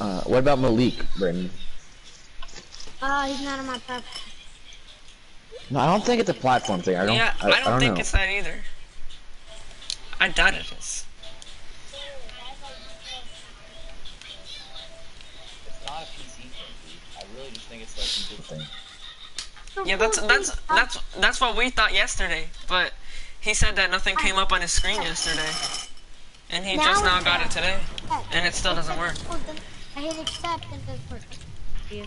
Uh, what about Malik, Brandon? Uh, he's not on my platform. No, I don't think it's a platform thing. I don't. yeah, I, I, don't think know. it's that either. I doubt it is. It's not a PC thing. I really just think it's like a good thing. Yeah, that's that's that's that's what we thought yesterday, but he said that nothing came up on his screen yesterday, and he just now got it today, and it still doesn't work. I hit accept and it doesn't work.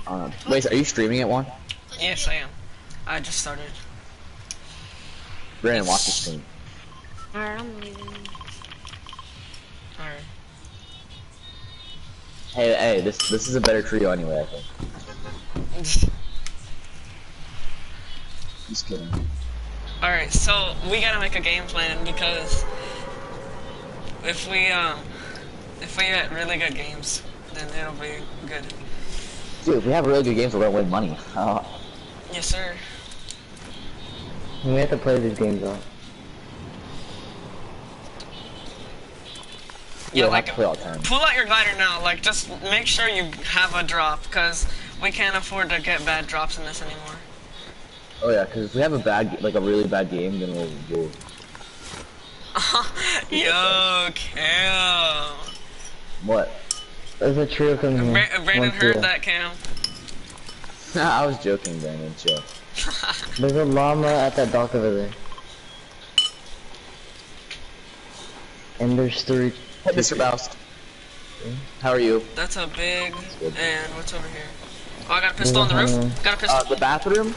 Uh, wait, are you streaming it one? Yes, I am. I just started. Brandon, watch the stream. Alright, I'm leaving. Alright. Hey, hey, this this is a better trio anyway. I think. Just kidding. Alright, so we gotta make a game plan because if we um if we get really good games, then it'll be good. Dude, if we have really good games, we're gonna win money. Uh, Yes, sir. We have to play these games though. Yeah, we'll like have to play all the time. pull out your glider now. Like just make sure you have a drop because we can't afford to get bad drops in this anymore. Oh yeah, because if we have a bad, like a really bad game, then we'll. we'll Yo, Cam. what? There's a trio coming here. Bra- Brandon One heard trio. that, Cam. Nah, I was joking, Brandon. Chill. There's a llama at that dock over there. And there's three. Hey, Mr. Boust. How are you? That's a big. And what's over here? Oh, I got a pistol on the roof. Got a pistol. Uh, the bathroom?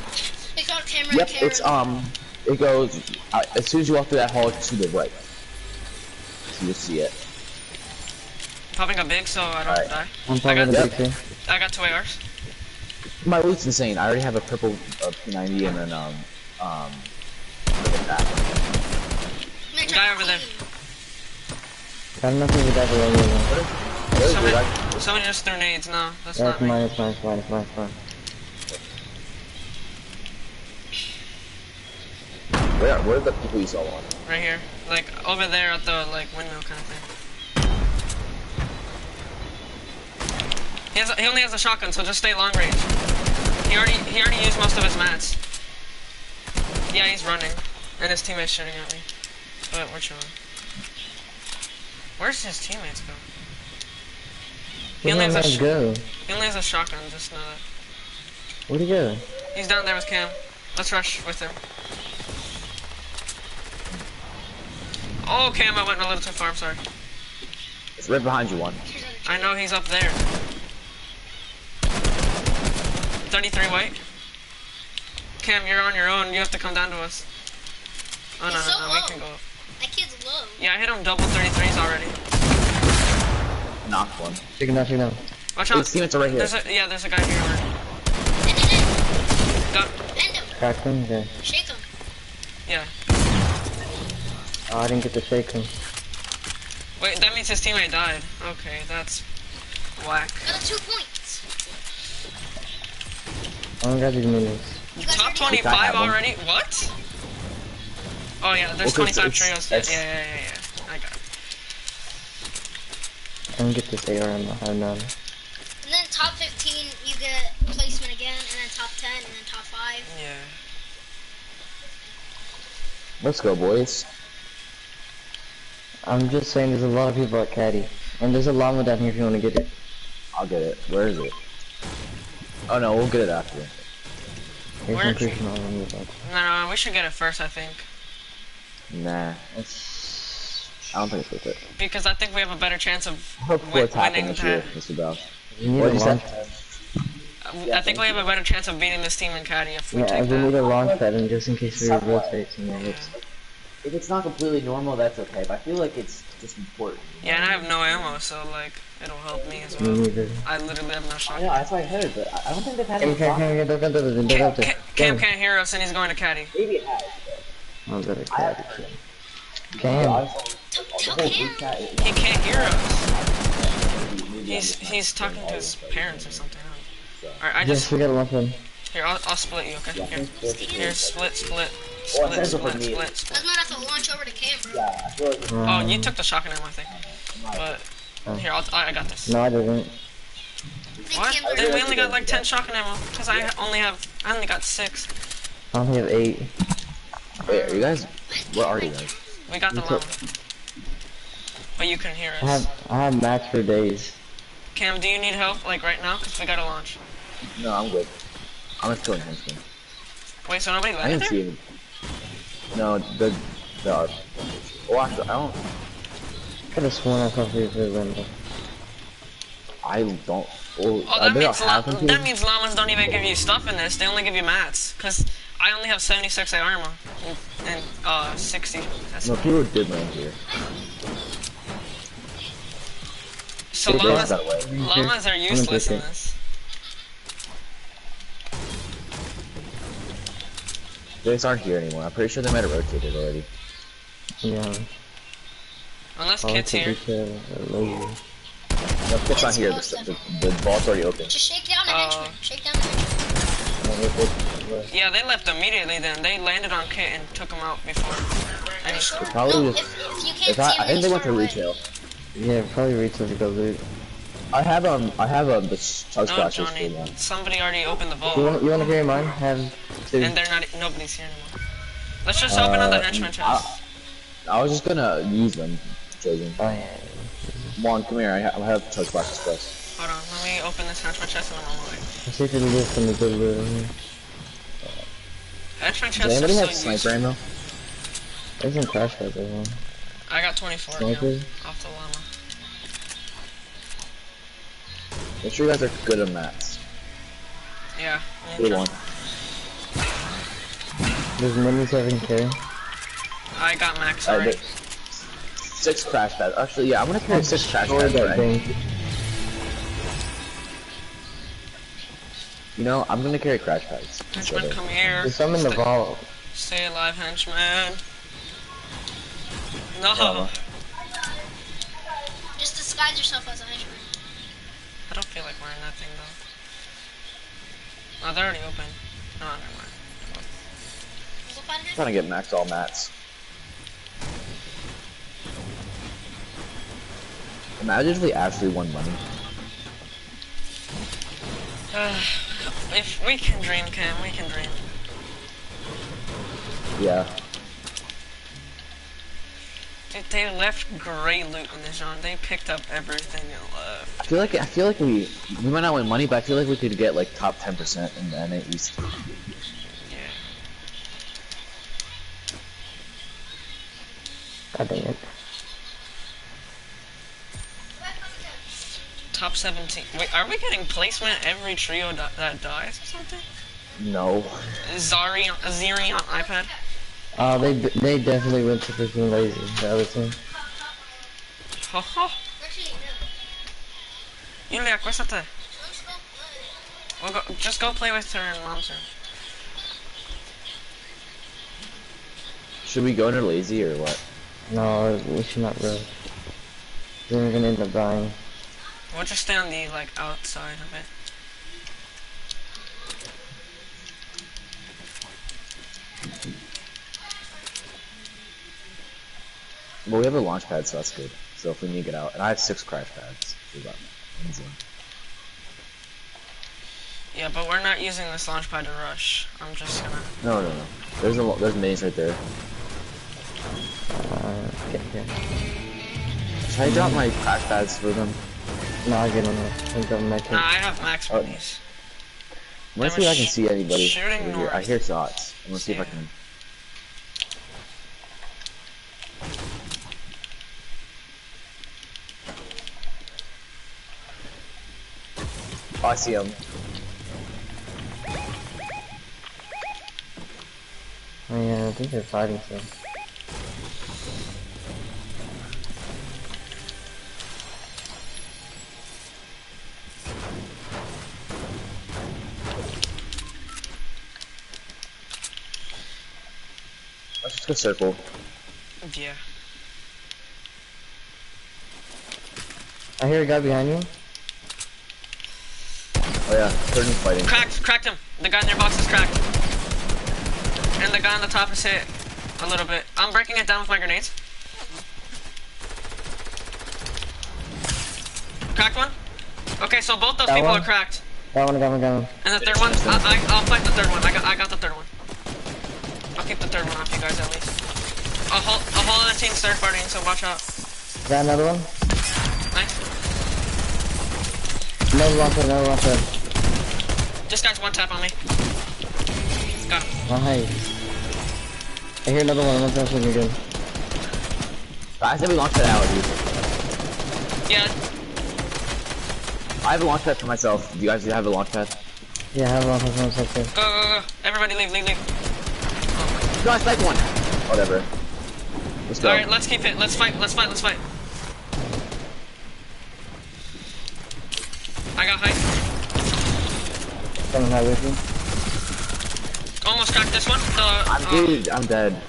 It's on camera. Yep, it's um, it goes uh, as soon as you walk through that hall it's to the right. So you see it. Popping a big so I don't Alright. die. I'm I probably got- the big thing. I got two ARs. My loot's insane. I already have a purple uh, P90 and then um, um, look at that. Guy over there. Got nothing with that for any of them. Really Somebody, good, I- somebody just threw nades. No, that's Yeah, not it's me. mine, it's mine, it's mine, it's mine, it's mine. Where, where are the people you saw on? Right here. Like over there at the like window kind of thing. He has a, he only has a shotgun, so just stay long range. He already he already used most of his mats. Yeah, he's running, and his teammates shooting at me. But we're chilling. Where's his teammates go? He only has a man sh- go? he only has a shotgun. Just know that. Where'd he go? He's down there with Cam. Let's rush with him. Oh, Cam, I went a little too far. I'm sorry. It's right behind you, one. I know he's up there. 33 white. Cam, you're on your own. You have to come down to us. Oh, no, He's no, so no, we low. can go up. That kid's low. Yeah, I hit him double 33s already. Knocked one. Chicken down, chicken down. Watch His out. teammates are right here. There's a, yeah, there's a guy here. End. Got, End him. Cracked him? Okay. Shake him. yeah. Oh, I didn't get to shake him. Wait, that means his teammate died. Okay, that's whack. Got a two points. I don't got these minis. You Top 25 already? What? Oh, yeah, there's Well, 'cause 25 it's- trios. Yeah, yeah, yeah, yeah, yeah. I got it. I don't get this AR in my hand now. And then top 15, you get placement again, and then top 10, and then top 5. Yeah. Let's go, boys. I'm just saying there's a lot of people at Catty. And there's a llama down here if you want to get it. I'll get it. Where is it? Oh no, we'll get it after. Here's Where- one Christian on the back. No, no, we should get it first, I think. Nah, It's... I don't think it's worth it. Because I think we have a better chance of Hope win- happening winning this year. Mr. Bell. We need What did you say? I think we have a better chance of beating this team in Catty if we Yeah, take we need a launch pad and just in case we rotate some of it. If it's not completely normal, that's okay. But I feel like it's just important. Yeah, and I have no ammo, so like it'll help me as Me well. neither. I literally have no I shot. know, that's what I heard, but I I don't think they've had Cam, any Cam, problems. Cam, don't go to the don't go Cam, to Cam, Cam can't hear us and he's going to Catty. Maybe it has. I'll oh, go to I Catty. have. Cam. Honestly, Tell, the tell whole Cam. group chat is- He can't hear us. He's he's talking to his parents or something. Alright, I Yes, just we got a launch pad. here I'll, I'll split you, okay? Here, thanks, thanks. here, split, split, Well, split, thanks for split, me. split, split. I might have to launch over to Cam, bro. Yeah, I feel Oh, you took the shotgun ammo, I think. But Oh. here, I'll, I I got this. No, I didn't. What? Then we only got like 10 shotgun ammo. Because I only have, I only got 6. I only have eight. Wait, are you guys? Where are you guys? We got the Me too. But you can hear I us. have I have mats for days. Cam, do you need help like right now? Because we gotta launch. No, I'm good. I'm just killing Henchman. Wait, so nobody I landed didn't there? see him. No, the the. Well, actually, I don't. I have sworn I saw three for Linda. I don't. Well, Oh, that means, la- that means llamas don't even give you stuff in this. They only give you mats. Because I only have 76 armor. And, and uh, 60. That's No, people did land here. So llamas, llamas are useless in this. They just aren't here anymore. I'm pretty sure they might have rotated already. Yeah. Unless I'll Kit's here. it to. No, it's not here. The, the, the vault's already open. Just shake down the Uh, henchman. Shake down the henchman. No, it- it- Yeah, they left immediately then. They landed on Kit and took him out before. And Sure. probably no, just- if, if you can't If I, see I him, think they went to retail. Yeah, probably retail to go loot. I have um, I have um, the chug no, splashes Johnny, for one. somebody already opened the You vault. want you want to carry mine? Have two. And they're not, nobody's here anymore. Let's just open up the Uh, henchman I, chest. I was just gonna use them, chosen. Oh yeah. Juan, come here. I, ha- I have chug splashes first. Hold on, let me open this henchman chest and I'm on my way. Let's see if it'll lift some good loot in here. Henchman Does chest anybody is have so sniper ammo? There's some crash pads over. I got 24 now, Sniper? off the llama. Make sure you guys are good at mats. Yeah. me and Good one. There's mini 7k. I got max Alright, already. there- six crash pads. Actually, yeah, I'm gonna carry oh, six crash pads. that Right? thing. You know, I'm gonna carry crash pads. Henchman, instead come here. There's some in the Stay- vault. Stay alive, henchman. No. Just disguise yourself as a henchman. I don't feel like wearing that thing though. Oh, they're already open. No, never mind. Go find a henchman. trying to get max all mats. Imagine if we actually won money. if we can dream, Cam, we can dream. Yeah. Dude, they left great loot in this zone. They picked up everything and left. I feel like I feel like we we might not win money, but I feel like we could get like top ten percent in the NA East. Yeah. God dang it. Top 17. Wait, are we getting placement every trio that dies or something? No. Zari, Ziri on iPad? Uh, they they definitely went to freaking lazy. The other team. Haha. Actually, no. Yulia, acuéstate. Let's go. We'll go, just go play with her and mom's room. Should we go into lazy or what? No, we should not rush. Then we're gonna end up dying. We'll just stay on the, like, outside of it. Well, we have a launch pad, so that's good. So if we need to get out, and I have six crash pads. We got. Yeah, but we're not using this launch pad to rush. I'm just gonna... No, no, no. There's a lo- there's minis right there. Uh, get here. Should I drop my crash pads for them? No, I get on there. I think I'm not Nah, I have max Oh. minis. I'm gonna see if I can see anybody. shooting over here. I hear shots. I'm gonna see if I Yeah. can. I see him. Oh yeah, I think they're fighting still. Let's just go circle. Yeah. I hear a guy behind you. Oh yeah, turning fighting. Cracked, cracked him. The guy in their box is cracked. And the guy on the top is hit a little bit. I'm breaking it down with my grenades. Cracked one. Okay, so both those That people one? are cracked. Got one, got one, got one. And the third one, I, I, I'll fight the third one. I got, I got the third one. I'll keep the third one off you guys at least. A whole, a whole other team's third partying, so watch out. Got another one? Nice. Another launcher, another launcher. This guy's one tap on me. Got him. Nice. I hear another one, I'm not sure you're good. I said we launched that out, dude. Yeah, I have a launch pad for myself. Do you guys have a launch pad? Yeah, I have a launcher for myself too. go, go, go. Everybody leave, leave, leave. No, I sniped one. Whatever. Let's go. Alright, let's keep it. Let's fight, let's fight, let's fight. Coming high with you. Almost cracked this one. The I'm uh, dude. I'm dead.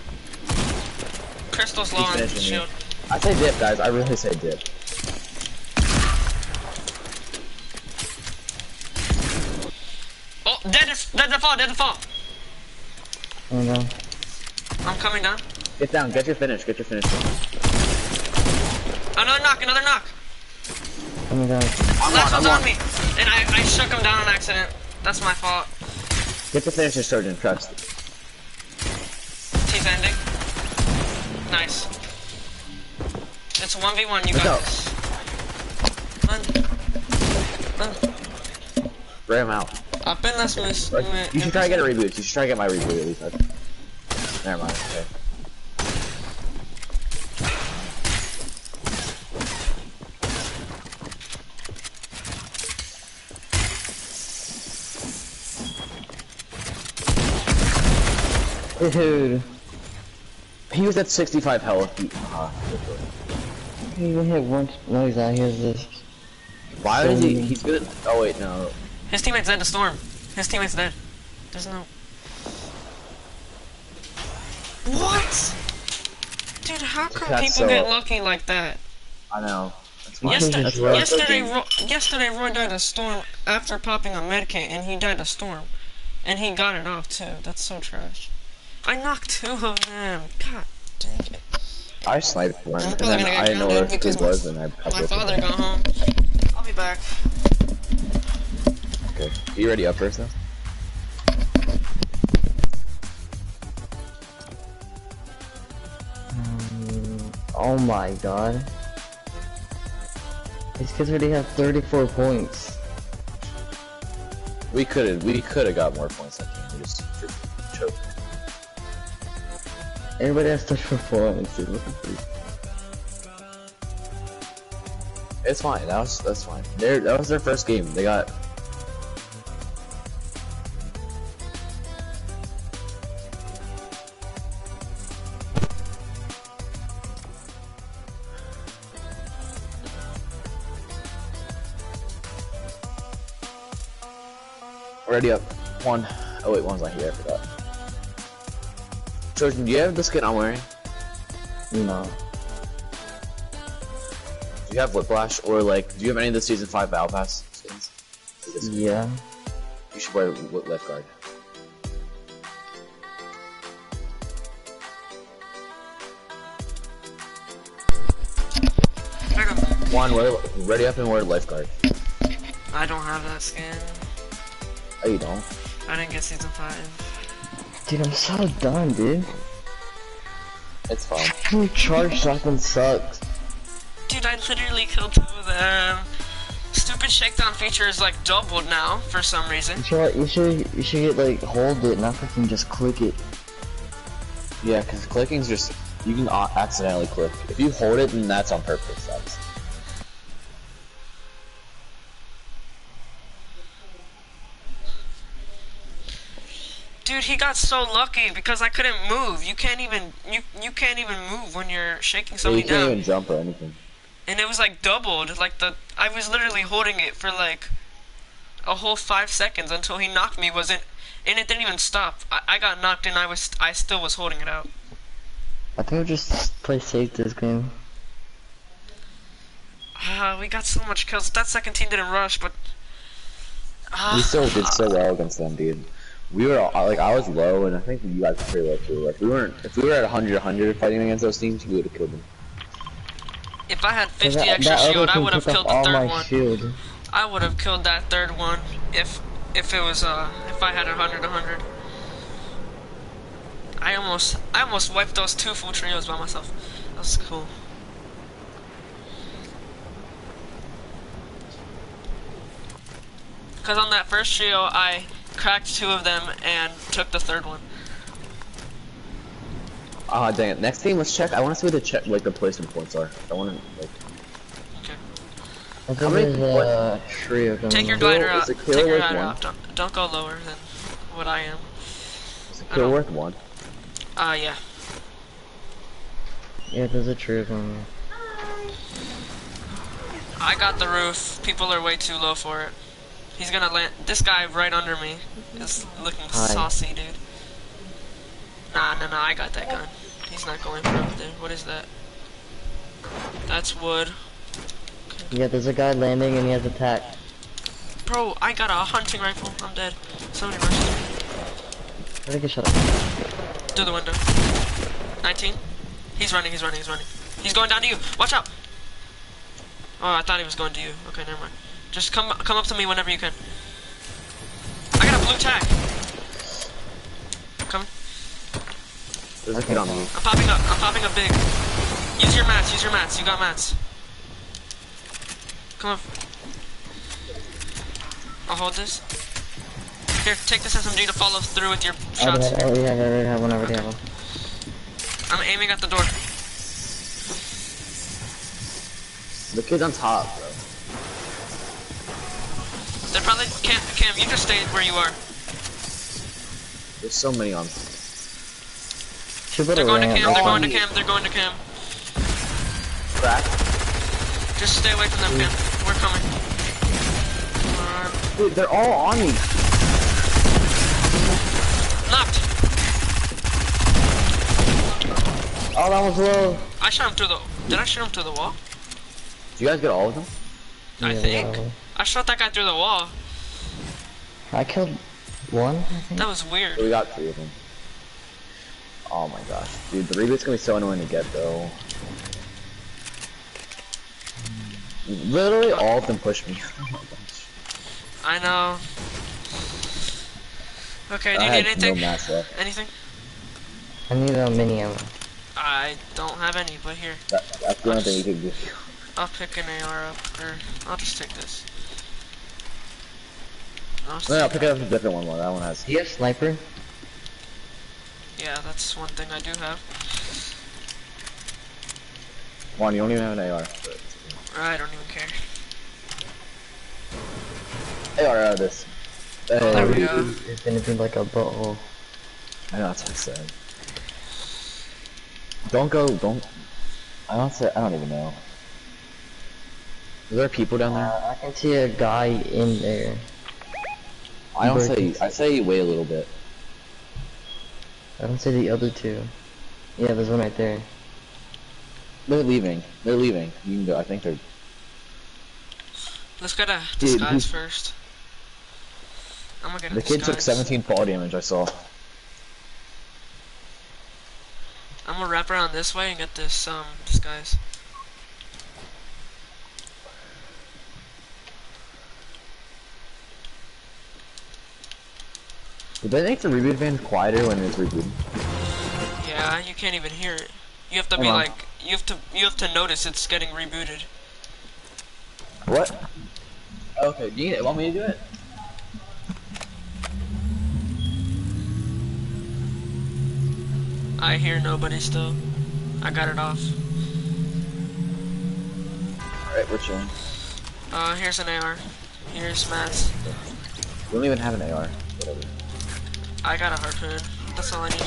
crystal's low He's on finishing me. shield. I say dip, guys. I really say dip. Oh, dead is dead to fall, dead to fall. Coming down. I'm coming down. Get down. Get your finish. Get your finish. Another knock, another knock. Coming down. I'm Last on, one's on on. me. And I, I shook him down on accident. That's my fault. Get the finish, Surgeon. Trust. He's ending. Nice. It's a 1v1, you Let's go. guys. Run. Run. Him out. Apenas me... me- You should try to get a reboot. You should try to get my reboot at least. Never mind. Okay. Dude. He was at 65 health. He- uh, He even hit one. No, he's not. He has this. why is he? He's good. Oh wait, no. His teammate's dead to storm. His teammate's dead. There's no... What? Dude, how come That's people so- get lucky like that? I know. Yesterday, yesterday, Ro yesterday, Roy died of storm after popping a medkit, and he died of storm, and he got it off too. That's so trash. I knocked two of them. God dang it! I sniped one, I'm and probably then gonna I get didn't know where because it my- was, and I. My father got home. I'll be back. Okay. Are you ready up first then? Um, oh my god. These kids already have 34 points. We could have. We could have got more points that game. Everybody has 34 points, dude. Freak? It's fine. That was that's fine. That was their first game. They got. Ready up. One. Oh wait, one's not here. I forgot. Trojan, do you have the skin I'm wearing? No. Do you have Whiplash or like? Do you have any of the season five Battle Pass skins? Yeah. You should wear Whip Left Guard. I, wear, ready up and wear lifeguard. I don't have that skin. Oh, you don't? I didn't get season five. Dude, I'm so done, dude. It's fine. Your charge shotgun sucks. Dude, I literally killed two of them. Stupid shakedown feature is like doubled now for some reason. You should, you should, you should get like hold it, not fucking just click it. Yeah, because clicking's just you can accidentally click. If you hold it, then that's on purpose. That's he got so lucky because I couldn't move. You can't even you you can't even move when you're shaking somebody so you somebody can't down. even jump or anything. And it was like doubled. Like the I was literally holding it for like a whole five seconds until he knocked me. Wasn't and it didn't even stop. I, I got knocked and I was I still was holding it out. I think we just play safe this game. Ah, we got so much kills. That second team didn't rush, but ah, We still did so well against them, dude. We were all- like I was low, and I think you guys were pretty low too. Like we weren't. If we were at 100, 100 fighting against those teams, we would have killed them. if I had 50 that, extra that shield, I would have killed the third one. shield. I would have killed that third one if if it was uh if I had a hundred hundred. I almost I almost wiped those two full trios by myself. That was cool. Cause on that first trio I cracked two of them and took the third one. Ah, dang it. Next team, let's check. I want to see what the check, like the placement points are. I want to like. Okay. I How think many- there's a trio coming. Take your in. Kill- glider out. a kill Take your glider one? out. Don't, don't go lower than what I am. Is the I kill worth one? Uh yeah. Yeah, there's a trio coming. in. I got the roof. People are way too low for it. He's gonna land. This guy right under me is looking Hi. saucy, dude. Nah, nah, nah. I got that gun. He's not going for up there. What is that? That's wood. Yeah, there's a guy landing and he has attack. Bro, I got a hunting rifle. I'm dead. Somebody rushed me. Where did I get shot up? Through the window. 19. He's running. He's running. He's running. He's going down to you. Watch out. Oh, I thought he was going to you. Okay, never mind. Just come come up to me whenever you can. I got a blue tag. Come. There's a kid on me. I'm popping up. I'm popping up big. Use your mats. Use your mats. You got mats. Come on. I'll hold this. Here, take this SMG to follow through with your oh, shots. have, I already have, I already have one, I already have one. I'm aiming at the door. The kid's on top, bro. They're probably Cam. Cam, you just stay where you are. There's so many on. Should put They're going to ramp. Cam. They're going to yeah. Cam. They're going to Cam. Crack. Just stay away from them, Cam. We're coming. Uh, Dude, they're all on me. knocked. Oh, that was low. I shot him through the. Did I shoot him through the wall? Did you guys get all of them? I Yeah, think. Wow. I shot that guy through the wall. I killed one, I. That was weird. We got three of them. Oh my gosh, dude, the reboot's gonna be so annoying to get though. Literally all of them pushed me. I know. Okay, do you had need anything? no mats left. anything? I need a mini ammo. I don't have any, but here. That, that's the only thing we could do. I'll pick an AR up, or I'll just take this. I'll No, no, pick up a different one. More. That one has. Do you have sniper? Yeah, that's one thing I do have. One, you don't even have an AR. I don't even care. AR out of this. Hey, there we It's- go. It's gonna be like a butthole. I know that's what I said. Don't go. Don't. I don't say. I don't even know. Is there people down there? Uh, I can see a guy in there. I don't say. I say you wait a little bit. I don't say the other two. Yeah, there's one right there. They're leaving. They're leaving. You can go. I think they're. Let's get a disguise who's- first. I'm gonna get a The kid took 17 fall damage. I saw. I'm gonna wrap around this way and get this um disguise. Did they make the reboot van quieter when it's rebooted? Yeah, you can't even hear it. You have to Hold be on. like, you have to, you have to notice it's getting rebooted. What? Okay, do you want me to do it? I hear nobody still. I got it off. Alright, we're chilling. Uh, here's an AR. Here's Matt's. We don't even have an AR. Whatever. I got a harpoon. That's all I need.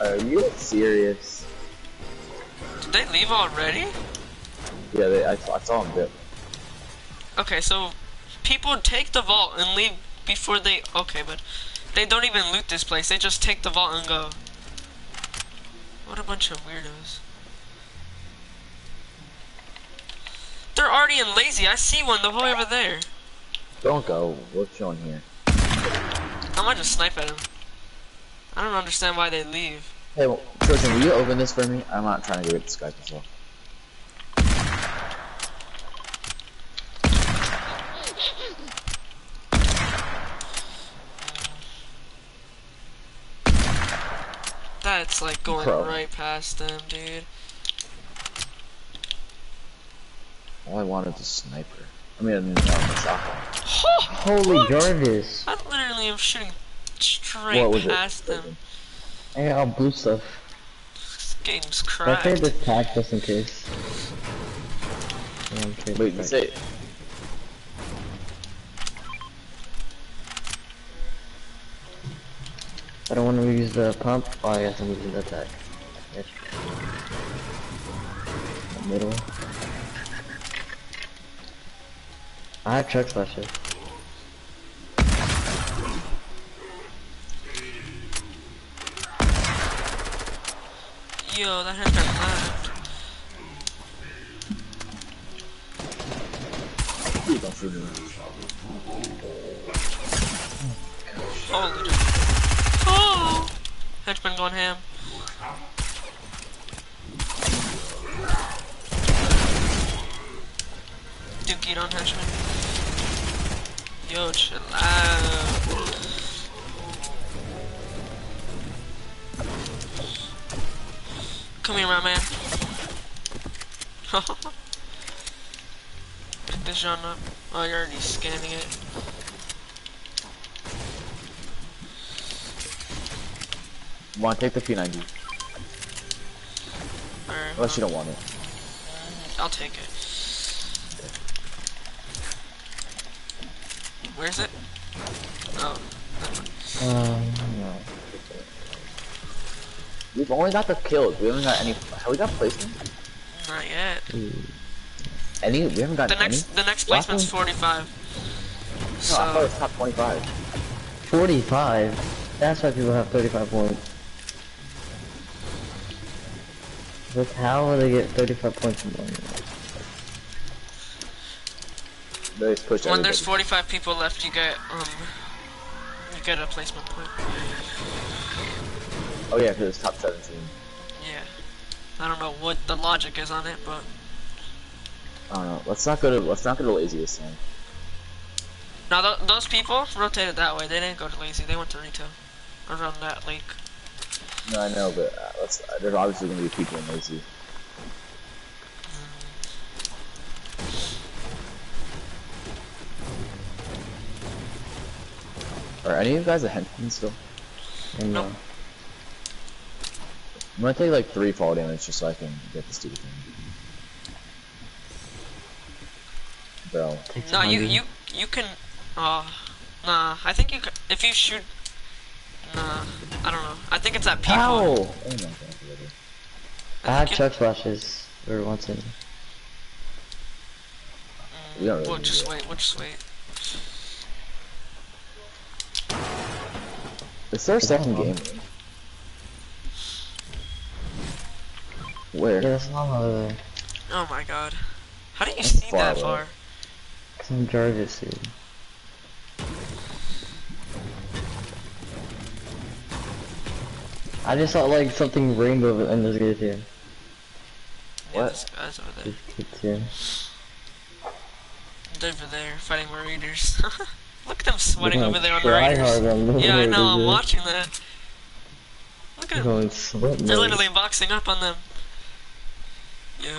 Are you serious? Did they leave already? Yeah, they, I, I saw them dip. Okay, so people take the vault and leave before they. Okay, but they don't even loot this place. They just take the vault and go. What a bunch of weirdos. They're already in lazy. I see one the way over there. Don't go. We're chilling here. I might to just snipe at him. I don't understand why they leave. Hey, well, Trojan, will you open this for me? I'm not trying to get this guy myself. That's like going Bro. right past them, dude. All I wanted is a sniper. I mean, um, a shotgun. Holy Jarvis. I literally am shooting straight What was it? past them. I'll all blue stuff. This game's I cracked. played this pack just in case. Yeah, I'm Wait, you pack. say I don't want to use the pump. Oh, I guess I'm using the attack. Middle. I have truck slashes. Yo, that shoot me. Holy dude. Oh! Henchman going ham. Dookie on henchman. Yo, chill out. Come here, my man. Pick this John up. Oh, you're already scanning it. Want to take the P90? Alright, Unless you don't want it. I'll take it. Where's it? Oh, never mind. Um, no. We've only got the kills. We haven't got any. Have we got placement? not yet. Any? We haven't got The any. next, the next placement's 45. No, I thought it was top 25. 45? That's why people have 35 points. But how will they get 35 points in one? They push when there's 45 people left, you get, um, you get a placement point. Oh yeah, because it's top 17. Yeah. I don't know what the logic is on it, but I don't know. Let's not go to. Let's not go to lazy this time. now th those people rotated that way. They didn't go to lazy. They went to retail around that lake. No, I know, but uh, let's. Uh, there's obviously gonna be people in lazy. Are any of you guys a henchman still? And, uh, I'm gonna take like three fall damage just so I can get the stupid thing. Bro, takes No, you you you can. Uh, nah. I think you can, if you shoot. Nah, I don't know. I think it's at people. ow! Oh my god, really? I have think chug splashes. Or once in. it- We don't mm, really We'll just it. wait. We'll just wait. Is there a second on. game? Where? Yeah, that's long over there. Oh my god. How do you That's see that away. far? Cause I'm Jarvis, dude. I just saw like something rainbow in this guy's here. Yeah, What? this guy's over there. This kid's here. They're over there fighting Raiders. Look at them sweating over there on the try Raiders. hard Yeah, I know. I'm watching that. Look They're at them. sweat They're literally boxing up on them. Yo.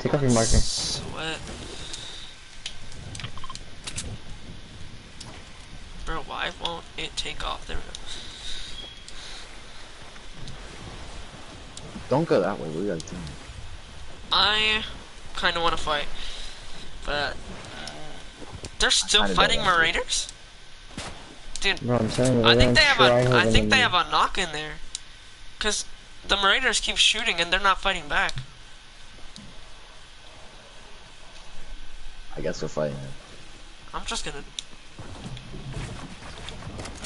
Take off your marker. Sweat. Bro, why won't it take off? There we go. Don't go that way. We got a team. I kind of want to fight, but they're still fighting don't want to. Marauders. Dude, Bro, I'm telling I think they have a. I think they have a knock in there, cause the Marauders keep shooting and they're not fighting back. I guess we're fighting them. I'm just gonna.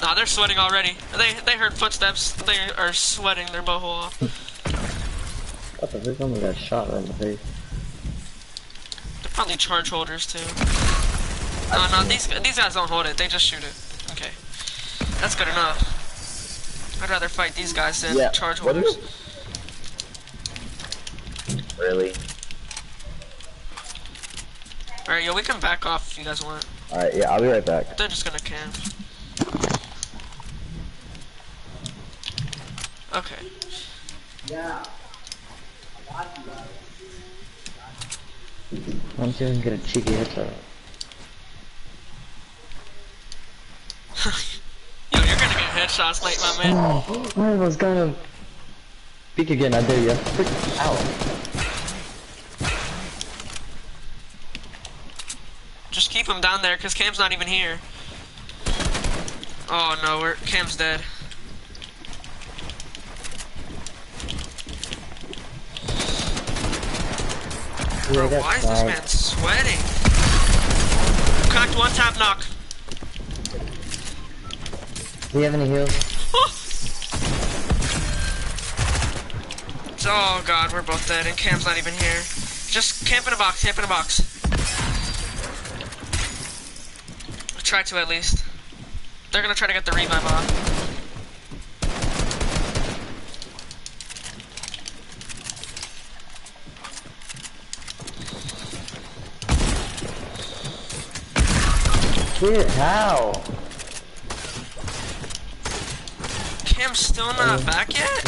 Nah, they're sweating already. They they heard footsteps. They are sweating their butthole off. What the frick? Someone got shot right in the face. They're probably charge holders too. No, no, these these guys don't hold it. They just shoot it. Okay, that's good enough. I'd rather fight these guys than Yeah, charge what do holders. you- Really? All right, yo, we can back off if you guys want. Alright, yeah, I'll be right back. They're just gonna camp. Okay. Yeah. I'm just gonna get a cheeky headshot. Yo, you're gonna get headshots late, my man. Mm, oh, I was gonna Peek again, I dare ya. Frick, Ow. Just keep him down there, cause Cam's not even here. Oh no, we're Cam's dead. Bro, why is this man sweating? Cracked one tap knock. Do you have any heals? Oh god, we're both dead, and Cam's not even here. Just camp in a box, camp in a box. Try to at least. They're gonna try to get the revive off. Shit, how? Cam's still not back yet?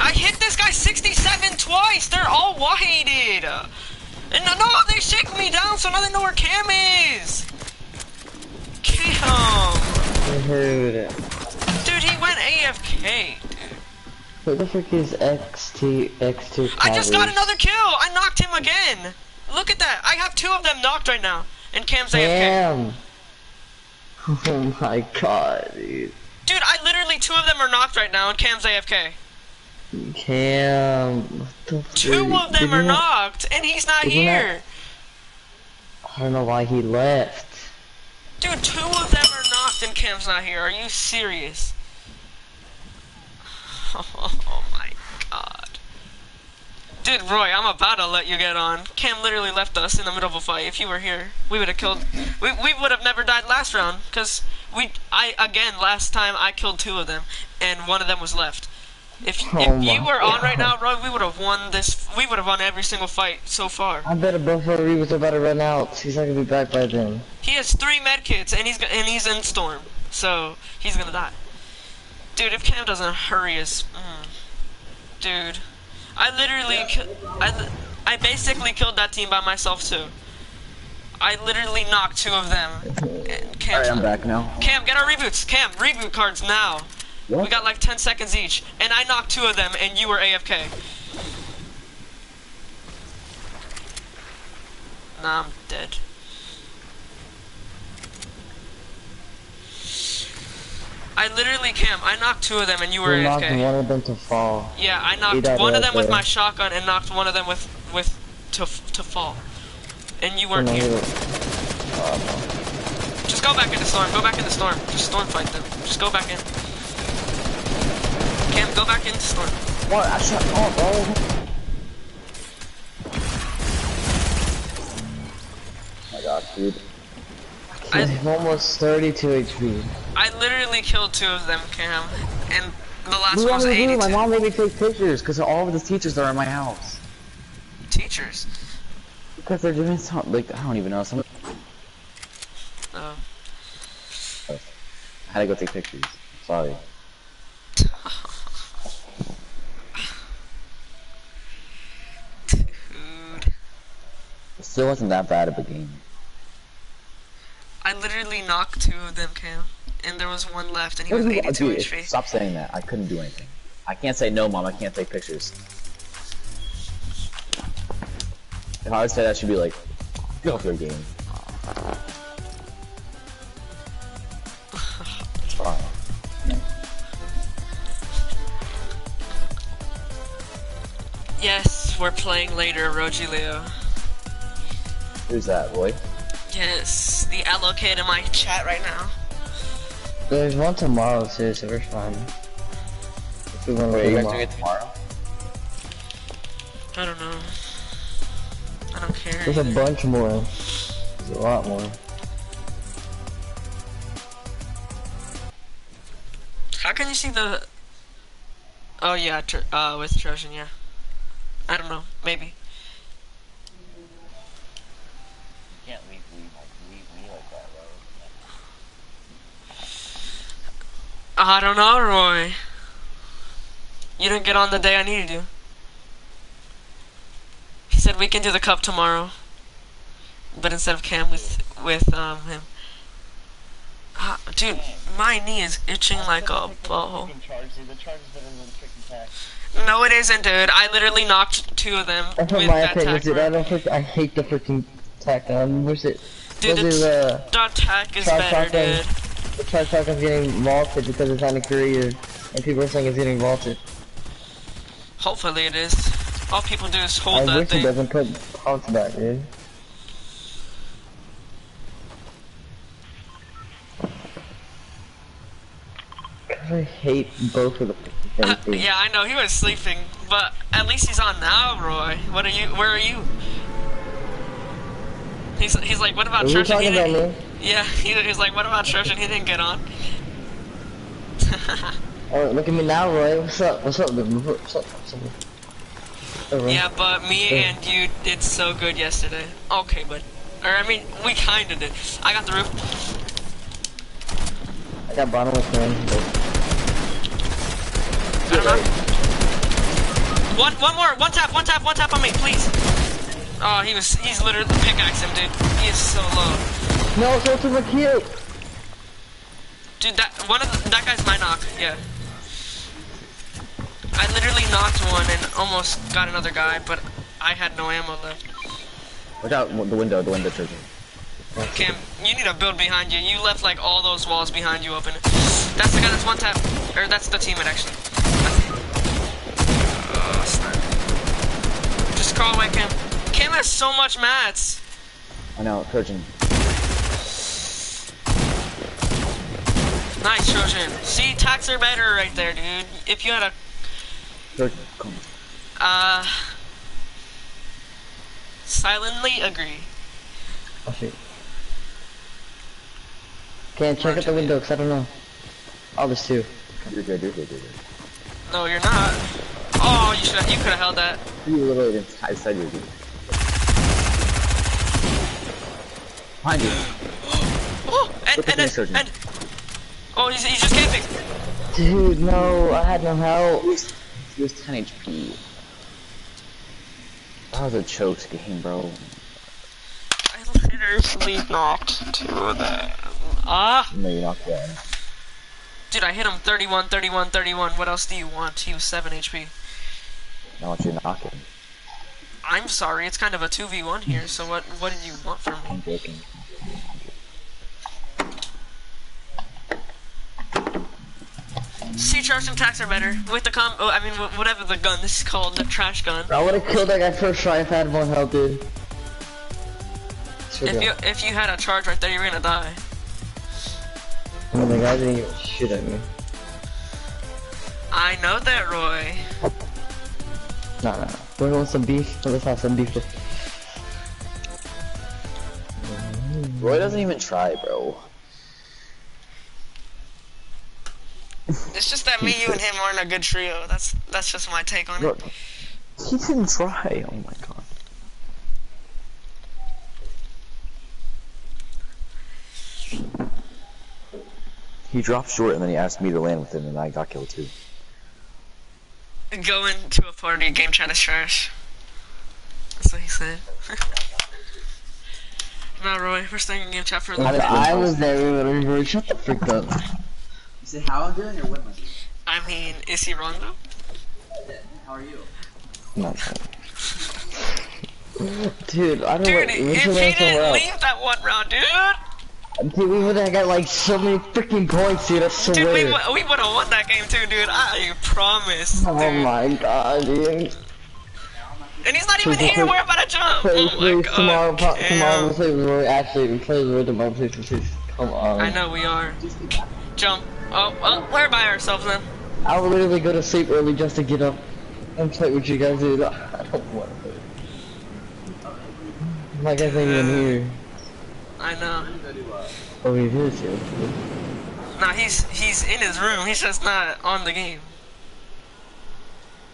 I hit this guy 67 twice! They're all whited! And no, no, they shake me down so now they know where Cam is! Cam! dude. Dude, he went AFK, dude. What the frick is XT, X2 I just got another kill! I knocked him again! Look at that! I have two of them knocked right now. And Cam's AFK. Damn! Oh my god, dude. Dude, I literally, two of them are knocked right now and Cam's AFK. Cam, what the Two of them are knocked and he's not Isn't that- here. I don't know why he left. Dude, two of them are knocked and Cam's not here. Are you serious? Oh my god. Dude, Roy, I'm about to let you get on. Cam literally left us in the middle of a fight. If you were here, we would have killed. We, we would have never died last round. Because we. I, again, last time I killed two of them. And one of them was left. If, Oh if you my were on right now, God. Roy, we would have won this. We would have won every single fight so far. I bet a Buffalo was about to run out. He's not gonna be back by then. He has three medkits and he's and he's in storm, so he's gonna die. Dude, if Cam doesn't hurry his, mm, dude, I literally, ki- I, I basically killed that team by myself too. I literally knocked two of them. And Cam's Alright, I'm back now. Cam, get our reboots. Cam, reboot cards now. We got like 10 seconds each, and I knocked two of them, and you were AFK. Nah, I'm dead. I literally, Cam, I knocked two of them, and you were You knocked AFK. one of them to fall. Yeah, I knocked one of them with my shotgun, and knocked one of them with with to to fall. And you weren't here. he- Oh, Just go back in the storm. Go back in the storm. Just storm fight them. Just go back in. Cam, go back into storm. What? I shot. Oh, bro. Oh my gosh, dude. I- no. I'm almost 32 HP. I literally killed two of them, Cam, and the last What do you one want was me to do? 82. My mom made me take pictures because all of the teachers are in my house. Teachers. Because they're doing something like I don't even know. Some Oh. I had to go take pictures. Sorry. Dude. It still wasn't that bad of a game. I literally knocked two of them, Cam, and there was one left, and he was do you- 82 dude, HP. Stop saying that. I couldn't do anything. I can't say no, mom. I can't take pictures. If I would say that, she'd be like, "Get off your game." Yes, we're playing later, Roji Leo. Who's that, boy? Yes, the allocate in my chat right now. There's one tomorrow too, so we're fine. If we want to Wait, you guys doing it tomorrow? I don't know. I don't care. There's a bunch more. There's a lot more. How can you see the? Oh yeah, tr- uh, with Trojan, yeah. I don't know, maybe. You can't leave me like leave me like that, bro. I don't know, Roy. You didn't get on the day I needed you. Said we can do the cup tomorrow, but instead of Cam with with um him. Ah, dude, my knee is itching like a butthole. No, it isn't, dude. I literally knocked two of them That's with my that opinion tac. is, dude. I don't I hate the freaking tac. Um, where's it? Dude, was the, it, uh, the tac is better, dude. the try shotgun's getting vaulted because it's on a career, and people are saying it's getting vaulted. Hopefully it is. All people do is hold I that wish thing. it doesn't put taunts back, dude. I hate both of the uh, things. yeah, I know he was sleeping, but at least he's on now, Roy. What are you? Where are you? He's he's like, what about Are church? He about yeah, he, he's like, what about church? And he didn't get on. Oh, look at me now, Roy. What's up? What's up, dude? What's up? What's up? Yeah, but me and you did so good yesterday. Okay, but or I mean, we kinda did. I got the roof. I got bottomless man. One one more, one tap, one tap, one tap on me, please. Oh, he was he's literally pickaxe him, dude. He is so low. No, so to my kill. Dude, that one of the, that guy's my knock. Yeah. I literally knocked one and almost got another guy, but I had no ammo left. Watch out, the window, the window church. Cam, you need a build behind you. You left like all those walls behind you open. That's the guy that's one tap, or that's the teammate actually. Oh, snap. Just crawl away, Cam. Cam has so much mats. I know, Trojan. Nice, Trojan. See, tacs are better right there, dude. If you had a Trojan. Uh. Silently agree. Oh shit. Can't check out the window, cause I don't know. Oh, there's two. You're good, you're good, you're good. No, you're not. Oh, you should. You could have held that. You literally didn't, I said you were good. Behind you. Oh, and Look at and and. Oh, he's, he's just camping. Dude, no, I had no help. He was 10 HP. That was a chokes game, bro. I literally knocked two of them. Ah, No, you're not dead. dude, I hit him 31, 31, 31. What else do you want? He was 7 HP. I want you to knock him. I'm sorry, it's kind of a 2v1 here, so what what did you want from me? I'm joking. Sea charge and tax are better. With the com, oh, I mean, wh- whatever the gun, this is called the trash gun. I would've killed that guy first try if I had more health, dude. If you if you had a charge right there, you're gonna die. I mean, the guy didn't even shoot at me. I know that, Roy. Nah, nah. We're going some beef. Let's have some beef. Roy doesn't even try, bro. It's just that me, you, and him aren't a good trio. That's that's just my take on Bro, it. he didn't try. Oh my god. He dropped short and then he asked me to land with him and I got killed too. Going to a party, game chat is trash. That's what he said. no, Roy, we're staying in game chat for a little bit. I was there, we would've shut the frick up. You say how I'm doing or what am I doing? I mean, is he wrong though? How are you? No. Dude, I don't Dude, know. We if should he didn't else. leave that one round, dude, Dude, we would've got like so many freaking points, dude. I swear. dude, we, wo- we would have won that game too, dude. I promise, dude. Oh my god, dude. And he's not even Please, here. please, We're about to jump. Please, oh my please, god. tomorrow, po- tomorrow we'll play with Roy. Actually, we play with Roy tomorrow. Please, please, please. Come on. I know we are. Jump. Oh, well, we're by ourselves then. I would literally go to sleep early just to get up and play with you guys, dude. I don't want to. My guy's not even uh, here. I know. Oh, he is here. Nah, he's he's in his room. He's just not on the game.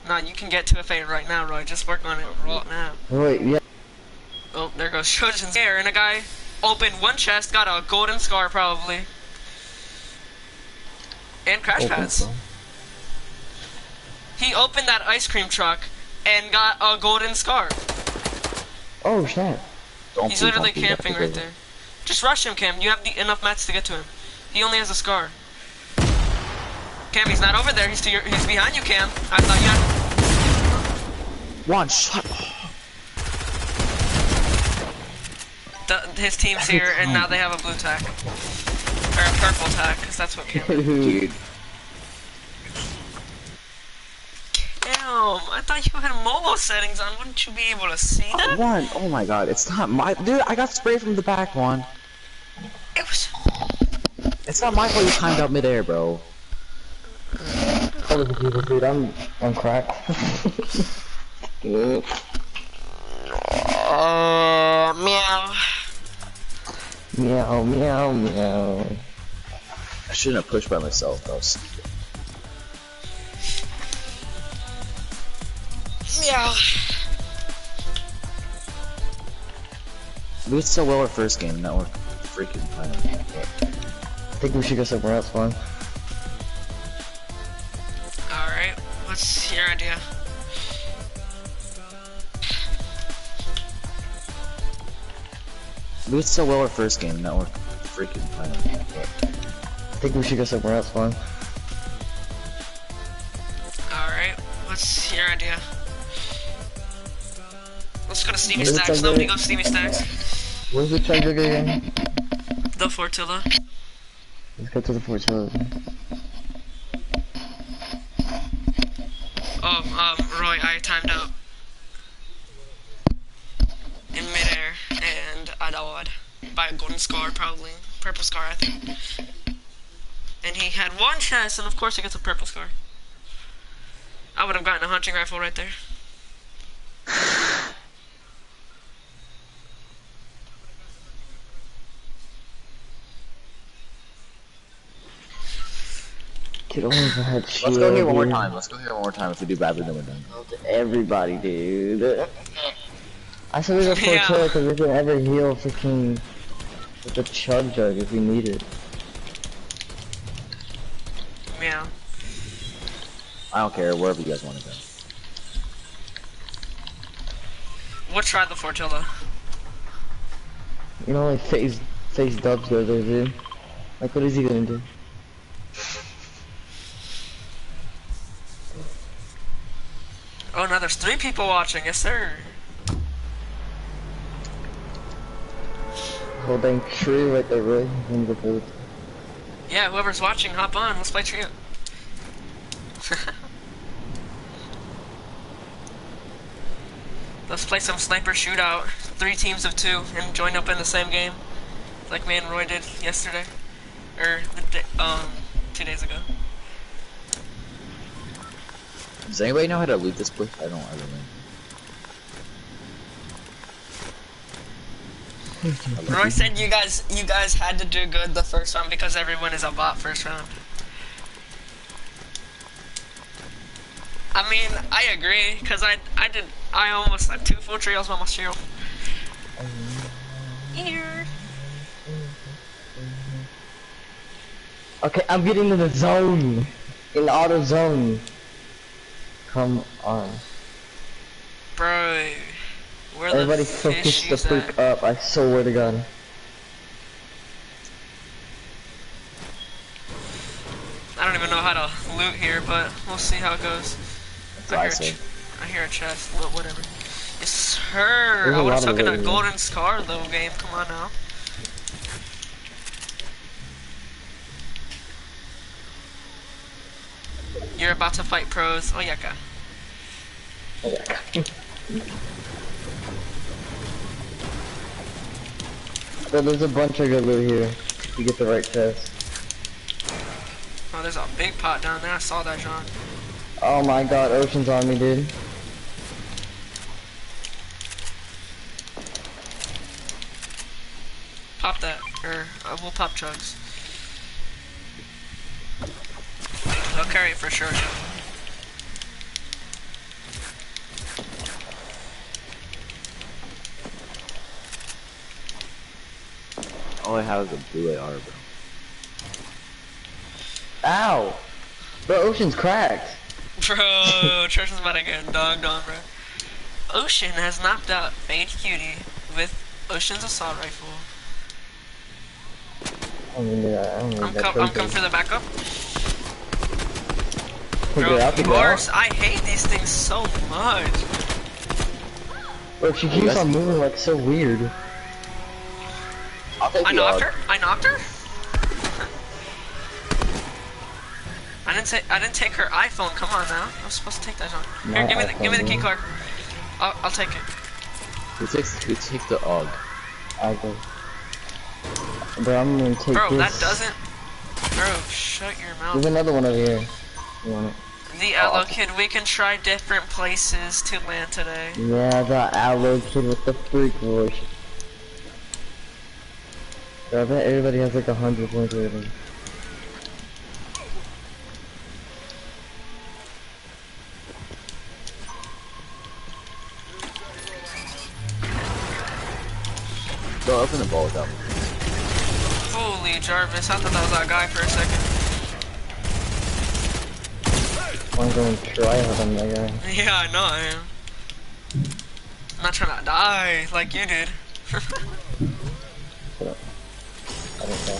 Nah, you can get to a fade right now, Roy. Just work on it right now. Wait, yeah. Oh, there goes Trojan's air, and a guy opened one chest, got a golden scar probably, and crash Open pads. scar. he opened that ice cream truck and got a golden scar. Oh snap. Don't He's literally camping right there. Just rush him, Cam. You have the, enough mats to get to him. He only has a scar. Cam, he's not over there. He's to your, he's behind you, Cam. I thought you had one. One shot. the, his team's here, and now they have a blue tac or a purple tac, because that's what Cam. Dude, Damn, I thought you had mobile settings on. Wouldn't you be able to see that? one. Oh my god, it's not my dude. I got sprayed from the back one. It was. It's not my fault you timed out midair, bro. Other people, dude, I'm on crack. Uh, meow. Meow, meow, meow. I shouldn't have pushed by myself. That was Meow. We did so well our first game. Now we're freaking playing. I think we should go somewhere else, man. Alright, what's your idea? We did so well our first game. Now we're freaking playing. I think we should go somewhere else, man. Alright, what's your idea? Let's go to Steamy Stacks. it's Nobody goes Steamy Stacks. Where's the charger again? The Fortilla. Let's go to the Fortilla. Oh, um, Roy, I timed out. In midair, and I died. By a golden scar, probably. Purple scar, I think. And he had one chest, and of course he gets a purple scar. I would have gotten a hunting rifle right there. Get over that shit. Let's go here one more time. Let's go here one more time. If we do badly, then we're done. Everybody, dude. I said we go for Yeah. a because we can ever heal freaking with the chug jug if we need it. Yeah. I don't care wherever you guys want to go. We'll try the Fortilla. You know, like face face dubs go there, dude. Like, what is he gonna do? Oh, now there's three people watching. Yes, sir. Whole dang tree right there, really. I'm gonna Yeah, whoever's watching, hop on. Let's play trio. Let's play some sniper shootout. Three teams of two and join up in the same game, like me and Roy did yesterday, or the day, um two days ago. Does anybody know how to loot this place? I don't. I don't know. Roy said you guys you guys had to do good the first round because everyone is a bot first round. I mean, I agree because I I did I almost had two full trios on my shield. Here. Okay, I'm getting in the zone. In the auto zone. Come on. Bro, where Everybody focus the freak at? up. I swear to God. I don't even know how to loot here, but we'll see how it goes. That's I hear, a I hear a chest. Wha- Whatever. Yes, sir. There's I a would have lot taken a golden scar though. Game, come on now. You're about to fight pros. Oh yeah, guy. Oh, There's a bunch of good loot here. If you get the right chest. Oh, there's a big pot down there. I saw that, John. Oh my god, Ocean's on me, dude. Pop that, or uh, we'll pop chugs. They'll carry it for sure. All I have is a blue AR, bro. Ow! Bro, Ocean's cracked. Bro, Trishan's about to get dogged on, bro. Ocean has knocked out Fade Cutie with Ocean's assault rifle. I mean, yeah, I mean, I'm, that com- I'm coming for the backup. Bro, it up, pick it up. Mars, I hate these things so much. Bro, she keeps That's- on moving like so weird. I'll take I knocked her. I knocked her. I didn't say I didn't take her iPhone. Come on now. I was supposed to take that one. Here, My give me the give me the key yeah. card. I'll, I'll take it. Who takes who take the AUG? I go. Bro, I'm gonna take Bro, this. that doesn't. Bro, shut your mouth. There's another one over here. You want it? The Aloe kid. We can try different places to land today. Yeah, the aloe kid with the freak voice. Bro, I bet everybody has like a hundred points rating. Go open the vault up. Holy Jarvis, I thought that was that guy for a second. I'm going to try hard on that guy. Yeah, I know I am. I'm not trying to die like you did. Shut up. I don't know.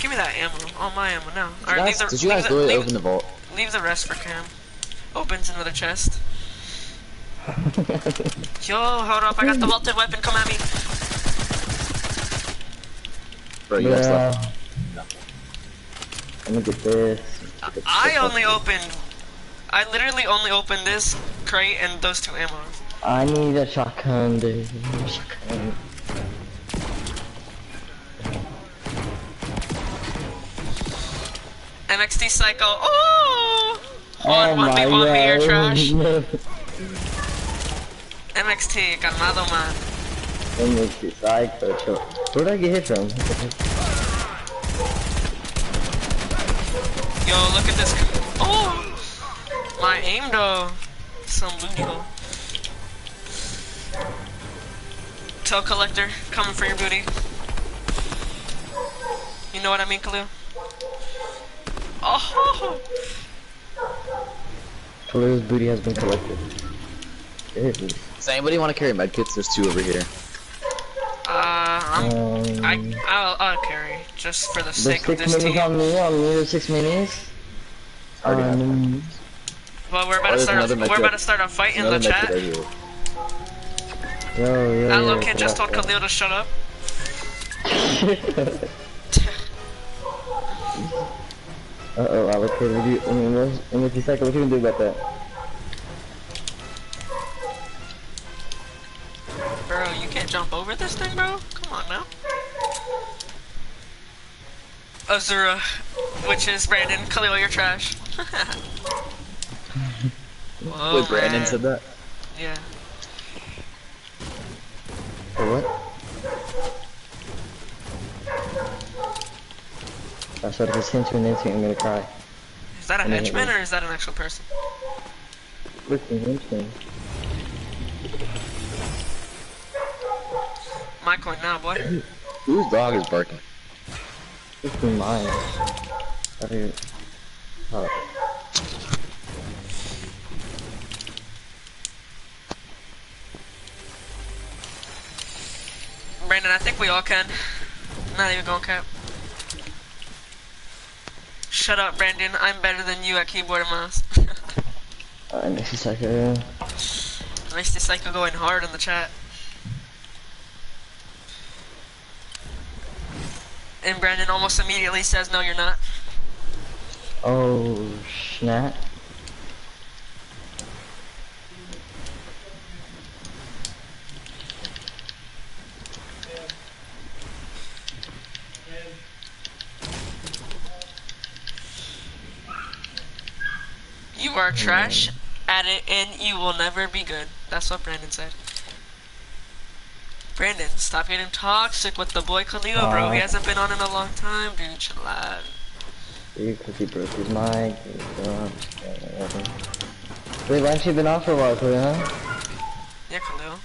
Give me that ammo. All my ammo now. Alright, leave Guys, the, did you leave guys the, really leave, open the vault? leave the rest for Cam. Opens another chest. Yo, hold up, I got the vaulted weapon, come at me. Bro, you guys Yeah. left. I'm gonna get this. I only opened, I literally only opened this crate and those two ammo. I need a shotgun, dude. A shotgun. MXT Psycho, oh! Oh On my 1v1 me your trash. MXT, calmado man. You psycho. chill. Where'd I get hit from? Yo, look at this. Oh! My aim though. Some booty hole. Toe collector, coming for your booty. You know what I mean, Kalu? Oh! Khalil's booty has been collected. Ew. Does anybody want to carry medkits? There's two over here. Uh, I'm, Um, I, I'll, I'll carry, just for the there's sake of six this minis team. on me, on me, there's six minis. Already have Um, Well, we're about Oh, to start. another A, we're about to start a fight in the chat. Right yo, yo, That yo, little kid just told collect Khalil to shut up. Uh-oh, Alex, what do you, I mean, what, in a few seconds, what you gonna do about that? Bro, you can't jump over this thing, bro? Come on now. Azura, which is Brandon. Khalil, you're trash. Whoa, Wait, Brandon man. said that? Yeah. For what? I said if it's henchman instinct, I'm gonna cry. Is that a henchman or is that an actual person? Freaking henchman. My coin now, boy. Whose dog is barking? Freaking mine. Do you... Oh. Brandon, I think we all can. Not even going cap. Shut up, Brandon. I'm better than you at keyboard and mouse. Alright, next is like, uh, nice to Psycho going hard in the chat. And Brandon almost immediately says, no, you're not. oh, snap. You are trash at it and you will never be good. That's what Brandon said. Brandon, stop getting toxic with the boy Khalil, bro. He hasn't been on in a long time, dude. Chill out. Dude, cause he broke his mic. uh. Wait, why have you been off for a while, Cody, huh? Yeah, Khalil.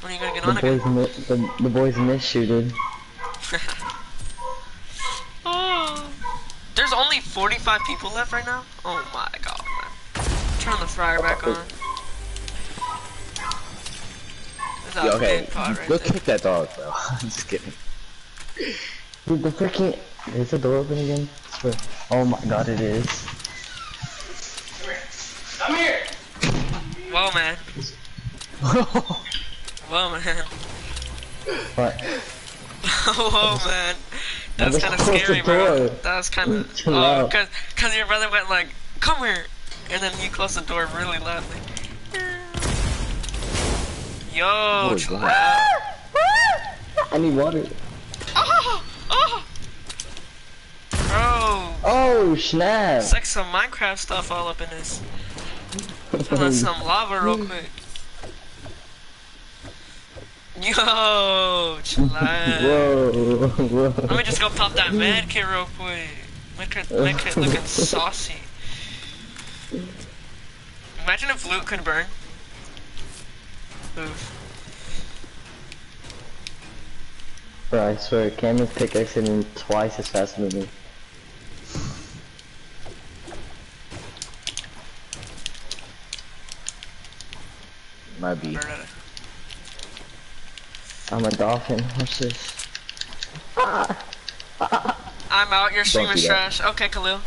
When are you gonna get The on again? boys, mi- the, the boys miss you, dude. oh. There's only only 45 people left right now? Oh my god. Turn the fryer back oh. on. There's that Yeah, okay, big pot right go there. kick that dog, bro. I'm just kidding. Dude, the freaking is the door open again? Swear. Oh my god, it is. Come here! Come here! Whoa, man. Whoa, man. What? Whoa, man. That's kind of scary, bro. That was kind of. Oh, cause, cause your brother went like, "Come here," and then you close the door really loudly. Yo, chill out. I need water. Oh, oh. Bro, Oh snap! it's like some Minecraft stuff all up in this. Feeling some lava real quick. Yo, chill. Whoa, whoa. Let me just go pop that med kit real quick. Med kit, med kit looking saucy. Imagine if loot could burn. Oof. Bro, I swear, Cameron's pickaxe hitting twice as fast as me. Might be. I'm a dolphin. What's this. I'm out, your stream is trash. Okay, Khalil.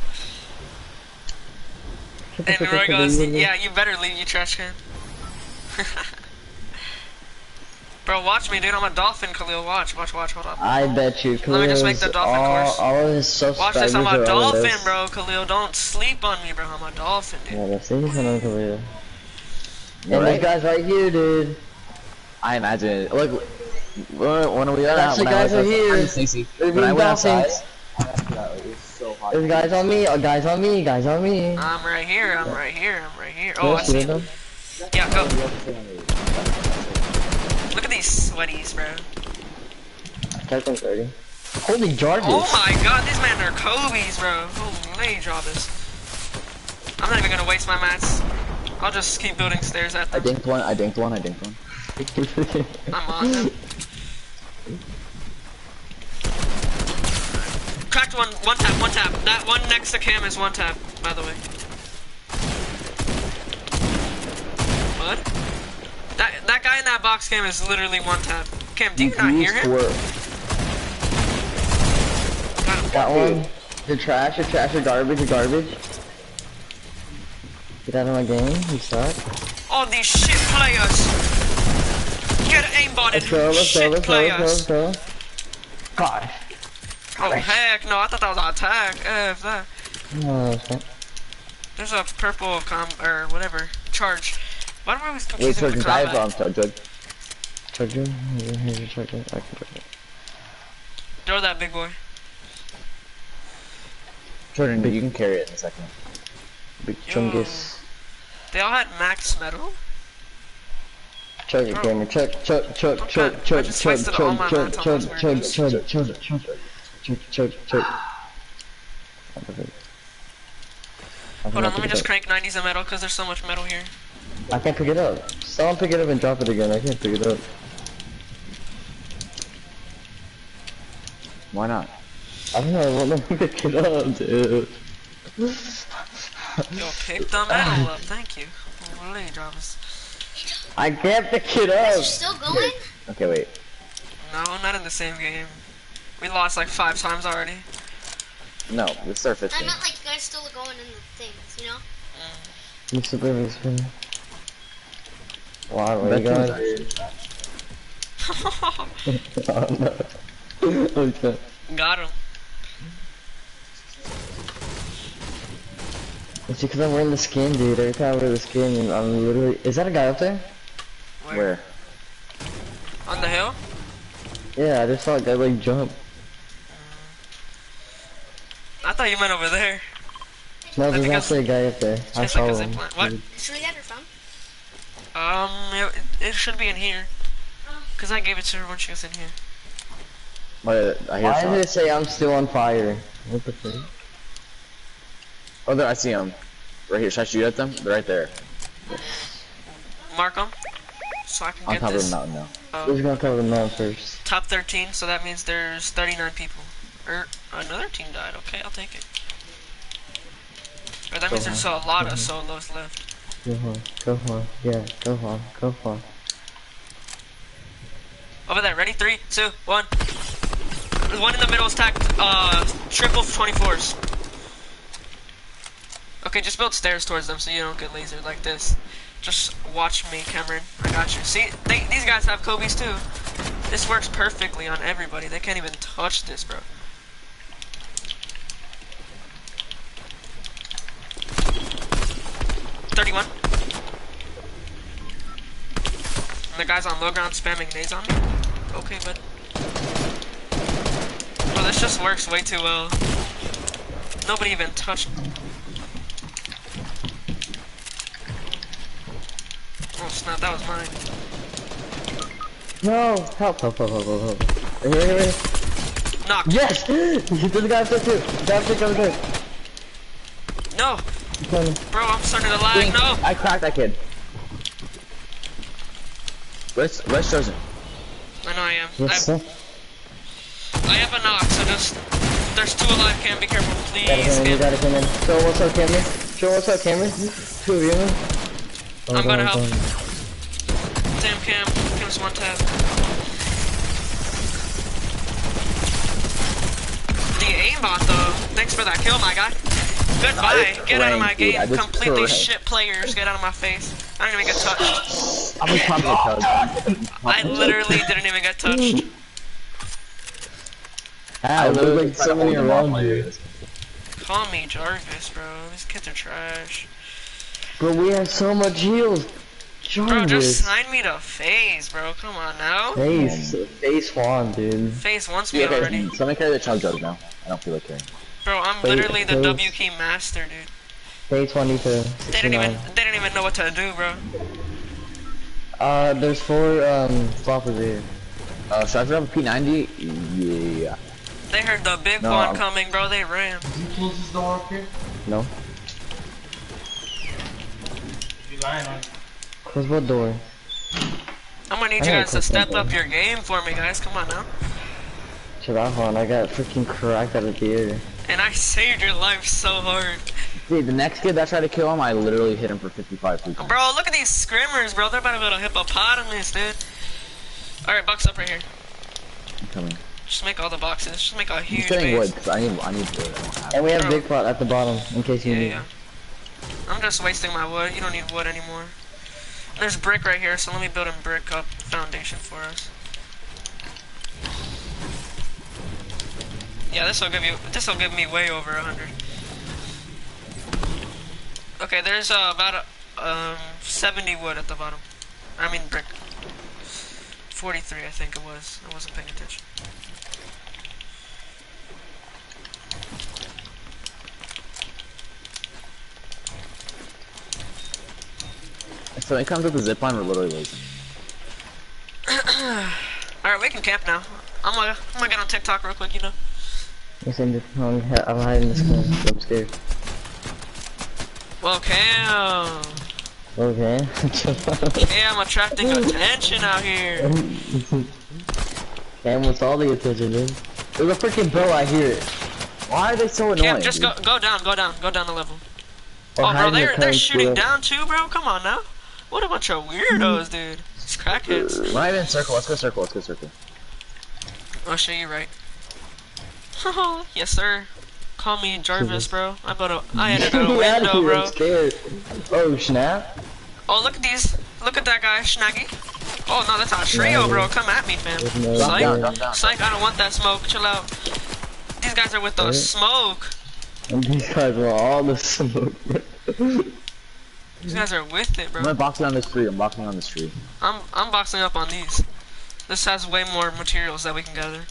Shut the And Roy goes, yeah, you better leave, you trash can. Bro, watch me, dude. I'm a dolphin, Khalil. Watch, watch, watch, hold up. I bet you. Let me just make the dolphin all, course. all of his subscribers Watch this, I'm a dolphin, bro, Khalil. Don't sleep on me, bro. I'm a dolphin, dude. Yeah, that's it. on Khalil. You And right? this guy's right here, dude. I imagine it. Look, when when we went That's out, the guys went are here. They're when I went outside, dolphins. yeah, it was so hot. There's guys on me. Oh, guys on me. Guys on me. I'm right here, I'm right here, I'm right here. Oh, I see them. Yeah, go. Look at these sweaties, bro. Catch on 30. Holy Jarvis. Oh my god, these men are Kobe's, bro. Holy Jarvis. I'm not even gonna waste my mats. I'll just keep building stairs at them. I them. dinked one. I dinked one. I dinked one. I'm on them. One, one tap, one tap. That one next to Cam is one tap, by the way. What? That that guy in that box cam is literally one tap. Cam, do you not hear him? That one. The trash, the trash, the garbage, the garbage. Get out of my game, you suck. All these shit players. Get aimbotted, Let's go, let's go, shit let's go, let's players. go. God. Oh heck no, I thought that was an attack. F that. Okay. There's a purple com or whatever charge. Why do I always Wait, confuse so it with the the dive bomb, so good. Charger? Here, here's your charger. I can charge it. Throw that big boy. Jordan, you can carry it in a second. Big Yo. chungus. They all had max metal. Chug it, Bro. gamer. Chug, chug, chug, Okay, chug, I chug, just chug, wasted all chug, my chug, mats on chug, those chug, weird chug, chug, chug, chug, chug, chug. Hold on, let me just crank 90s of metal because there's so much metal here. I can't pick it up. Someone pick it up and drop it again. I can't pick it up. Why not? I don't know. I won't let me pick it up, dude. Yo, pick the metal up, thank you. Holy Jarvis. I can't pick it Guys up. are still going? Okay, wait. No, not in the same game. We lost like five times already. No, this is our I meant like you guys still going in the things, you know? Mm. You super big Wow, where That you going? oh no. okay. Got him. It's because I'm wearing the skin, dude. Every time I wear the skin, I'm literally. Is that a guy up there? Where? On the hill? Yeah, I just saw a guy like jump. I thought you meant over there. No, there's think actually a guy up there. I Tastes like saw him. What? Should we get her phone? Um, it, it should be in here. Cause I gave it to her when she was in here. What? I hear Why did it say I'm still on fire? What the fuck? Oh, there, I see them. Right here. Should I shoot at them? They're right there. Mark them. So I can On get top of the mountain now. uh, Who's gonna cover the man first? top 13, so that means there's 39 people. Or another team died. Okay, I'll take it. Or that means there's a lot of mm-hmm. solos left. Go on, go on, yeah, go on, go on. Over there, ready? Three, two, one. The one in the middle is tagged, uh, triple 24s. Okay, just build stairs towards them so you don't get lasered like this. Just watch me, Cameron. I got you. See, they, these guys have Kobe's too. This works perfectly on everybody. They can't even touch this, bro. Thirty-one. And the guy's on low ground spamming nades on me. Okay, but Bro, this just works way too well. Nobody even touched. Oh snap, that was mine. No! Help, help, help, help, help, help. Here, here, here. Knock. Yes! There's a guy up there too. Guy up there, guy up there. No. Bro, I'm starting to lag. No. I cracked that kid. Where's Where's chosen? I know I am. What's I, that? I have a knock, so just there's two alive. Cam, be careful, Gotta please. come in, you Cam. gotta come in. Show what's up, Cameron. Show what's up, Cameron. Two of you, man. Oh, I'm gonna help. go. Damn, Cam, give us one tap. The aimbot though. Thanks for that kill, my guy. Goodbye. Get out of my cranked, dude. game. Completely cranked. shit players. Get out of my face. I didn't even get touched. I'm just pumping the I literally didn't even get touched. Ah, there's like so many around you. Call me Jarvis, bro. These kids are trash. But we have so much heals. Bro, just Jarvis. sign me to phase, bro. Come on now. Face, Phase one, dude. Phase wants me Yeah, okay, already. somebody carry the chug jug now. I don't feel like carrying. Bro, I'm Wait, literally the FaZe. W key master, dude. Face 20 to They didn't even they didn't even know what to do, bro. Uh, there's four, um, floppers here. Uh, should I grab a P90? Yeah. They heard the big No, one I'm- coming, bro. They ran. You close this door up here? No? You lying on Close what door? I'm gonna need I you guys to step up button. your game for me, guys. Come on now. Chill out, hon. I got freaking cracked out of the air. And I saved your life so hard. Dude, the next kid that tried to kill him, I literally hit him for 55 free times. Bro, look at these scrimmers, bro. They're about to build a hippopotamus, dude. Alright, box up right here. I'm coming. Just make all the boxes. Just make a I'm huge just getting base. wood, 'cause I need, I need wood. I don't have it. And we have Bro. big pot at the bottom, in case you Yeah, need yeah. I'm just wasting my wood. You don't need wood anymore. There's brick right here, so let me build a brick up foundation for us. Yeah, this will give you. This will give me way over a hundred. Okay, there's uh, about a, um 70 wood at the bottom. I mean brick. 43, I think it was. I wasn't paying attention. If somebody comes with the zip line, we're literally losing. Alright, we can camp now. I'm gonna, I'm gonna get on TikTok real quick, you know. Yes, I'm, just, I'm, I'm hiding this corner. I'm scared. Well, Cam. Okay. Yeah, I'm attracting attention out here. Cam, what's all the attention, dude? There's a freaking bell, I hear it. Why are they so annoying? Cam, just go dude? go down, go down, go down the level. Or Oh, bro, they're they're shooting square. down too, bro. Come on now. What a bunch of weirdos, dude. These crackheads. We're not even in circle. Let's go circle. Let's go circle. I'll show you right. yes, sir. Call me Jarvis, bro. I built a, I edited a Get out of window, bro. I'm scared. Oh, snap. Oh, look at these. Look at that guy, Snaggy. Oh no, that's not trio, bro. Come at me, fam. No Drop down, drop down. Psych, I don't want that smoke. Chill out. These guys are with the smoke. And these guys are all the smoke. These guys are with it, bro. I'm bro. gonna box it on this tree. I'm boxing on this tree. I'm I'm boxing up on these. This has way more materials that we can gather.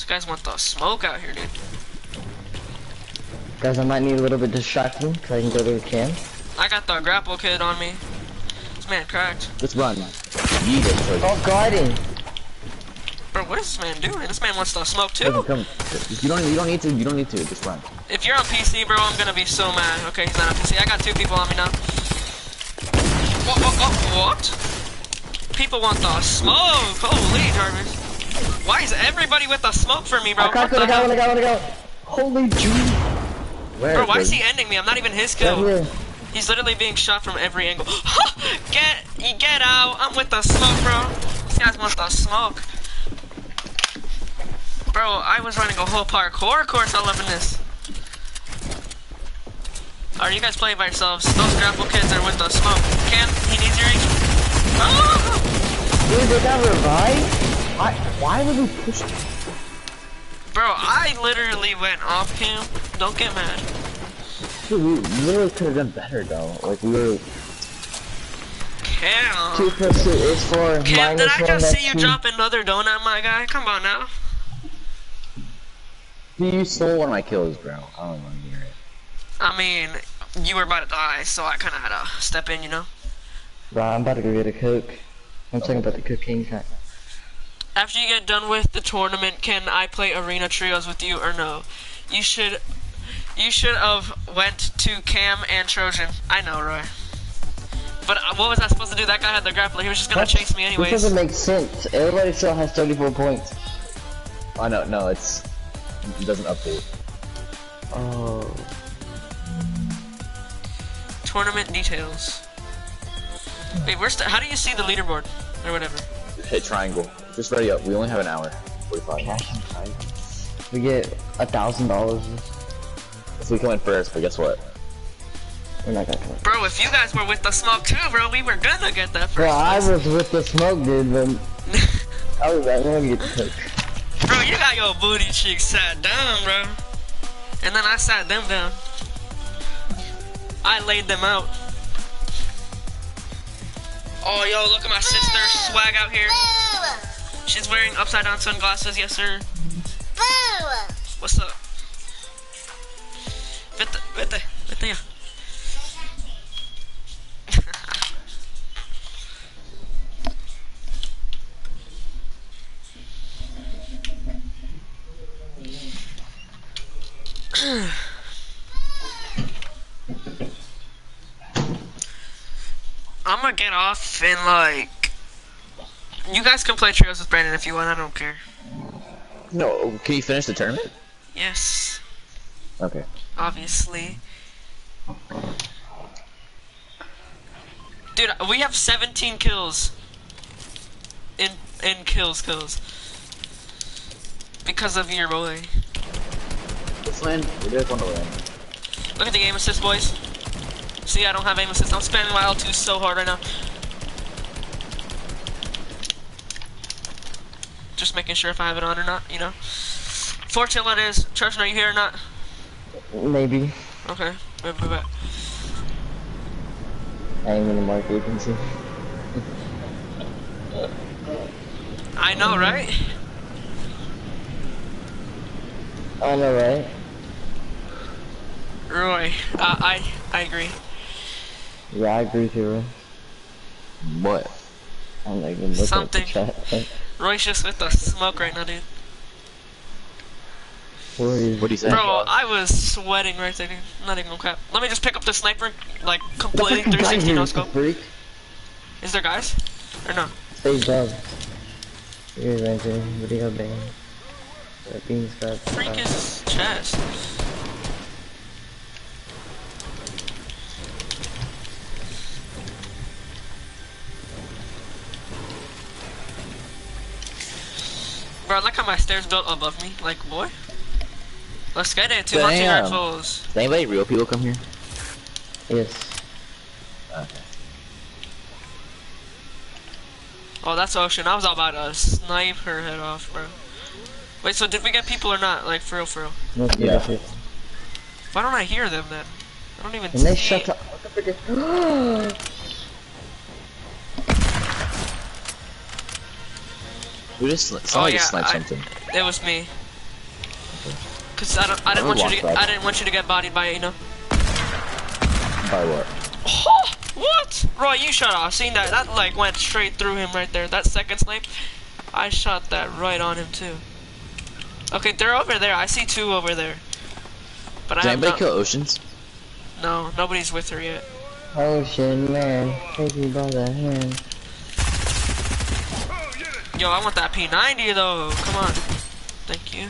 These guys want the smoke out here, dude. Guys, I might need a little bit of distracting, because I can go to the camp. I got the grapple kid on me. This man cracked. Let's run. Yeet it. Oh, gliding! Bro, what is this man doing? This man wants the smoke too. come. You don't. You don't need to. You don't need to. Just run. If you're on PC, bro, I'm gonna be so mad. Okay, he's not on PC. I got two people on me now. What? What? What? what? People want the smoke. Holy Jarvis. Why is everybody with the smoke for me, bro? I What cracked the one, I got one, I got one, I got one. Holy jeez. Where? Bro, why is he ending me? I'm not even his Right kill. here. He's literally being shot from every angle. get, you get out. I'm with the smoke, bro. These guys want the smoke. Bro, I was running a whole parkour course all up in this. Are you guys playing by yourselves? Those grapple kids are with the smoke. Cam, he needs your aid. Oh! Dude, they got revived? Why, why would we push Bro, I literally went off cam. Don't get mad. Dude, we literally could have done better though. Like we were. Cam. Two pursuit is for Cam, did I just see you two. drop another donut, my guy? Come on now. Dude, you stole one of my kills, bro. I don't want to hear it. I mean, you were about to die, so I kind of had to step in, you know? Bro, I'm about to go get a coke. I'm talking about the cocaine kind. After you get done with the tournament, can I play arena trios with you or no? You should, you should have went to Cam and Trojan. I know, Roy. But uh, what was I supposed to do? That guy had the grappler. He was just gonna That's- chase me This anyways. doesn't make sense. Everybody still has 34 points. Oh no, no, it's it doesn't update. Oh. Tournament details. Wait, where's the? How do you see the leaderboard or whatever? Hit triangle. Just ready up. We only have an hour. Forty-five. Cash and. We get a thousand dollars. So we come in first, but guess what? We're not gonna come. Bro, if you guys were with the smoke too, bro, we were gonna get that first. Bro, I was with the smoke, dude, but I was like, let me get the coke. Bro, you got your booty cheeks sat down, bro. And then I sat them down. I laid them out. Oh, yo, look at my sister swag out here. She's wearing upside down sunglasses, yes, sir. What's up? Vete, vete, vete ya. I'm gonna get off and like. You guys can play trios with Brandon if you want. I don't care. No, can you finish the tournament? Yes, Okay. obviously. Dude, we have 17 kills. In in kills, kills. Because of your boy. Let's win. We just want to win. Look at the aim assist, boys. See, I don't have aim assist. I'm spamming my L2 so hard right now. Just making sure if I have it on or not, you know. Four till it is. Trojan, are you here or not? Maybe. Okay. Wait, wait, wait. I ain't gonna mark see. I know, right? I know, right? Roy, uh, I I agree. Yeah, I agree too. What? I'm not even looking Something. at the chat. Roy's just with the smoke right now, dude. Where is What do you say? Bro, I was sweating right there, dude. Not even gonna. Let me just pick up the sniper, like the completely 360 here, no scope. freak? Is there guys? Or no? Stay down. Here's right there. Video bang. That bean's got. Freak his chest. Bro, I like how my stairs built above me. Like, boy. Let's get it. 200 Damn. rifles. Does anybody real people come here? Yes. Okay. Oh, that's Ocean. I was all about to snipe her head off, bro. Wait, so did we get people or not? Like, for real, for real. No, Yeah. yeah. Why don't I hear them then? I don't even And they shut up. What the frick is- We just oh, somebody yeah, just sniped I- something. It was me. Cause I don't, I didn't I want you to, get. I didn't want you to get bodied by it, you know. By what? Oh, what? Roy, you shot off. Seen that? That like went straight through him right there. That second snipe, I shot that right on him too. Okay, they're over there. I see two over there. But I Did have anybody not, kill Oceans? no, nobody's with her yet. Ocean man, take me by the hand. Yo, I want that P90 though. Come on. Thank you.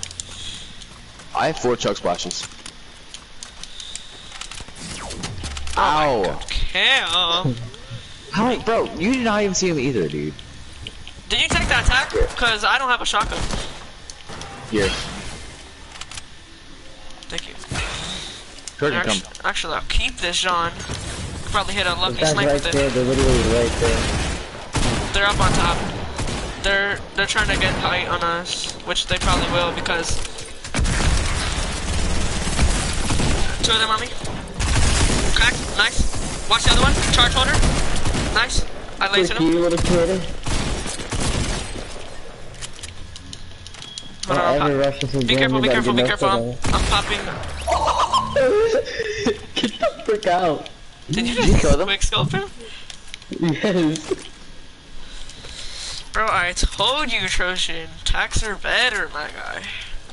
I have four chug splashes. Oh Ow! Cam. How, bro? You did not even see him either, dude. Did you take that attack? Cause I don't have a shotgun. Here, Thank you. Trojan, come. Actually, actually, I'll keep this, John. Probably hit a Those lucky guys snipe right with it. there, they're literally right there. They're up on top. They're they're trying to get height on us, which they probably will because two of them on me. Crack, nice. Watch the other one. Charge holder. Nice. I lasered him. you little kid. Hold on, Don't I'll ever pop- rush Be careful, you be better careful, be careful. I'm, I'm popping. Get the frick out. Did you just kill them? quick scope him? Yes. Bro, I told you, Trojan. Tacs are better, my guy.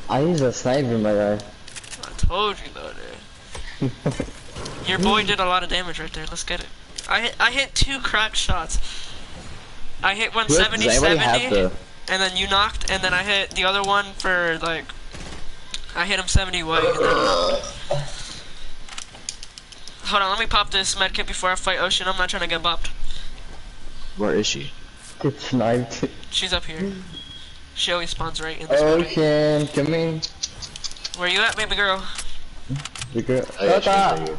I use a sniper, my guy. I told you though, dude. Your boy did a lot of damage right there. Let's get it. I hit, I hit two cracked shots. I hit one Does 70 anybody 70, have the? and then you knocked, and then I hit the other one for like. I hit him 70 white, and then. Hold on, let me pop this medkit before I fight Ocean. I'm not trying to get bopped. Where is she? Get sniped. She's up here. She always spawns right in this building. Ocean, come in. Where you at, baby girl? The girl. Oh, yeah, Shut she's up. right here.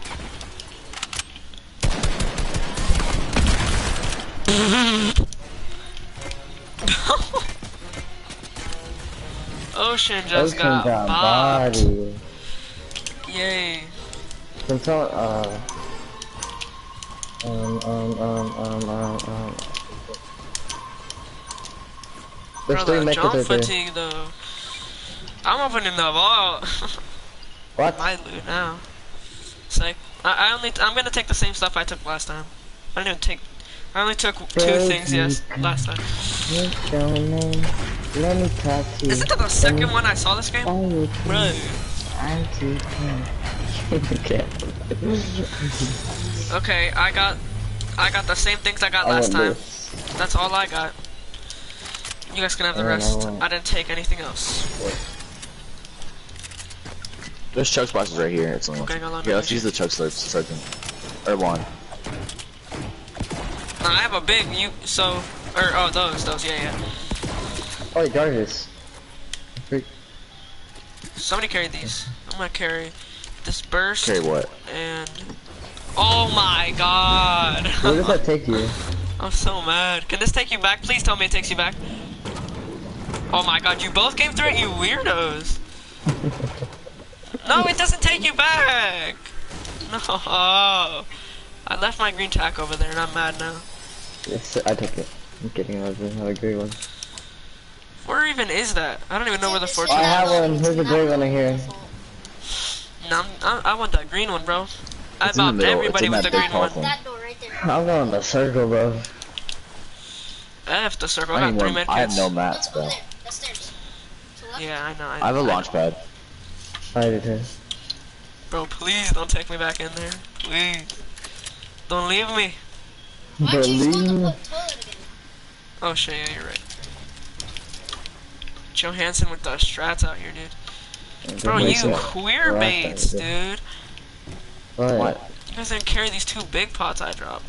Ocean just Ocean got, got bopped. body. Yay. Can tell, uh. Um, um, um, um, um, um. There's Bro, three mechas jump right there. though. I'm opening the vault. What? My loot now. It's like I, I only I'm gonna take the same stuff I took last time. I didn't even take. I only took two things yes last time. Let me talk to you. Isn't that the second one I saw this game? Bro. I'm too okay. Okay, I got I got the same things I got I last time. this. That's all I got. You guys can have the I rest. want- I didn't take anything else. There's chug boxes right here. It's Okay, hold on, Yeah, let's okay. use the chug slurps. Trojan. Or one. Now, I have a big you so or oh those those yeah yeah. Oh, wait, Jarvis. Freak. Somebody carry these. I'm gonna carry this burst Carry what? and oh my god. Where does that take you? I'm so mad. Can this take you back? Please tell me it takes you back. Oh my god, you both came through it, you weirdos. no, it doesn't take you back. No. I left my green tac over there and I'm mad now. Yes, I took it. I'm kidding, I was another green one. Where even is that? I don't even know where the This is I have one. Here's a gray one in here. No, I'm, I, I want that green one, bro. I It's in the bopped middle. everybody It's in with the that green big tall one. thing. That door right there. I'm going the circle, bro. F the circle. I, I got need three more- medkits. I have no mats, bro. There. That's stairs. To the left. Yeah, I know. I have a launch pad. I did too. Bro, please don't take me back in there. Please. Don't leave me. Why'd you just go to Believe- the toilet again? Oh shit, yeah, you're right. Johansson with the strats out here, dude. Bro, you so- queer Right, baits, dude. What? What? You guys didn't carry these two big pots I dropped.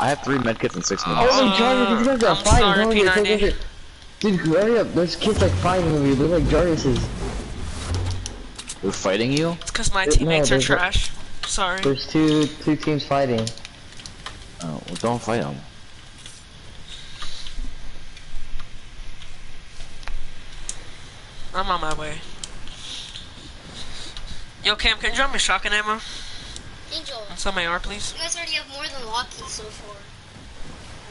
I have three medkits and six minutes. Oh, my Jarvis, these guys are I'm fighting. Sorry, Don't get- P90. don't get- Dude, hurry up. There's kids like fighting with you. They're like Jarvis's. They're fighting you? It's because my No, teammates are there's a- trash. Sorry. There's two two teams fighting. Oh, well, don't fight them. I'm on my way. Yo, Cam, can you drop me shotgun ammo? Angel, And some AR, please? you guys already have more than Locky so far.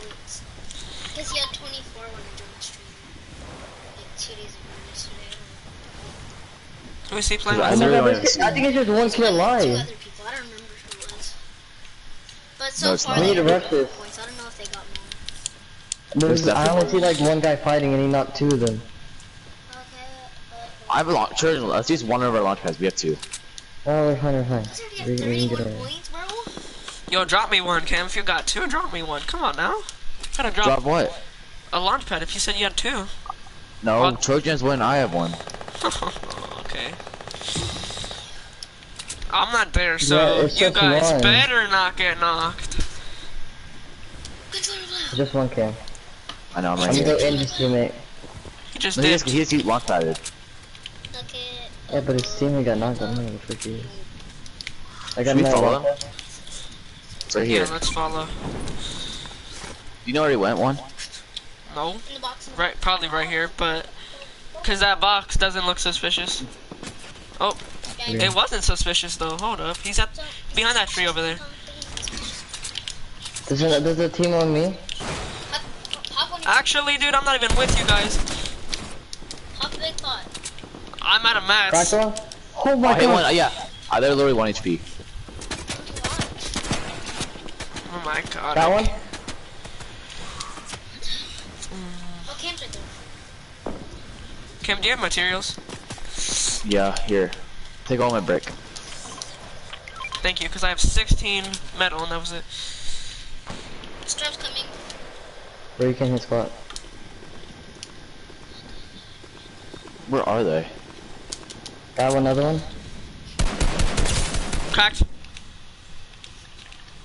Wait. Because he had 24 when I joined the stream. Like two days ago yesterday. Who is he playing I with? know- really God, wanna I think it's just one kill Two alive. I don't remember who it was. But so No, it's far not. they We need to rush this. points. I don't know if they got more. There's, There's I only see like one guy fighting and he knocked two of them. Okay, but I have a launch. Trojan, let's use one of our launch pads. We have two. Oh, we're fine, we're fine. We, we can get 31 points. Yo, drop me one, Cam. If you got two, drop me one. Come on now. Gotta drop, Drop what? a launch pad if you said you had two. No, What? Trojan's one. I have one. okay. I'm not there, so it's you guys one. better not get knocked. Good for left. Just one kill. I know, I'm I'm right gonna here. go in his teammate. He just Look at did. this, he's, he's launch padded. Okay. Yeah, but his teammate got knocked. I don't know which he is. I got Should we another follow him? Right here. Yeah, let's follow. You know where he went, one? No, In the box. right, probably right here, but because that box doesn't look suspicious. Oh, Yeah, it wasn't suspicious though. Hold up, he's at behind that tree over there. There's a, there's a team on me. Hop, hop on your Actually, dude, I'm not even with you guys. hop a big pot. I'm at a Crack match. one. Oh my I hit one, god. uh, yeah. Uh, they're literally 1 HP. Oh my god. That one? Oh, Cam's right there. Kim, do you have materials? Yeah, here. Take all my brick. Thank you, because I have 16 metal and that was it. Storm's coming. Where you can hit spot. Where are they? Got one, another one. Cracked.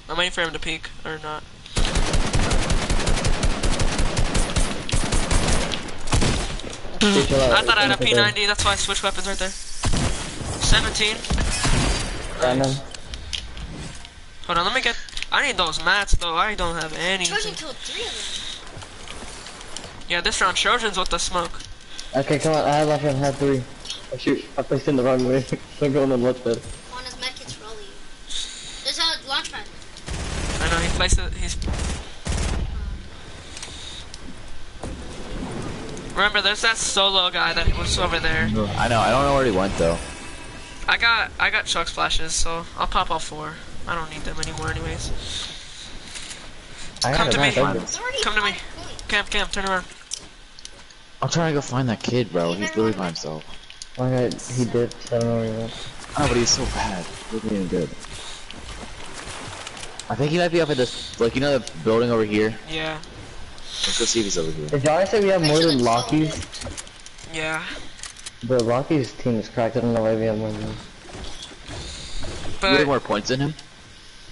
I'm waiting for him to peek or not. I thought I had a It's okay. P90, that's why I switched weapons right there. 17. Random. Hold on, let me get. I need those mats though. I don't have Trojan killed three of them. Yeah, this round Trojans with the smoke. Okay, come on. I left and have three. Oh shoot, I placed in the wrong way. I'm going on the left bed. On his medkits for all of. There's a launch pad. I know he placed it. He's. Remember, there's that solo guy that was over there. I know, I don't know where he went though. I got I got chug splashes, so I'll pop all four. I don't need them anymore, anyways. I Come to me. knife. It's already Come to me. five points. Camp, camp, turn around. I'm trying to go find that kid, bro. He's literally by himself. My god, he did. I don't know where he went. Oh, but he's so bad. He's wasn't good. I think he might be up at this, like, you know the building over here? Yeah, Let's go see if he's over here. Did y'all say we have more than it's Lockie's? yeah. The Lockie's team is cracked. I don't know why we have more than them. You have more points than him?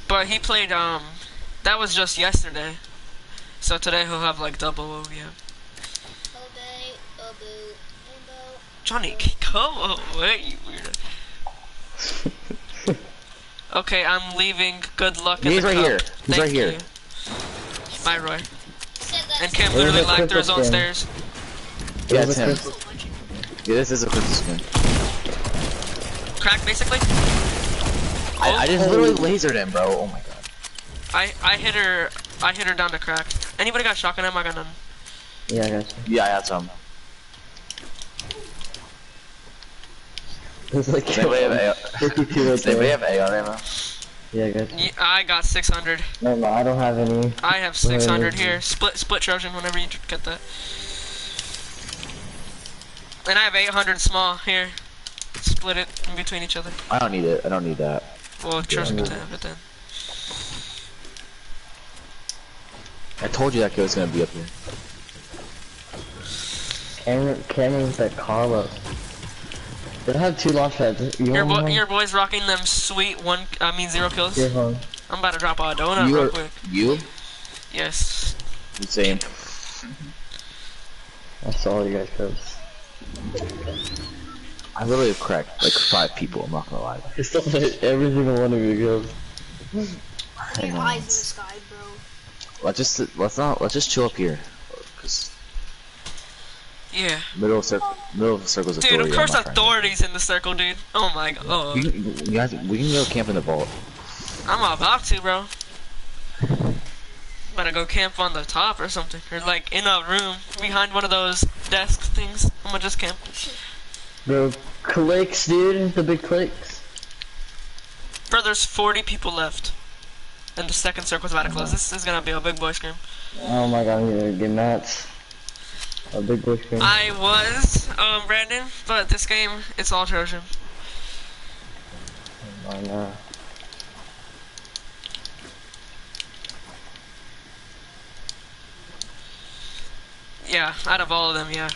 but he played um, that was just yesterday. So today he'll have like double what we have. Obey, Obu, Johnny, come away, you weirdo. Okay, I'm leaving. Good luck in He's the right cup. here. He's Thank right here. you. Bye, Roy. He said that And Cam Where's literally the lagged through his own stairs. Yeah, Where's it's him. crystal? so much. Yeah, this is a crystal skin. Crack, basically. I, I just literally lasered him, bro. Oh my god. I I hit her. I hit her down to crack. Anybody got shotgun ammo? I got none. Yeah, I got you. Yeah, I had some. It's like Does anybody have A- 52 right Does anybody there. have AR ammo? Yeah, I got I got 600. No, no, I don't have any. I have 600 here. Split split Trojan whenever you get that. And I have 800 small here. Split it in between each other. I don't need it. I don't need that. Well, Trojan can have it then. I told you that kid was gonna be up here. Cameron, Cameron with that Carlos. Did I have two launch pads? You Your want boy, one? your boy's rocking them sweet one. I mean zero kills. Here, hold on. I'm about to drop a donut you real quick. you? Yes. The same. I saw you guys post. I literally have cracked like five people. I'm not gonna lie. I still hit every single one of your kills. Hang Your on. eyes in the sky, bro. Let's just let's not let's just chill up here. Cause Yeah. middle of circle, middle of circle's Dude, authority. of course I'm not trying to- authorities in the circle, dude. Oh my god. We can, you guys, we can go camp in the vault. I'm about to, bro. Better go camp on the top or something. Or like in a room behind one of those desk things. I'm gonna just camp. The clicks, dude. The big clicks. Bro, there's 40 people left. And the second circle's about to close. This is gonna be a big boy scream. Oh my god, I'm gonna get mats. A big boy screen. I was, um, Brandon, but this game, it's all Trojan. Why not? Yeah, out of all of them, yeah.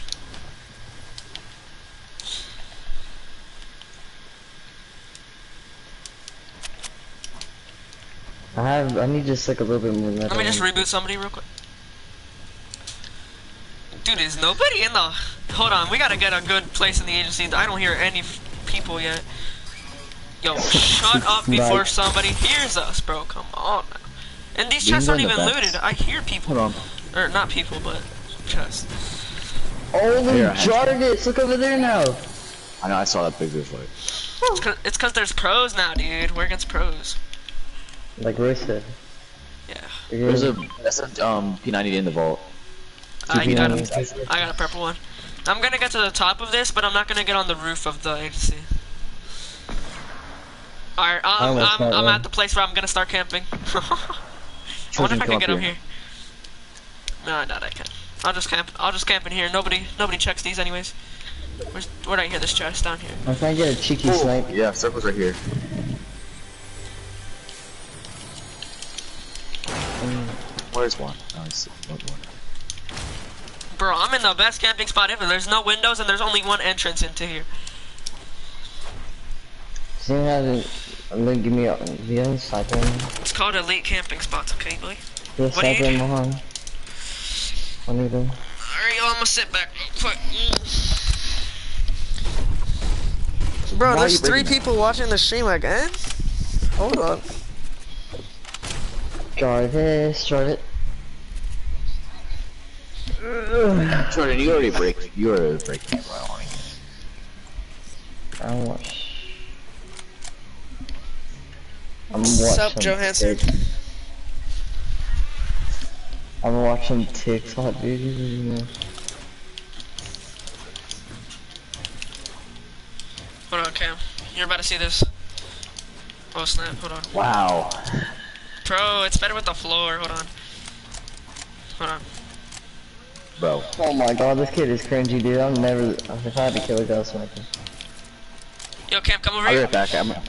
I have. I need just like a little bit more. Let me just reboot somebody real quick. Dude, is nobody in the... Hold on, we gotta get a good place in the agency. I don't hear any f- people yet. Yo, shut up before Right. somebody hears us, bro. Come on. now. And these chests aren't even looted. I hear people. Hold on. Or, not people, but chests. Holy Here, I Jarvis! Look over there now. I know I saw that big fight. It's 'cause- It's because there's pros now, dude. We're against pros. Like Roy said. Yeah. There's a that's a um P90 in the vault. Uh, you got a, P90. I got a purple one. I'm gonna get to the top of this, but I'm not gonna get on the roof of the agency. Alright, I'm, almost I'm, I'm at the place where I'm gonna start camping. I wonder if I can get up up here. No, I doubt I can. I'll just camp. I'll just camp in here. Nobody, nobody checks these anyways. Where's, where did I hear this chest down here? I'm trying to get a cheeky snipe. Yeah, circle's right here. Where's one? Oh, I see. One, one. Bro, I'm in the best camping spot ever. There's no windows and there's only one entrance into here. See how the. I'm give me a. The other sniper. It's called elite camping spots, okay, boy? The What do you sniper do? behind. One of them. Alright, yo, I'm gonna sit back real quick. Bro, Why there's three breaking that? people watching the stream again? Hold on. Jarvis, Jarvis. Jordan, you already break. You already breaking it. Well, I mean, I don't watch. I'm What's watching. up, Johansson? Tik- I'm watching TikTok videos. Hold on, Cam. You're about to see this. Oh snap, hold on. wow. Bro, it's better with the floor, hold on. Hold on. Bro, Oh my god, this kid is cringy, dude. I'm never. If I had to kill a ghost sniper. Yo, Cam, come over I'll be here. right back. I'm, I'm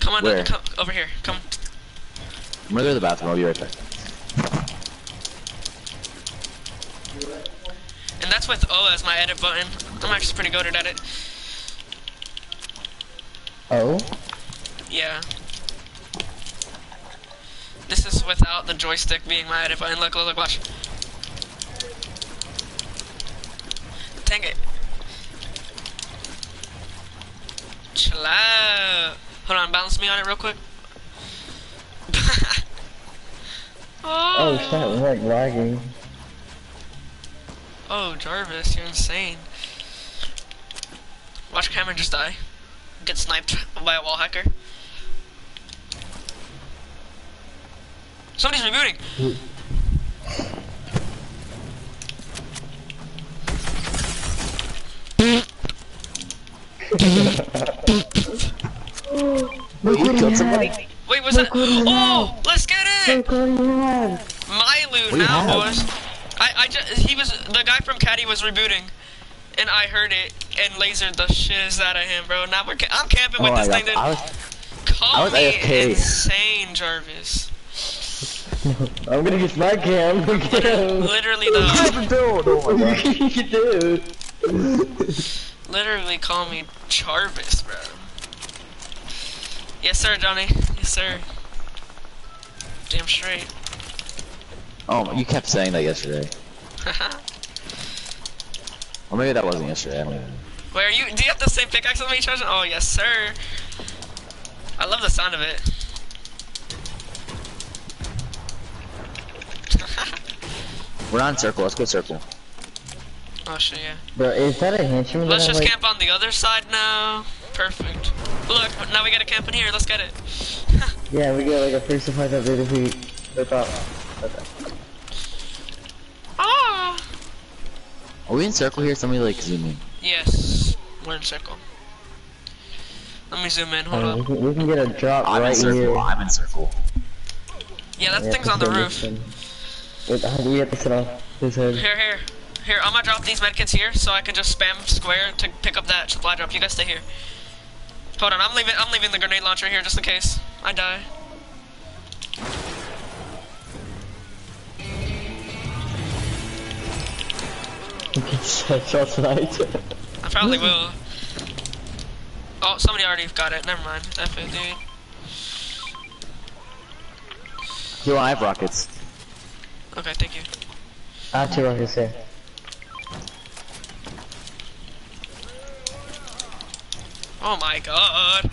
Come on, Where? come over here. Come. gonna go to the bathroom. I'll be right back. And that's with O as my edit button. I'm actually pretty good at it. Oh? Yeah. This is without the joystick being my edit button. Look, look, look, watch. Dang it. Chill out. Hold on, balance me on it real quick. Oh, shit, I'm oh. like lagging. Oh, Jarvis, you're insane. Watch Cameron just die. Get sniped by a wall hacker. Somebody's rebooting. Hmm. Wait, you killed somebody? Wait, was that? what do you Oh, let's get it! Look what he had. My loot What now, have? boys. I, I just, he was, the guy from Catty was rebooting, and I heard it and lasered the shiz out of him, bro. Now we're, ca- I'm camping with Oh, I, this got, thing, dude. I was Call I was me AFK. insane, Jarvis. I'm gonna get my cam again. Literally the, oh you can do. Literally call me Jarvis, bro. Yes, sir, Johnny. Yes, sir. Damn straight. Oh, you kept saying that yesterday. Or maybe that wasn't yesterday. I don't even know. Where are you? Do you have the same pickaxe as me, Trojan? Oh, yes, sir. I love the sound of it. We're on circle. Let's go circle. Oh shit, yeah. Bro, is that a henchman? Let's just like? camp on the other side now. Perfect. Look, now we gotta camp in here. Let's get it. Yeah, we get like a first to find out if we whip out. ah. Are we in circle here? Somebody like zoom in. Yes, we're in circle. Let me zoom in. Hold we, up. can, we can get a drop I'm in right circle. here. I'm in circle. Yeah, that Yeah, thing's on the roof. Wait, how do we have to sit off his head? Here, here, here. I'm gonna drop these medkits here, so I can just spam square to pick up that supply drop. You guys stay here. Hold on, I'm leaving. I'm leaving the grenade launcher here just in case I die. We can set shots tonight. I probably will. Oh, somebody already got it. Never mind. F it, dude. Yo, I have rockets. Okay, thank you. I have two rockets here. Oh my god.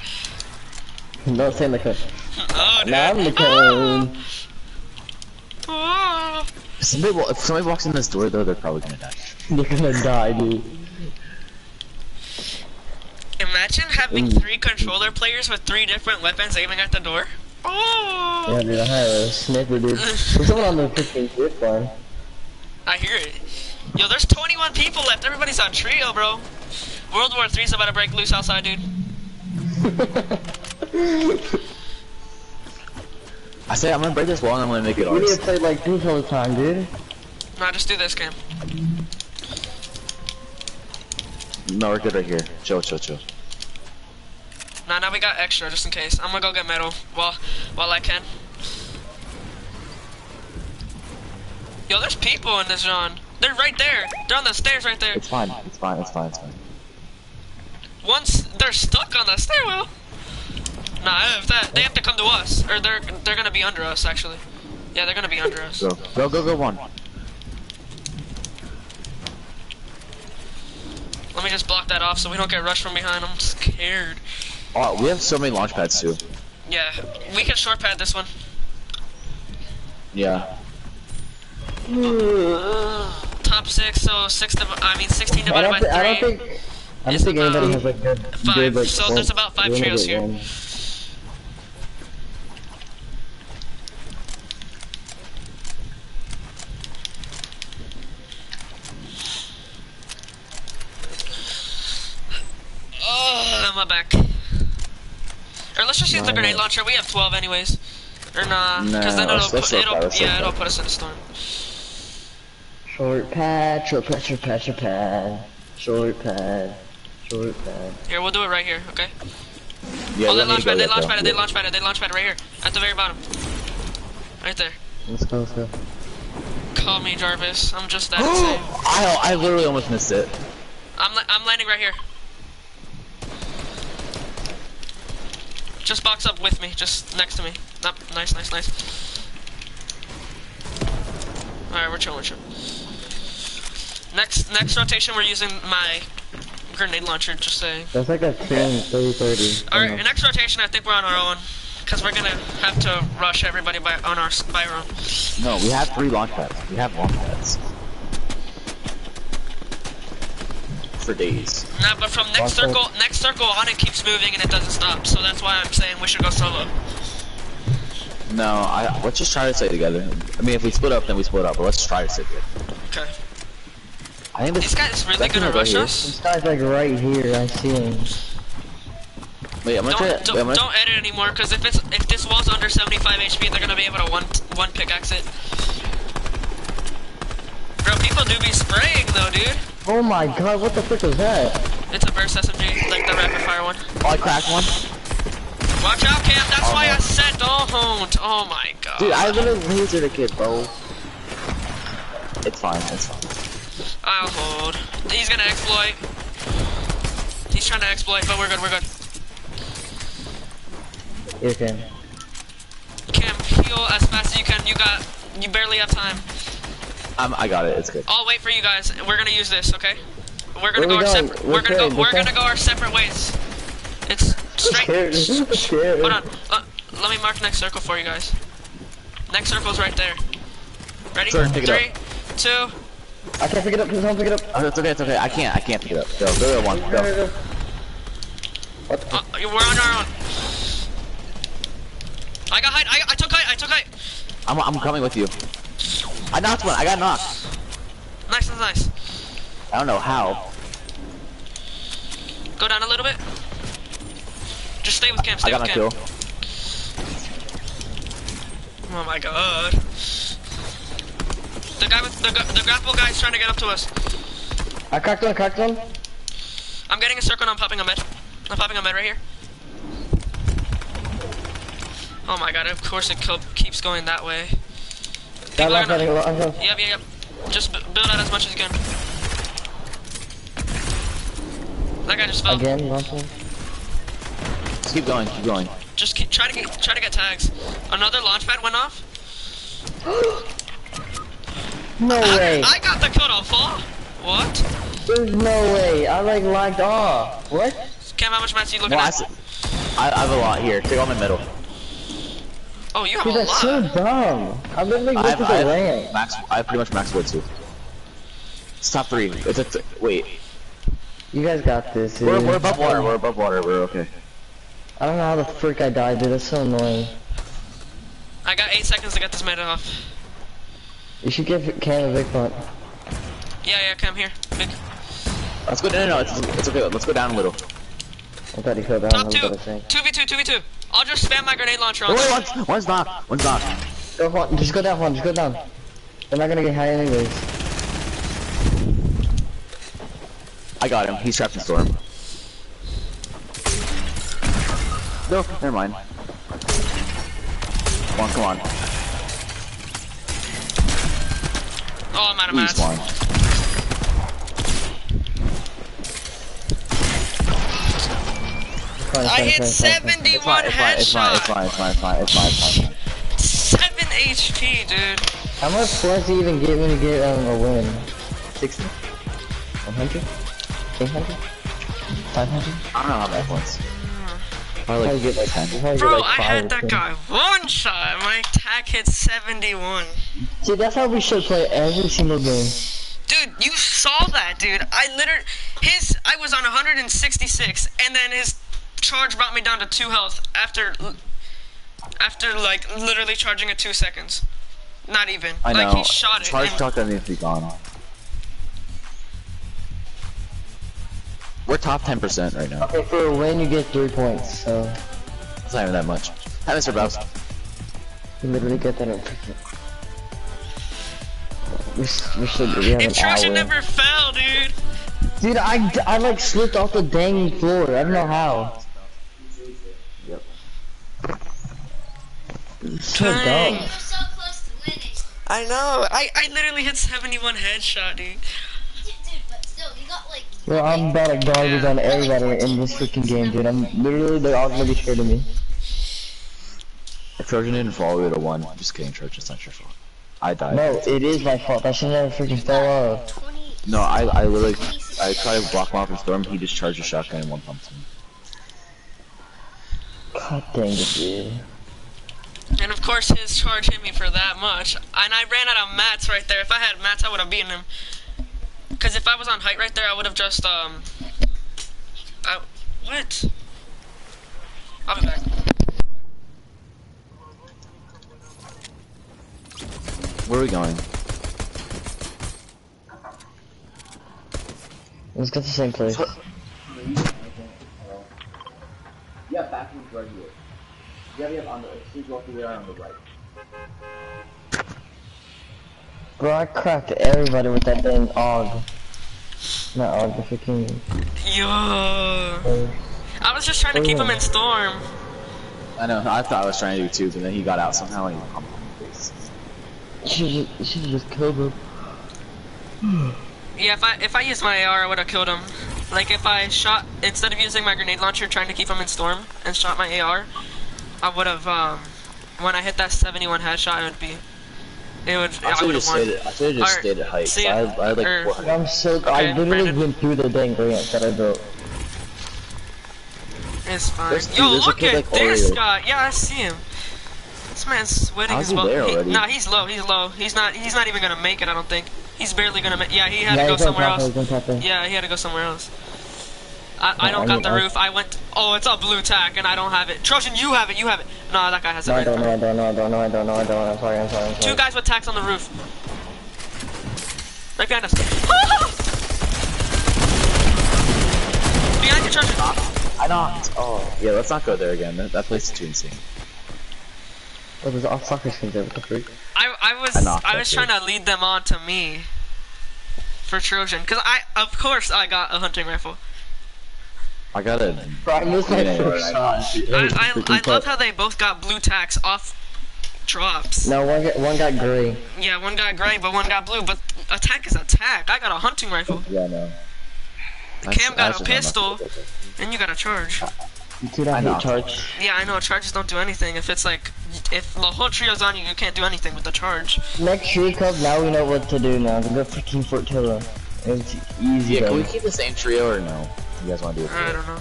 Don't say in the cone. Oh, dude. Now I'm in the cone. Ah. If somebody, wa- if somebody walks in this door, though, they're probably gonna die. They're gonna die, dude. Imagine having Ooh. three controller players with three different weapons aiming at the door. Oh, Yeah, dude, I have a sniper, dude. There's someone on the freaking zip line. I hear it. Yo, there's 21 people left. Everybody's on trio, bro. World War Three's about to break loose outside, dude. I say I'm gonna break this wall and I'm gonna make it we need to play like this all the time, dude. Nah, just do this, Cam. No, we're good right here. Chill, chill, chill. Nah, now we got extra just in case. I'm gonna go get metal while while I can. Yo, there's people in this zone. They're right there. They're on the stairs right there. It's fine. It's fine. It's fine. It's fine. Once they're stuck on the stairwell. Nah, if that they have to come to us, or they're they're gonna be under us actually. Yeah, they're gonna be under us. Go, go, go, go. One. Let me just block that off so we don't get rushed from behind. I'm scared. Oh, we have so many launch pads too. Yeah, we can short pad this one. Yeah. Top six, so six. Div- I mean, 16 I divided don't, by thi- I don't think. I don't think anybody um, has like good, five. good like. So there's about five trios here. one. Oh, my back. Or let's just use the grenade launcher. We have 12 anyways. Or nah, because then it'll, put, it'll at it, let's yeah, it'll put us in a storm. Short pad, short pad, short pad, short pad, short pad, short pad. Here, we'll do it right here, okay? Yeah. oh, they launch pad, they launch pad, they launch pad, they launch pad right here, at the very bottom. Right there. Let's go, let's go. Call me Jarvis. I'm just that insane. I, I literally almost missed it. I'm la- I'm landing right here. Just box up with me, just next to me. Nope, nice, nice, nice. Alright, we're chilling, we're chilling. Next next rotation we're using my grenade launcher, just saying. That's like a 10, 30, 30. Alright, next rotation I think we're on our own. Cause we're gonna have to rush everybody by on our s- by our own. No, we have three launch pads. We have launch pads. For days. Nah, but from next Launch pad. circle next circle on it keeps moving and it doesn't stop. So that's why I'm saying we should go solo. No, I let's just try to stay together. I mean, if we split up, then we split up. But let's try to stay together. Okay. I think this. These guys really gonna gonna rush here. us? This guy's like right here, I see him. Wait, I'm gonna. Don't, Wait, don't, I'm gonna. don't edit anymore, because if it's if this wall's under 75 HP, they're gonna be able to one one pickaxe it. Bro, people do be spraying though, dude. Oh my god, what the frick was that? It's a burst SMG, like the rapid fire one. Oh, I cracked one. Watch out, Cam. That's Oh, why no. I said don't. Oh my god. Dude, I literally lasered a kid, bro. It's fine. It's fine. I'll hold. He's gonna exploit. He's trying to exploit, but we're good. We're good. Here, can. Cam, heal as fast as you can. You got. You barely have time. I'm, I got it. It's good. I'll wait for you guys. We're gonna use this, okay? We're gonna Where go we our separate. We're We're gonna go. We're gonna go our separate ways. It's straight. Scared. Hold on. Uh, let me mark next circle for you guys. Next circle's right there. Ready? Sure, Three, two. I can't pick it up, please don't pick it up. Oh, it's okay. It's okay. I can't. I can't pick it up. Go. Go to one. Go, Go. go, go. What the? Uh, we're on our own. I got height. I, I took height. I took height. I'm, I'm coming with you. I knocked one. I got knocked. Nice, nice, nice. I don't know how. Go down a little bit. Just stay with Cam. Stay I got with my Cam. kill. Oh my god. The guy with the, gu- the grapple guy's trying to get up to us. I cracked one, cracked one. I'm getting a circle and I'm popping a med. I'm popping a med right here. Oh my god, of course it keeps going that way. That People are last gonna- heading, I'm. Yep, yep, yep. Just b- build out as much as you can. That guy just fell. Again, last one. Just keep going. Keep going. Just keep try to get try to get tags. Another launch pad went off. No way. I got the cutoff fall. What? There's no way. I like lagged off. What? Cam, how much mats you looking No, I, at? s- I- I have a lot here. Take all my middle. Oh, you have Dude, a that's lot. so dumb. I literally I looked have, I the have rank. max. I have pretty much max wood too. It's top three. It's a th wait. You guys got this, dude. We're, we're above water. We're above water. We're okay. I don't know how the frick I died, dude. That's so annoying. I got eight seconds to get this made off. You should give Cam a big punt. Yeah, yeah, come here. Big. Let's go. No, no, no. It's, it's okay. Let's go down a little. I thought he fell down. Top I two. was about to say. Two v two. Two v two. I'll just spam my grenade launcher on. Wait, them. one's, one's not. One's not. Go Juan, just go down, Juan. Just go down. They're not gonna get high anyways. I got him. He's trapped in storm. No, never mind. Come on, come on. Oh, I'm out of Please, mats. I hit fine, fine, fine. 71 It's fine, it's fine, it's fine, it's fine, it's fine, it's fine, it's fine, it's fine. 7 HP, dude. How much points do you even get when you get um, a win? 60? 100? 800? 500? I don't know how many points. Probably Probably like get like 10. probably get Bro, like I had that guy one shot. My attack hit 71. See, that's how we should play every single game. Dude, you saw that, dude. I literally, his, I was on 166, and then his charge brought me down to 2 health after, after, like, literally charging at 2 seconds. Not even. I know. Like, he shot it. Charge and- shotgun needs to be gone. We're top 10% right now. Okay, for a win, you get three points, so It's not even that much. Hi, Mr. Bouse. you literally get that in freaking. We, we should we have an Intrusion hour. never fell, dude. Dude, I, I like slipped off the dang floor. I don't know how. Yep. So Dang. dumb. So close to. I know. I, I literally hit 71 headshot, dude. Dude, but still, you got like. Yo, I'm about to garbage Yeah. on everybody in this freaking game, dude. I'm literally, they're all gonna be scared of me. If Trojan didn't fall, we would have won. Just kidding, Trojan. It's not your fault. I died. No, it is my fault. I should never freaking fell off. No, I, I literally, I tried to block him off in storm. He just charged a shotgun and one pumped me. God dang it, dude. And of course, his charge hit me for that much. And I ran out of mats right there. If I had mats, I would have beaten him. Because if I was on height right there, I would have just, um. I, what? I'll be back. Where are we going? Let's go to the same place. Yeah, backwards right here. Yeah, yeah, on the, see, go through there on the right. Bro, I cracked everybody with that damn AUG. Not AUG, the freaking... Yo. Uh, I was just trying to keep him in storm. I know, I thought I was trying to do too, but then he got out somehow and he pumped me in the face. You should've just, you should've just killed him. Yeah, if I if I used my AR, I would have killed him. Like if I shot instead of using my grenade launcher, trying to keep him in storm, and shot my AR, I would have. Um, when I hit that 71 headshot, it would be. It would. I I should would have have just won. stayed, I should have just Or- stayed at height. see, I, I had like. Or, I'm so... I literally Brandon. went through the dang ramp that I built. It's fine. There's- Yo, there's look at like this Oreo. guy. Yeah, I see him. This man's sweating How's as he well. there He- nah, he's low. He's low. He's not. He's not even gonna make it. I don't think. He's barely gonna make. Yeah, he had yeah, to go somewhere top, else. top. Yeah, he had to go somewhere else. I, I don't I got mean, the roof. I went. Oh, it's a blue tac, and I don't have it. Trojan, you have it. You have it. No, that guy has it. No, I don't know. I don't know, I don't know, I don't know, I don't know. I'm sorry, I'm sorry, I'm Two guys with tacs on the roof. Right behind us. behind you, Trojan. I knocked. Oh, yeah, let's not go there again. That, that place is too insane. Oh, there's all soccer skins there, what the freak? I I was I knocked I that was trying to lead them on to me for Trojan, cause I of course I got a hunting rifle. I got a. Bro, I missed my Yeah, first right. shot. I I, I love how they both got blue tacs off drops. No, one got, one got gray. Yeah, one got gray, but one got blue. But attack is attack. I got a hunting rifle, Yeah, no. Cam got a pistol. and you got a charge. You two don't I know. hit charge. Yeah, I know. Charges don't do anything. If it's like, if the whole trio's on you, you can't do anything with the charge. Next tree cup, now we know what to do now. We Go for Team Fortilla. It's easy Yeah, can we keep the same trio or no? You guys want to do it? I don't know.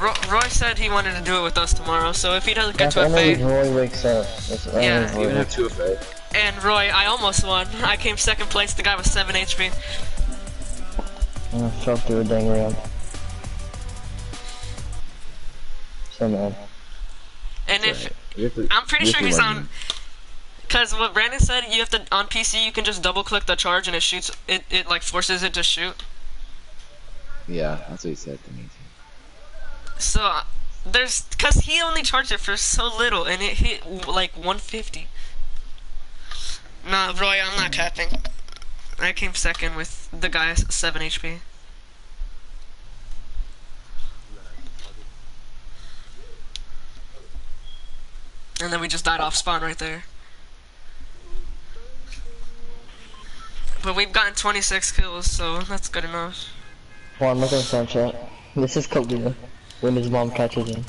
Ro- Roy said he wanted to do it with us tomorrow, so if he doesn't get That's to a only if fade, Roy wakes up. That's only Yeah. if Even Roy- have two afraid. and Roy, I almost won. I came second place. The guy was seven HP. I'm gonna fell through a dang ramp. So mad. And if We have to- I'm pretty sure he's run on, because what Brandon said, you have to on PC you can just double click the charge and it shoots. It it like forces it to shoot. Yeah, that's what he said to me. too. So there's because he only charged it for so little and it hit like 150. Nah, Roy, I'm not capping. I came second with the guy 7 HP. And then we just died off spawn right there. But we've gotten 26 kills, so that's good enough. Juan, look on Snapchat. This is Kalia. When his mom catches him.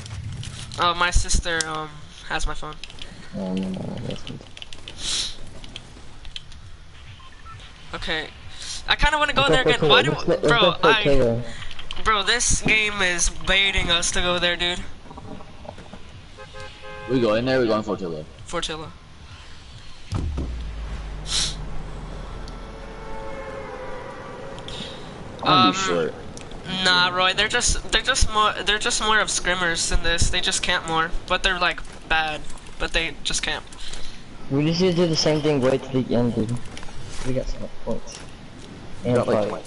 Oh, my sister um has my phone. Oh, no, no. Okay. I kind of want to go there again. Why do, bro? I, bro, this game is baiting us to go there, dude. We go in there, we go in Fortilla. Fortilla. I'm gonna Um, short. Nah, Roy, they're just they're just more they're just more of scrimmers than this. They just camp more, but they're like bad, but they just camp. We just need to do the same thing, wait till the end, dude. We got some points. And Got like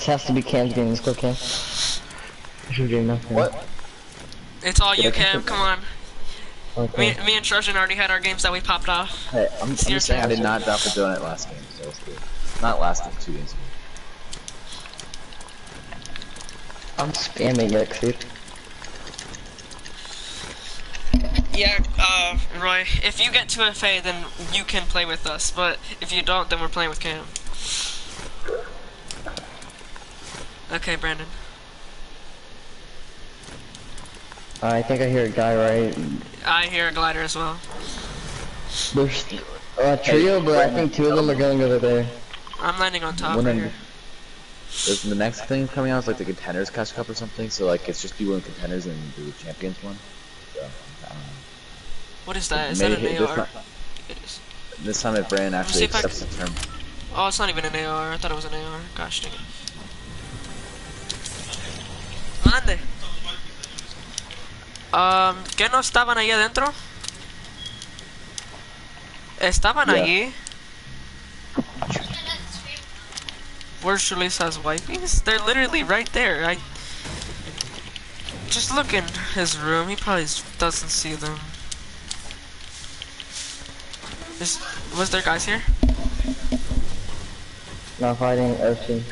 This has to be Cam's game, let's go Cam. You're doing nothing. What? It's all you, Cam. Come on. Okay. Me, me and Trojan already had our games that we popped off. Hey, I'm, I'm just saying I did not drop for doing it last game, so it's good. Not last game, two games ago. I'm spamming it, dude. Yeah, uh, Roy, if you get to a FA, then you can play with us, but if you don't, then we're playing with Cam. Okay, Brandon. I think I hear a guy right. I hear a glider as well. There's a trio, but I think two of them are going over there. I'm landing on top When right I'm- here. There's the next thing coming out is like the contenders catch cup or something, so like it's just people in contenders and the champions one. So, I don't know. What is that? Is May that an hit this, AR? time, It is. this time if Brandon actually if I accepts the term. Oh, it's not even an AR. I thought it was an AR. Gosh dang it. Mande. Um, ¿qué no estaban ahí adentro? Estaban Yeah. allí. Where's Shalisa's wifeys? They're literally right there. I just look in his room. He probably doesn't see them. Is was there guys here? Not fighting FC.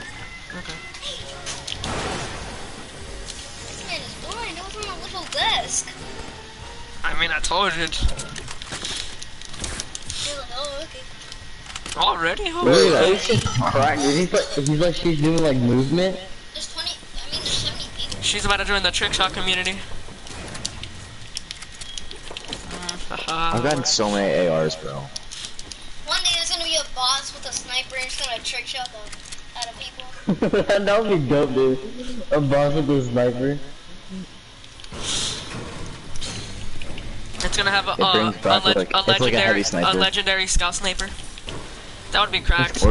Desk. I mean, I told you. You're like, oh, okay. Already? Look Holy. He's just cracked, dude. He's like, he's like she's doing like movement. There's 20, I mean, there's 70 people. She's about to join the trick shot community. Mm. I've gotten so many ARs, bro. One day there's gonna be a boss with a sniper and he's gonna trick shot the out of people. that would be dope, dude. A boss with a sniper. It's gonna have a, It uh, a, back, leg- like- a it's like a legendary heavy a, legendary scout sniper. That would be cracked.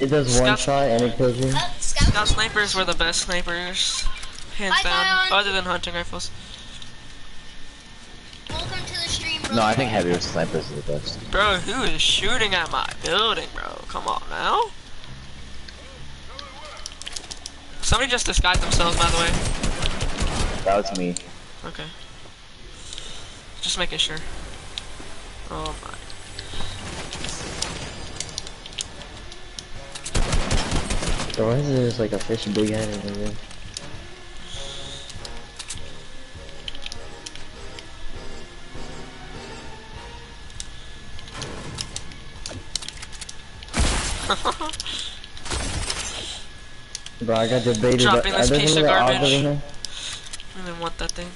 It does one Scout- shot and it kills you. Uh, scout. Scout snipers were the best snipers, hands Bye, down, Zion. other than hunting rifles. Welcome to the stream, bro. No, I think heavier snipers are the best. Bro, who is shooting at my building, bro? Come on now. Somebody just disguised themselves, by the way. That was me. Okay. Just making sure. Oh my. So why is there just like a fish big head in there? Bro, I got debated. Dropping this piece of garbage. I didn't want that thing.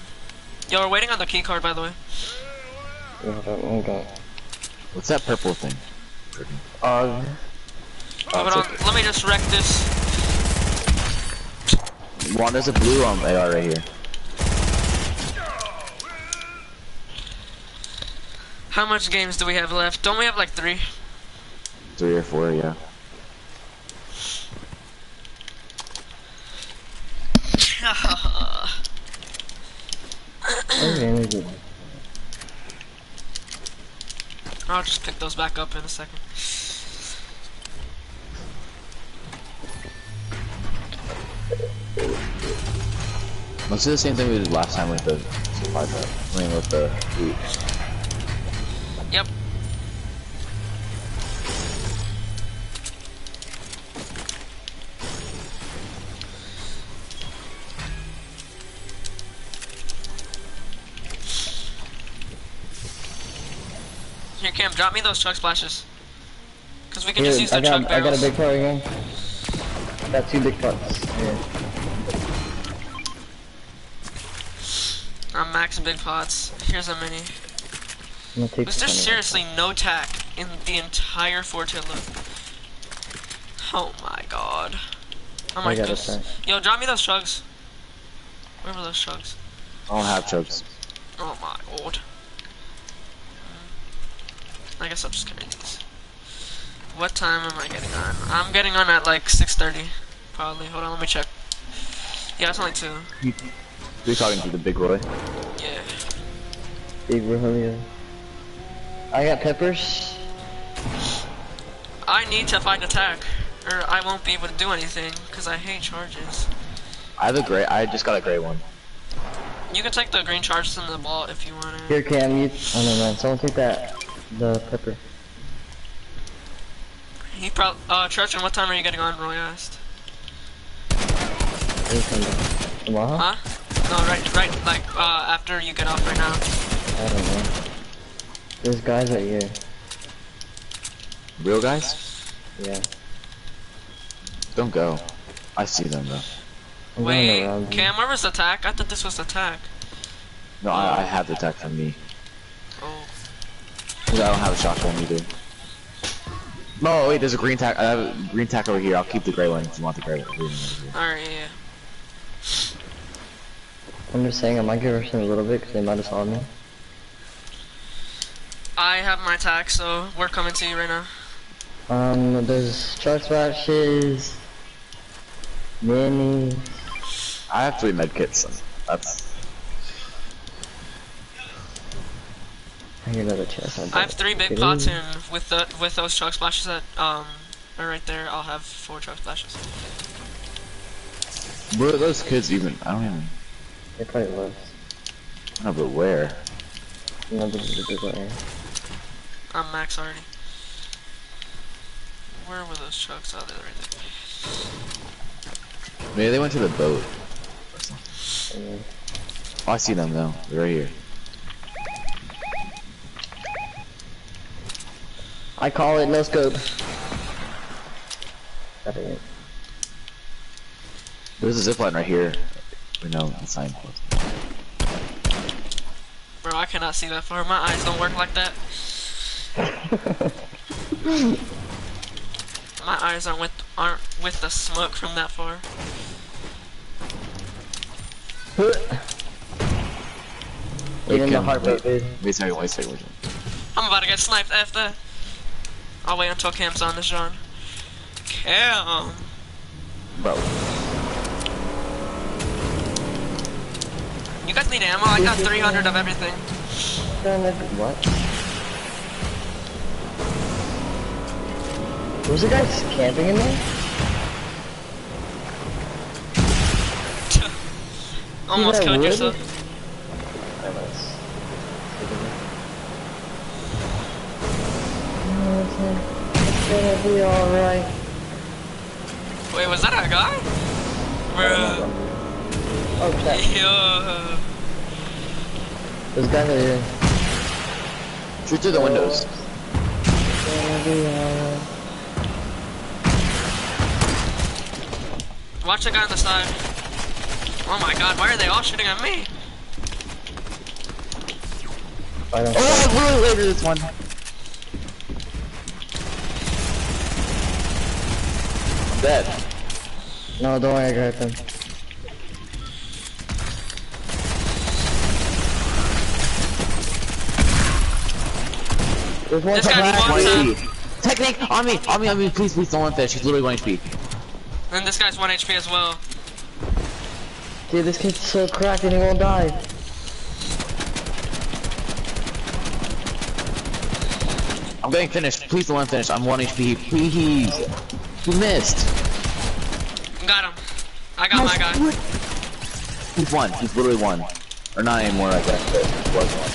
Yo, we're waiting on the key card, by the way. Yeah, hold on, hold. What's that purple thing? Uh, Hold on, let me just wreck this. One, there's a blue um, AR right here. How much games do we have left? Don't we have like three? Three or four, yeah. I'll just pick those back up in a second. Let's do the same thing we did last time with the supply drop. I mean, with the loot. Yep. Drop me those chug splashes. Cause we can just use the I got, chug I got barrels. a big pot. I got two big pots. Here. I'm maxing big pots. Here's a mini. I'm gonna take Was there seriously no tac in the entire Forte loop? Oh my god. Oh my just... tac. Yo, drop me those chugs. Where were those chugs? I don't have chugs. Oh my god. I guess I'll just carry these. What time am I getting on? I'm getting on at like 6.30. Probably. Hold on, let me check. Yeah, it's only 2. We're talking to the big Roy. Yeah. Big Rogelio. I got peppers. I need to find a tac. Or I won't be able to do anything, because I hate charges. I have a gray. I just got a gray one. You can take the green charges in the ball if you want it. Here, Cam, you. Oh no, man. Someone take that. The pepper. He probably, uh, Trustin, what time are you getting on, Roy asked? Here come Tomorrow? Huh? No, right, right, like, uh, after you get off right now. I don't know. There's guys right here. Real guys? Yeah. Don't go. I see them though. I'm Wait, around. Cam, where was the attack? I thought this was the attack. No, I, I have the tech from me. Oh. Cause I don't have a shotgun either. No, wait, there's a green tac. I have a green tac over here. I'll keep the gray one if you want the gray one. Green one over here. Alright, yeah. I'm just saying I might get rushed in a little bit because they might have saw me. I have my tac, so we're coming to you right now. Um, there's chug splashes, minis. I have three med kits. So that's I hear another chest. I have three big pots in with the with those chug splashes that um are right there. I'll have four chug splashes. where are those kids even? I don't even They probably was. know, but where? No, this is a big one. I'm max already. Where were those chugs? Oh, they're right there. Maybe they went to the boat. Oh, I see them though. They're right here. I call it no scope. Got it. There's a zipline right here. We know the signpost. Bro, I cannot see that far. My eyes don't work like that. My eyes aren't with aren't with the smoke from that far. Get in the Cam, heart wait, dude. wait a second, wait a second, wait a second. I'm about to get sniped after. I'll wait until Cam's on this John. Cam. Bro, You guys need ammo? I got 300 of everything. What? Was the guy camping in there? Almost killed yourself. I was. It's gonna be alright. Wait, was that a guy? Bruh. Oh crap. Yo. There's guys right here. shoot through the windows. It's gonna be alright. Watch the guy on the side. Oh my god, why are they all shooting at me? I don't Oh, really later this one. Dead. No, don't worry, I got them. There's one This guy top wants right. a- 1 HP. Technique, on me, on me, on me, please, please don't let that. She's literally 1 HP. And this guy's 1 HP as well. Dude, this kid's so cracked and he won't die. I'm getting finished. Please don't let him finish. I'm 1 HP. Please. You missed. Got him. I got my guy. He's one. He's literally one. Or not anymore, I guess. But he was one.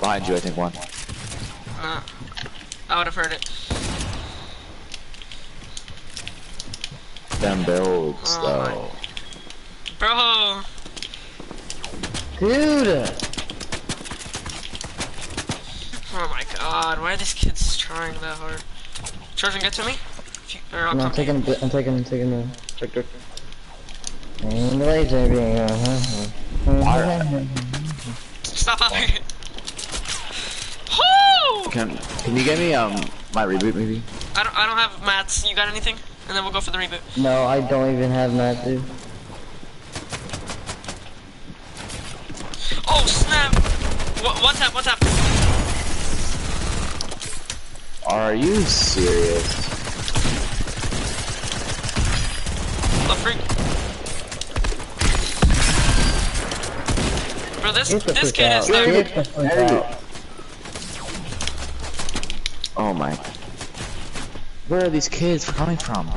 Behind you, I think one. Nah. I would have heard it. Them builds, Oh though. Bro! Dude! Oh my god, why are these kids trying that hard? Trojan, get to me? Or I'll No, I'm come to you. taking I'm taking, I'm taking the... Check, check. And the laser beam, uh-huh. Stop popping it. Woo! Can Can you get me um my reboot maybe? I don't, I don't have mats. You got anything? And then we'll go for the reboot. No, I don't even have that, dude. Oh snap! What, one tap, one tap. Are you serious? A freak. Bro, this Get this kid out. is the Get the freak out. Oh my. Where are these kids coming from?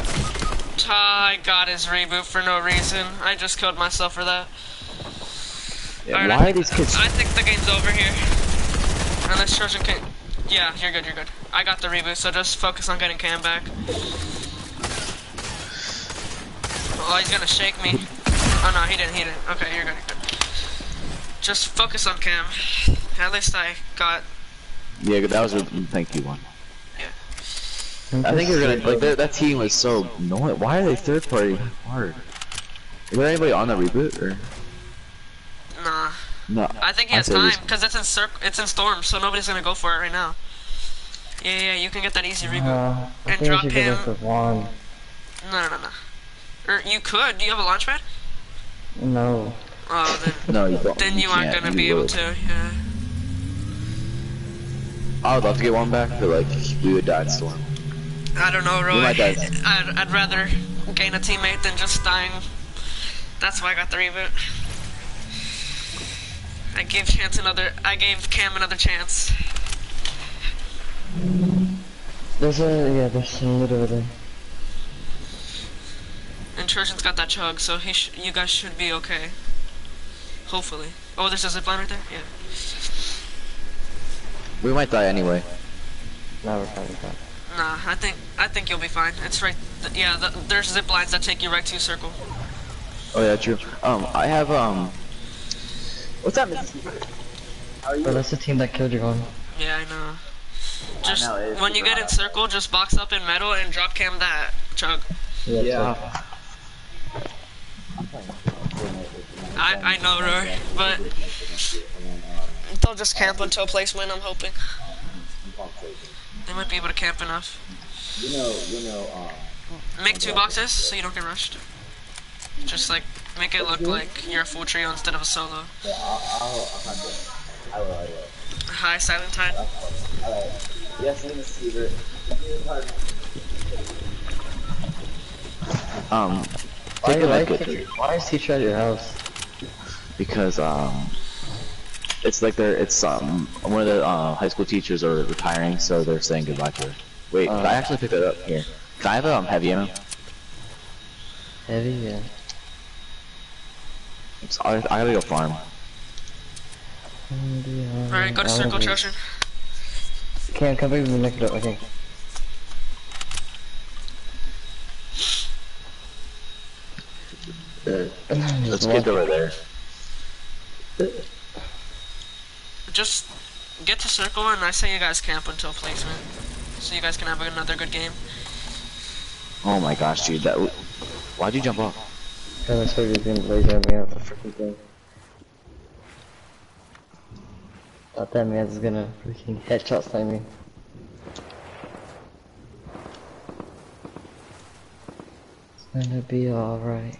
I got his reboot for no reason. I just killed myself for that. Yeah, Alright, I why are these kids? I think the game's over here. Unless Trojan can. Yeah, you're good, you're good. I got the reboot, so just focus on getting Cam back. Oh, he's gonna shake me. Oh no, he didn't, he didn't. Okay, you're good, you're good. Just focus on Cam. At least I got. Yeah, that was a thank you one. I'm I think just you're gonna like that. That team was so annoying. Why are they third party hard? Is there anybody on the reboot or Nah. no? I think he has time, because it's in circ it's in storm, so nobody's gonna go for it right now. Yeah, yeah, you can get that easy reboot. Uh, I And think I drop should go him. with the wand. No, no, no. Or you could. Do you have a launch pad? No. Oh, then. No, you don't. Then you aren't gonna you be able to, yeah. I would love to get one back, but like we would die in storm. I don't know, Roy. I'd, I'd rather gain a teammate than just dying. That's why I got the reboot. I gave chance another. I gave Cam another chance. There's a, yeah, there's some loot over there. And Trojan's got that chug, so he sh- you guys should be okay. Hopefully. Oh, there's a zip line right there. Yeah. We might die anyway. Now we're fine with that. Nah, I think I think you'll be fine. It's right. Th- yeah, the, there's zip lines that take you right to your circle. Oh yeah, true. Um, I have um. What's up, Mrs. But that's the team that killed your one. Yeah, I know. Just know, when you get in circle, just box up in metal and drop cam that chug. Yeah. I I know, Roy, but they'll just camp until a placement. I'm hoping they might be able to camp enough. You know, you know, um. Make two boxes so you don't get rushed. Just like make it look like you're a full trio instead of a solo. Yeah, I'll, I'll, I'll I will, I will. Hi, Silent Tide. Yes, Mrs. Seaver. Um, Why, take a why, look at is- why is teacher at your house? because um, it's like they're it's um one of the uh, high school teachers are retiring, so they're saying goodbye to her. Wait, Uh. can I actually pick that up here? Can I have um heavy ammo? Heavy, yeah. It's- I, I gotta go farm. Alright, go to circle, Trojan. Cam, come back and make it up, okay. Uh, let's get over there. Just get to circle and I say you guys camp until placement. so you guys can have another good game. Oh my gosh, dude, that. Why'd you jump off? Cause I saw you being laser at me out the freaking thing. Thought that man's gonna freaking headshot snipe me. It's gonna be alright.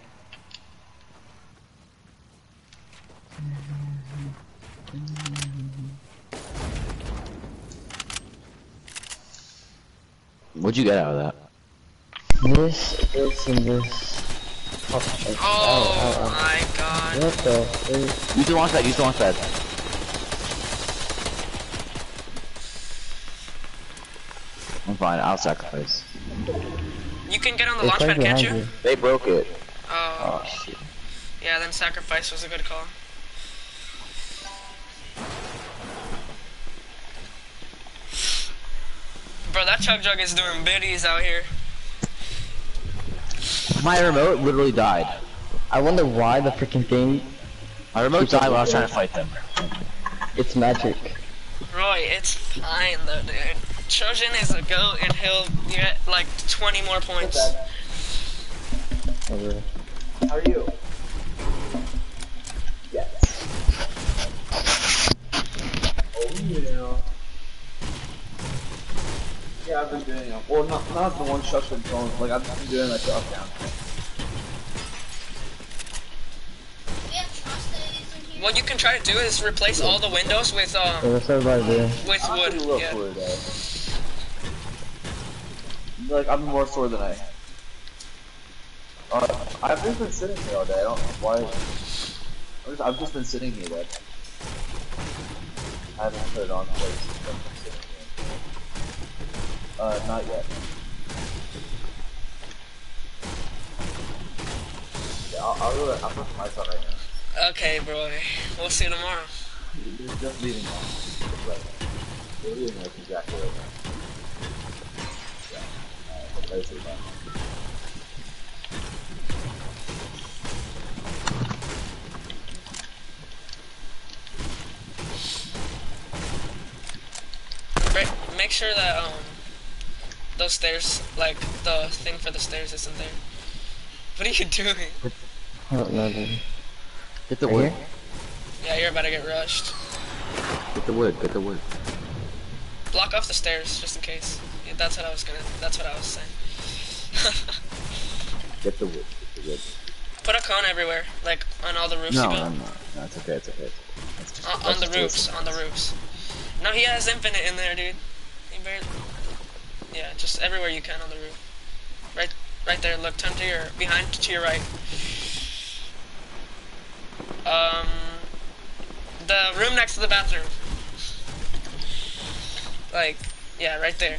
What'd you get out of that? This, this, and this. Oh, Oh ow, ow, my god. What the? freak? Use the launch pad. Use the launch pad. I'm fine. I'll sacrifice. You can get on the They launch pad, can't behind you? They broke it. Oh, Oh shit. yeah, then sacrifice was a good call. Bro, that chug jug is doing biddies out here. My remote literally died. I wonder why the freaking thing. My remote died while I was trying to fight them. It's magic. Roy, it's fine though, dude. Trojan is a goat and he'll get like 20 more points. Okay. How are you? Yes. Oh yeah. Yeah, I've been doing it. Well, not not the one shots with phones. Like I've been doing like the up down. We have trust days in here. What you can try to do is replace all the windows with So um what's everybody doing? with wood. low Yeah. for it, though. Like I'm more sore than I. Uh, I've just been sitting here all day. I don't know why. I'm just, I've just been sitting here. Like I haven't put it on. Like, I've been sitting here. Uh, not yet. Yeah, I'll, I'll go. My son right now. Okay, bro. We'll see you tomorrow. They're just leaving now. Right. They're leaving like exactly right now. Yeah. Alright, I'll play this again. Break, make sure that um those stairs, like the thing for the stairs, isn't there. What are you doing? I don't know, dude. Get the Right wood. here? Yeah, you're about to get rushed. Get the wood. Get the wood. Block off the stairs just in case. That's what I was gonna. That's what I was saying. Get the wood. Get the wood. Put a cone everywhere, like on all the roofs No, you no, go. no, no. It's okay. It's okay. It's okay. It's just, On, on the roofs, on the roofs. No, he has infinite in there, dude. He barely. Yeah, just everywhere you can on the roof. Right, right there. Look, turn to your behind to your right. Um, the room next to the bathroom. Like, yeah, right there.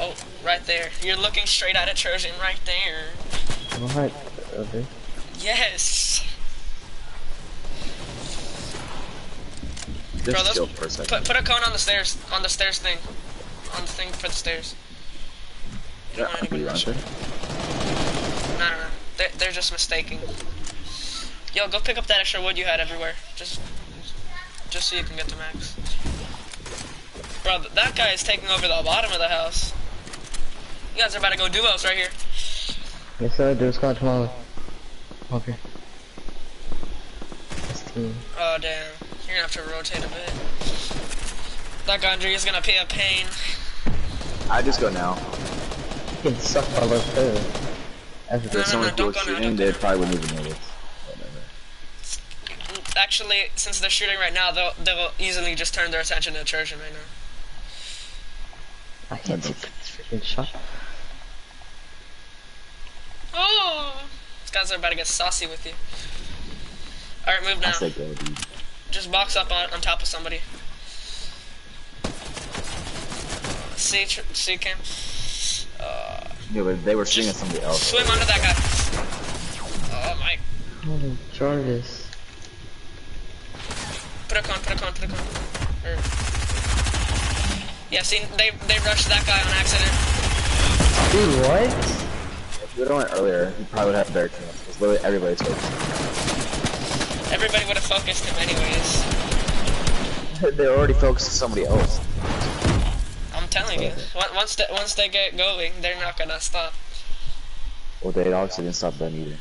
Oh, right there. You're looking straight at a Trojan, right there. What? Okay. Yes. Just Bro, those- chill for a. Put put a cone on the stairs, on the stairs thing, on the thing for the stairs. You don't Yeah, want I'll put anybody you on rushing. there. No, no, no. They're, they're just mistaking. Yo, go pick up that extra wood you had everywhere. Just, just so you can get to max. Bro, that guy is taking over the bottom of the house. You guys are about to go duos right here. Yes, sir. Dude, come on, come on. Come up here. This team. Oh damn, you're gonna have to rotate a bit. That Gondry is gonna be a pain. I just go now. Getting sucked by those players. That's No, If no, someone no, don't was go now, shooting, don't go they now. probably wouldn't even notice. Whatever. Actually, since they're shooting right now, they'll they'll easily just turn their attention to Trojan right now. I can't take this freaking shot. Oh, these guys are about to get saucy with you. All right, move I now. said go, dude. Just box up on, on top of somebody. See, tr- see, Cam. Uh, Yeah, but they were shooting at somebody else. swim under that guy. Oh my! Holy Jarvis. Put a con, put a con, put a con. Or, yeah, see, they they rushed that guy on accident. Dude, what? If we would have went earlier, he probably would have had a better chance. Because literally everybody's focused. Everybody would have focused him anyways. They're already focused on somebody else. I'm telling you. Once once they, once they get going, they're not gonna stop. Well, they obviously didn't stop then either.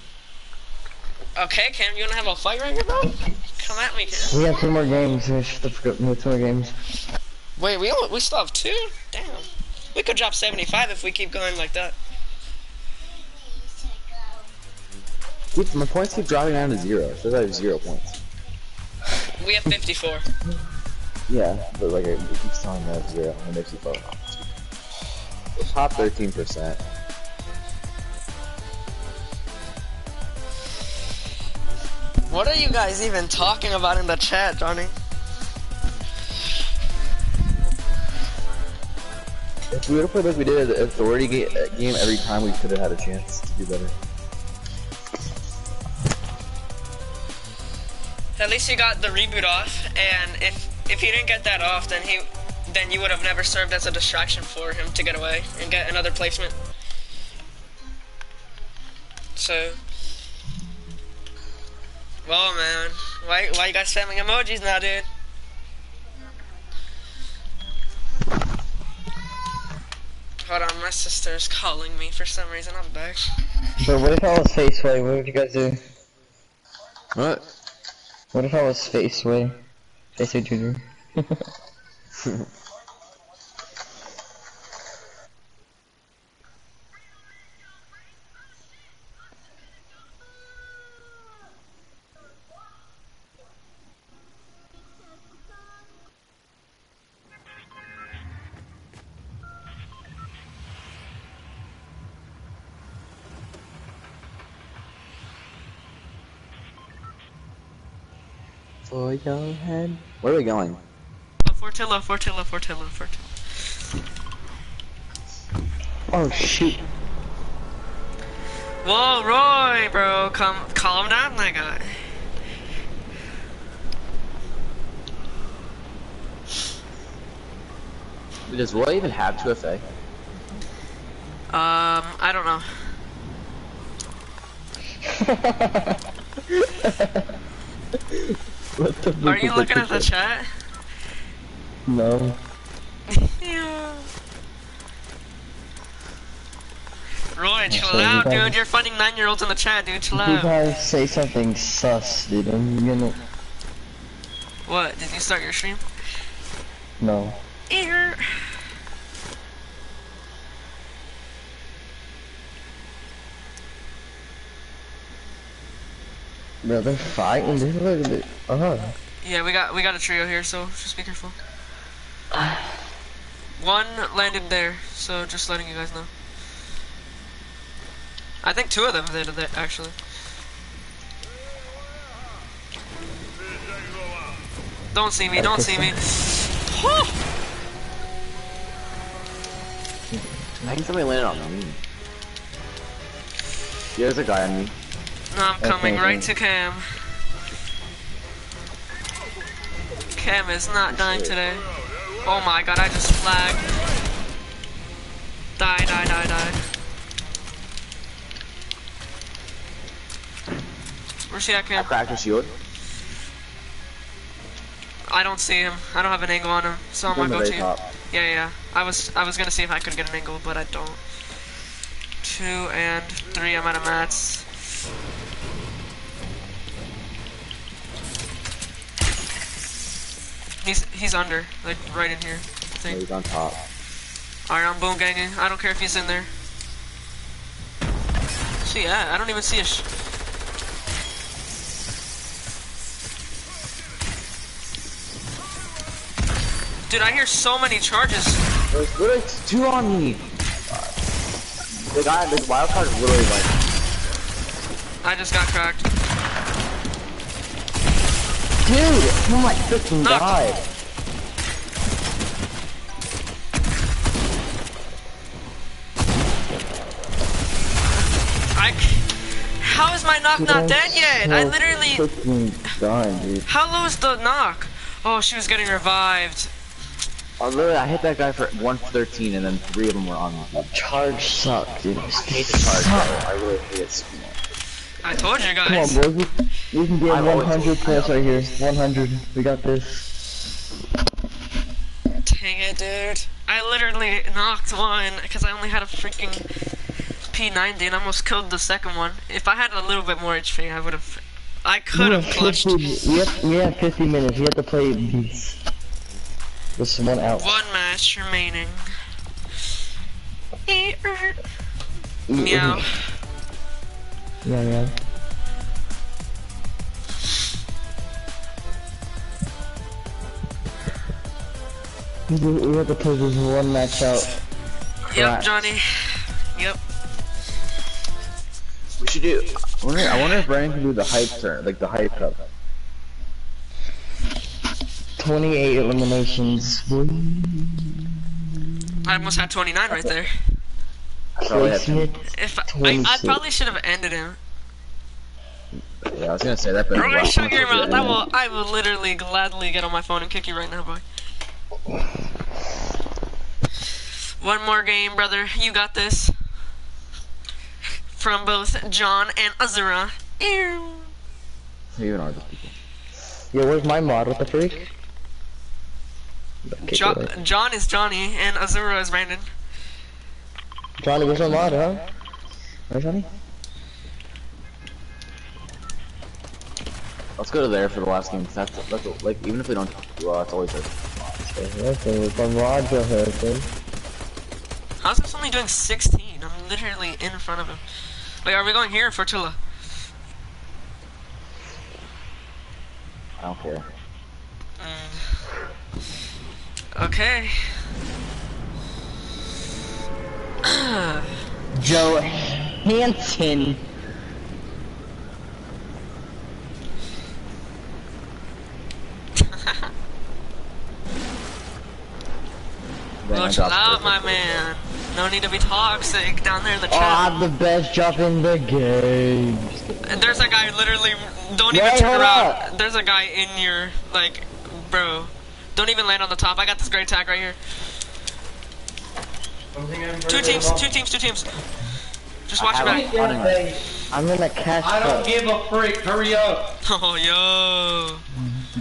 Okay, Cam, you wanna have a fight right here, bro? Come at me, Cam. We have two more games. We should forget- we have two more games. Wait, we only, we still have two? Damn. We could drop 75 if we keep going like that. Keep, my points keep dropping down to zero. It says I have zero points. We have 54. Yeah, but like it keeps telling me I have zero. It makes you feel. The top 13%. What are you guys even talking about in the chat, Johnny? If we would have played like we did at the authority ga game every time, we could have had a chance to do better. At least you got the reboot off, and if if you didn't get that off, then he then you would have never served as a distraction for him to get away and get another placement. So, well, man, why why you guys spamming emojis now, dude? Hold on, my sister's calling me for some reason. I'm back. But what if I was face way? What would you guys do? What? What if I was face way? Face way junior. For your head. Where are we going? Oh, Fortilla, Fortilla, Fortilla, Fortilla. Oh shoot. Whoa, Roy, bro, come calm down, that guy. Does Roy even have 2FA? Um, I don't know. what the fuck? Are you looking at the chat? No. Yeah. Roy, chill so you out, guys- dude. You're fighting nine-year-olds in the chat, dude. Chill You out. guys say something sus, dude. I'm gonna. What? Did you start your stream? No. Ear. Bro, they're fighting. Dude. Look at it. Uh huh. Yeah, we got we got a trio here, so just be careful. One landed there, so just letting you guys know. I think two of them landed there, actually. Don't see me, don't see me. I think somebody landed on me. Yeah, there's a guy on me. No, I'm coming right to Cam. Cam is not dying today. Oh my god, I just flagged. Die, die, die, die. Where's he at, I Cam? cracked a shield. I don't see him. I don't have an angle on him, so I'm gonna go to you. Yeah, yeah, yeah. I was I was gonna see if I could get an angle, but I don't. Two and three, I'm out of mats. He's he's under, like right in here. I No, oh, he's on top. Alright, I'm boom ganging. I don't care if he's in there. See, yeah, I don't even see a. Sh Dude, I hear so many charges. There's literally two on me. The guy, the wild card is literally like, I just got cracked. Dude, oh my freaking Knocked. god. I. c- How is my knock Dude, not I'm dead yet? I literally. Freaking done, dude. How low is the knock? Oh, she was getting revived. oh, literally, I hit that guy for 113, and then three of them were on me. Charge suck, dude. I hate the charge, bro. I really hate it. I told you guys. Come on, guys. boys. We, we can get I've 100 told- plus right here. 100. We got this. Dang it, dude. I literally knocked one because I only had a freaking P90 and almost killed the second one. If I had a little bit more HP, I would have. I could have have clutched. 50 We have, we have 50 minutes. We have to play these. This one out. One match remaining. Mm-hmm. Meow. Yeah, yeah. We we have to play this one match out. Yep, Correct. Johnny. Yep. We should do. I wonder, I wonder if Brian can do the hype turn, like the hype cup. 28 eliminations. I almost had 29 right there. If I, I, I 26. probably should have ended him. Yeah, I was gonna say that, but Roy, last shut one your was mouth. I will, I will literally gladly get on my phone and kick you right now, boy. One more game, brother. You got this. From both John and Azura. Ew. Who even are these people? Yo, where's my mod? What the freak? Jo- John is Johnny and Azura is Brandon. Johnny, where's my mod, huh? Where's Johnny? Let's go to there for the last game. 'cause That's, that's like even if we don't, well, that's always a. Okay, with my mod, go ahead, dude. How's this only doing 16? I'm literally in front of him. Wait, are we going here or Fortilla? I don't care. Mm. Okay. Joe Hansen. Then I chill out, my man. No need to be toxic down there in the Oh, chat. I'm the best drop in the game. And there's a guy literally. Don't Wait, even turn hold around. up. There's a guy in your like, bro. Don't even land on the top. I got this great tag right here. Two teams, two teams, two teams. Just watch your back. I'm in a cash I don't give a freak. Hurry up. Oh, yo.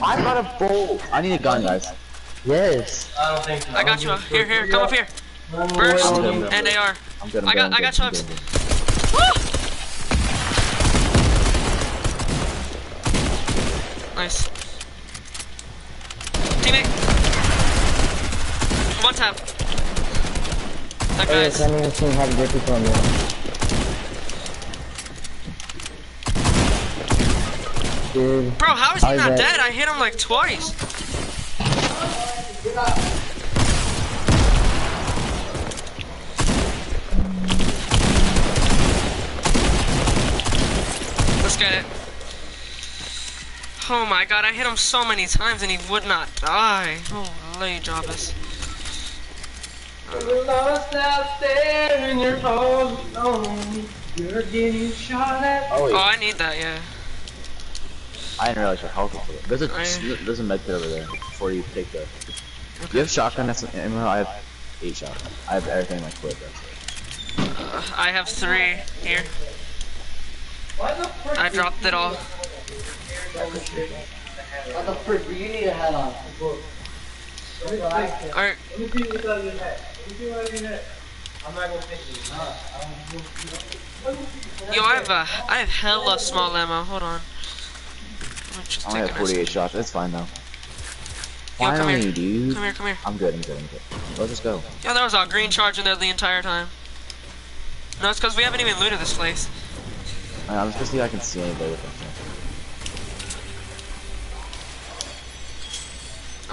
I got a bolt. I need a gun, guys. Yes. I don't think so. I got you. Here, here, come up here. Burst I'm good, I'm and AR. I'm good. I'm I got- I'm I got I'm chugs. Nice. Teammate. One tap. That yes, guy's. I don't even see how to get this on there. Dude. Bro, how is he I not bet. dead? I hit him like twice. Let's get it. Oh my god, I hit him so many times and he would not die. Holy jobbers. Lost out there and you're all alone. You're getting shot at. Oh, wait. Oh, I need that, yeah. I didn't realize your health was full. There's a I- there's a med kit over there before you take the. Do you have shotgun? That's ammo. I have eight shotgun. I have everything in my clip. Uh, I have three here. Why the frick? I dropped it all. What the frick? You need a hat on. Alright, Let me see what's on your head. Let me see what's on your head. I'm not gonna take you. Nah, I yo, I have uh, I have hella small ammo. Hold on. I only have 48 shots. It's fine though. Yo, come here. dude. Come here, come here. I'm good. I'm good. I'm good. Let's just go. Yo, there was a green charge in there the entire time. No, it's because we haven't even looted this place. I- I'm just gonna see if I can see anybody with them.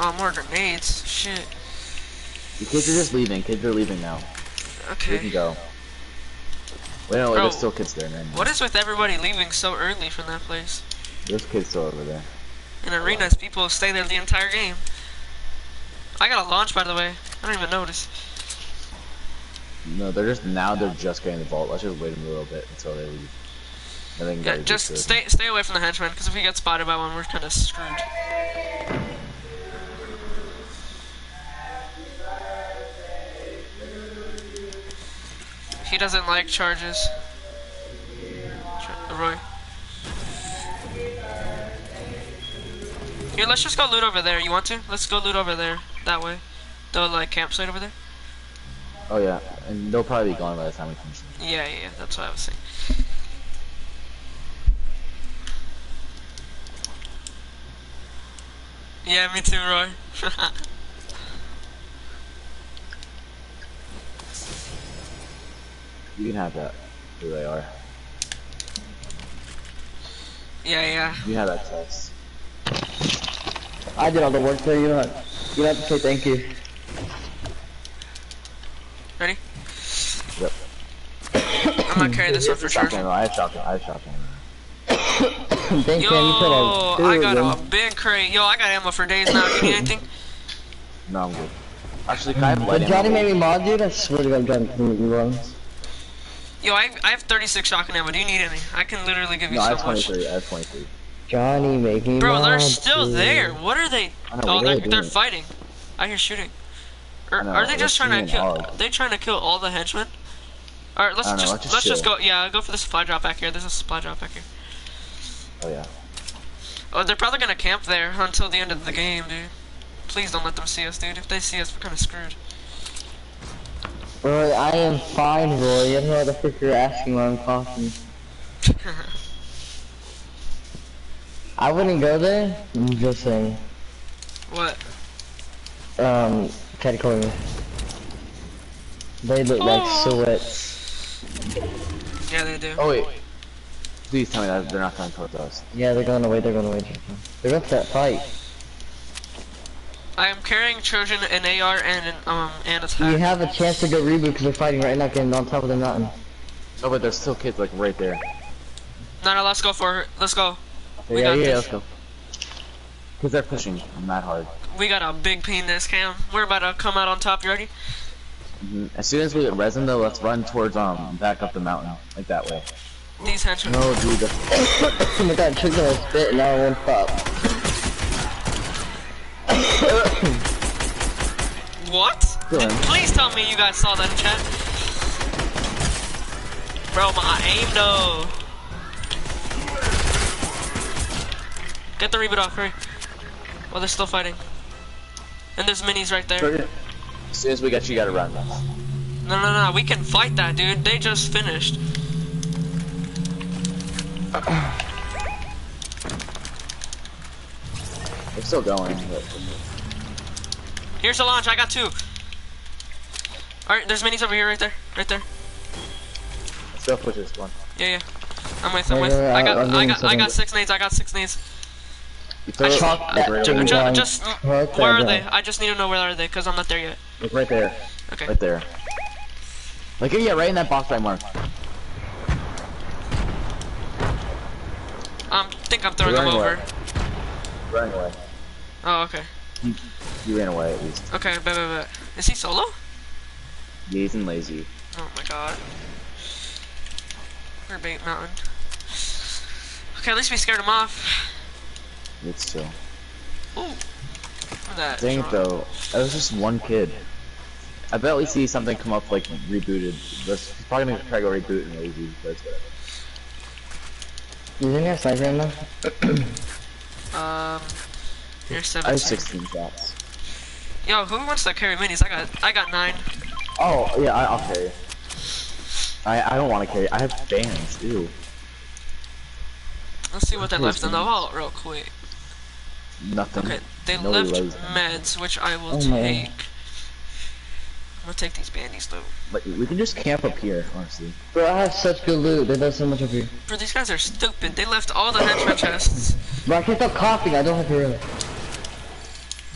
Oh, more grenades. Shit. The kids are just leaving. Kids are leaving now. Okay. We can go. Wait, no, Bro. there's still kids there, man. What is with everybody leaving so early from that place? There's kids still over there. In arenas, people stay there the entire game. I got a launch, by the way. I don't even notice. No, they're just now. They're just getting the vault. Let's just wait a little bit until they leave. Then they Yeah, just stay stay away from the henchmen, because if we get spotted by one, we're kind of screwed. He doesn't like charges. Ch- Roy. Here, let's just go loot over there. You want to? Let's go loot over there. That way. The like campsite over there. Oh yeah, and they'll probably be gone by the time we finish. Yeah, yeah, yeah, that's what I was saying. Yeah, me too, Roy. You can have that. Who they are. yeah, yeah. You have that test. I did all the work for you. You don't, you don't have to say thank you. Ready? Yep. I'm gonna carry this one for sure. Shotgun. I have shotgun. I have shotgun. thank Yo, you. You put a I got them. a big crate. Yo, I got ammo for days now. You need anything? No, I'm good. Actually, can I have light When Johnny made me mod, dude, I swear to God, Johnny made me wrong. Yo, I, I have 36 shotgun ammo. Do you need any? I can literally give you No, I so have much. I have 23. Johnny make me Bro, they're still dude. there. What are they? Know, Oh, are they're, they they're doing? fighting. I hear shooting. Or, know, are they just trying to kill? hard. Are they trying to kill all the henchmen? All right, let's I know, just let's just let's just go. Yeah, go for the supply drop back here. There's a supply drop back here. Oh yeah. Oh, they're probably gonna camp there until the end of the game, dude. Please don't let them see us, dude. If they see us, we're kind of screwed. Roy, I am fine, Roy. You don't know what the frick you're asking while I'm coughing. I wouldn't go there. I'm just saying. what? Um, category. They look like Oh. silhouettes. Yeah, they do. Oh wait. Please tell me that they're not coming towards us. Yeah, they're going away. They're going away. They're up to that fight. I am carrying Trojan, an AR, and an um and a You tag. have a chance to go reboot because they're fighting right now, getting on top of the mountain. No, but there's still kids like right there. No, no, let's go for it. Let's go. We yeah, got yeah, this. let's go. Cause they're pushing mad hard. We got a big penis cam. We're about to come out on top. You ready? Mhm. As soon as we get resin though, let's run towards um back up the mountain like that way. These henchmen. No, dude. The, oh my god, chicken was spit and now it won't stop. What? Go Did- ahead. please tell me you guys saw that in chat. Bro, my aim though. Get the reboot off, hurry. Well, they're still fighting. And there's minis right there. as soon as we get you, you gotta run. No, no, no, we can fight that, dude. They just finished. They're still going. But Here's a launch. I got two. Alright, there's minis over here, right there. Right there. let's go push this one. Yeah, yeah. I'm with, I'm with. right, I right, got, I'm I got, I got six nades. I got six nades. You throw I it, shot like, that right, to over me. here. Ju- Right just, there, where are bro. they? I just need to know where are they, cause I'm not there yet. Like, right there. Okay. Right there. Like yeah, right in that box I marked. Um, think I'm throwing them over. away. Running away. Oh, okay. You ran away at least. Okay, bet, bet, bet. Is he solo? He's and lazy. Oh my god. We're bait mountain. Okay, at least we scared him off. It's chill. Ooh. Look that. Dang it though. That was just one kid. I bet we see something come up like rebooted. Let's he's probably gonna try to go reboot and lazy, but it's whatever. You think I have sniper ammo? Um, here's I have 17. 16 shots. Yo, who wants to carry minis? I got, I got nine. Oh yeah, I, I'll carry. I I don't want to carry. I have bands. Ew. Let's see what they left in the vault real quick. Nothing. Okay, they Nobody left loves meds, which I will Oh, man. take. I'm gonna take these bandies though. But we can just camp up here, honestly. Bro, I have such good loot. They left so much up here. Bro, these guys are stupid. They left all the henchman chests. Bro, I can't stop coughing. I don't have to really.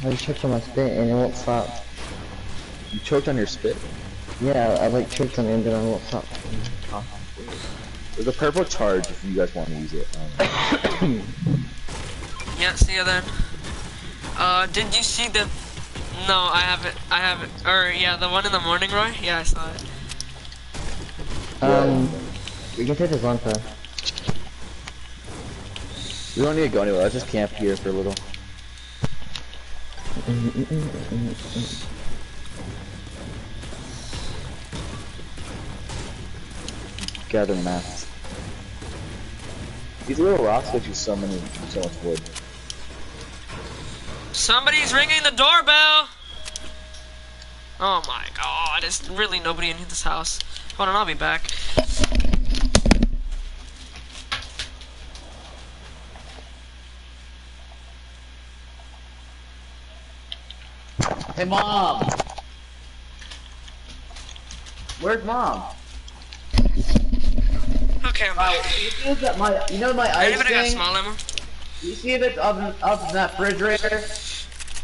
I just choked on my spit and it won't stop. You choked on your spit. Yeah, I like choked on it and then it won't stop. There's a purple charge if you guys want to use it. Um, Yeah, see ya then. Uh, did you see the? No, I haven't. I haven't. Or yeah, the one in the morning, Roy. Yeah, I saw it. Um, we can take this one, time. we don't need to go anywhere. Let's just camp here for a little. Gather mats. These little rocks get you so many, so much wood. Somebody's ringing the doorbell. Oh my god, there's really nobody in this house. Hold on, I'll be back. Hey, mom. Where's mom? Okay, I'm back. You see that my, you know my ice Anybody got thing? small ammo? You see if it's up in, up in that refrigerator?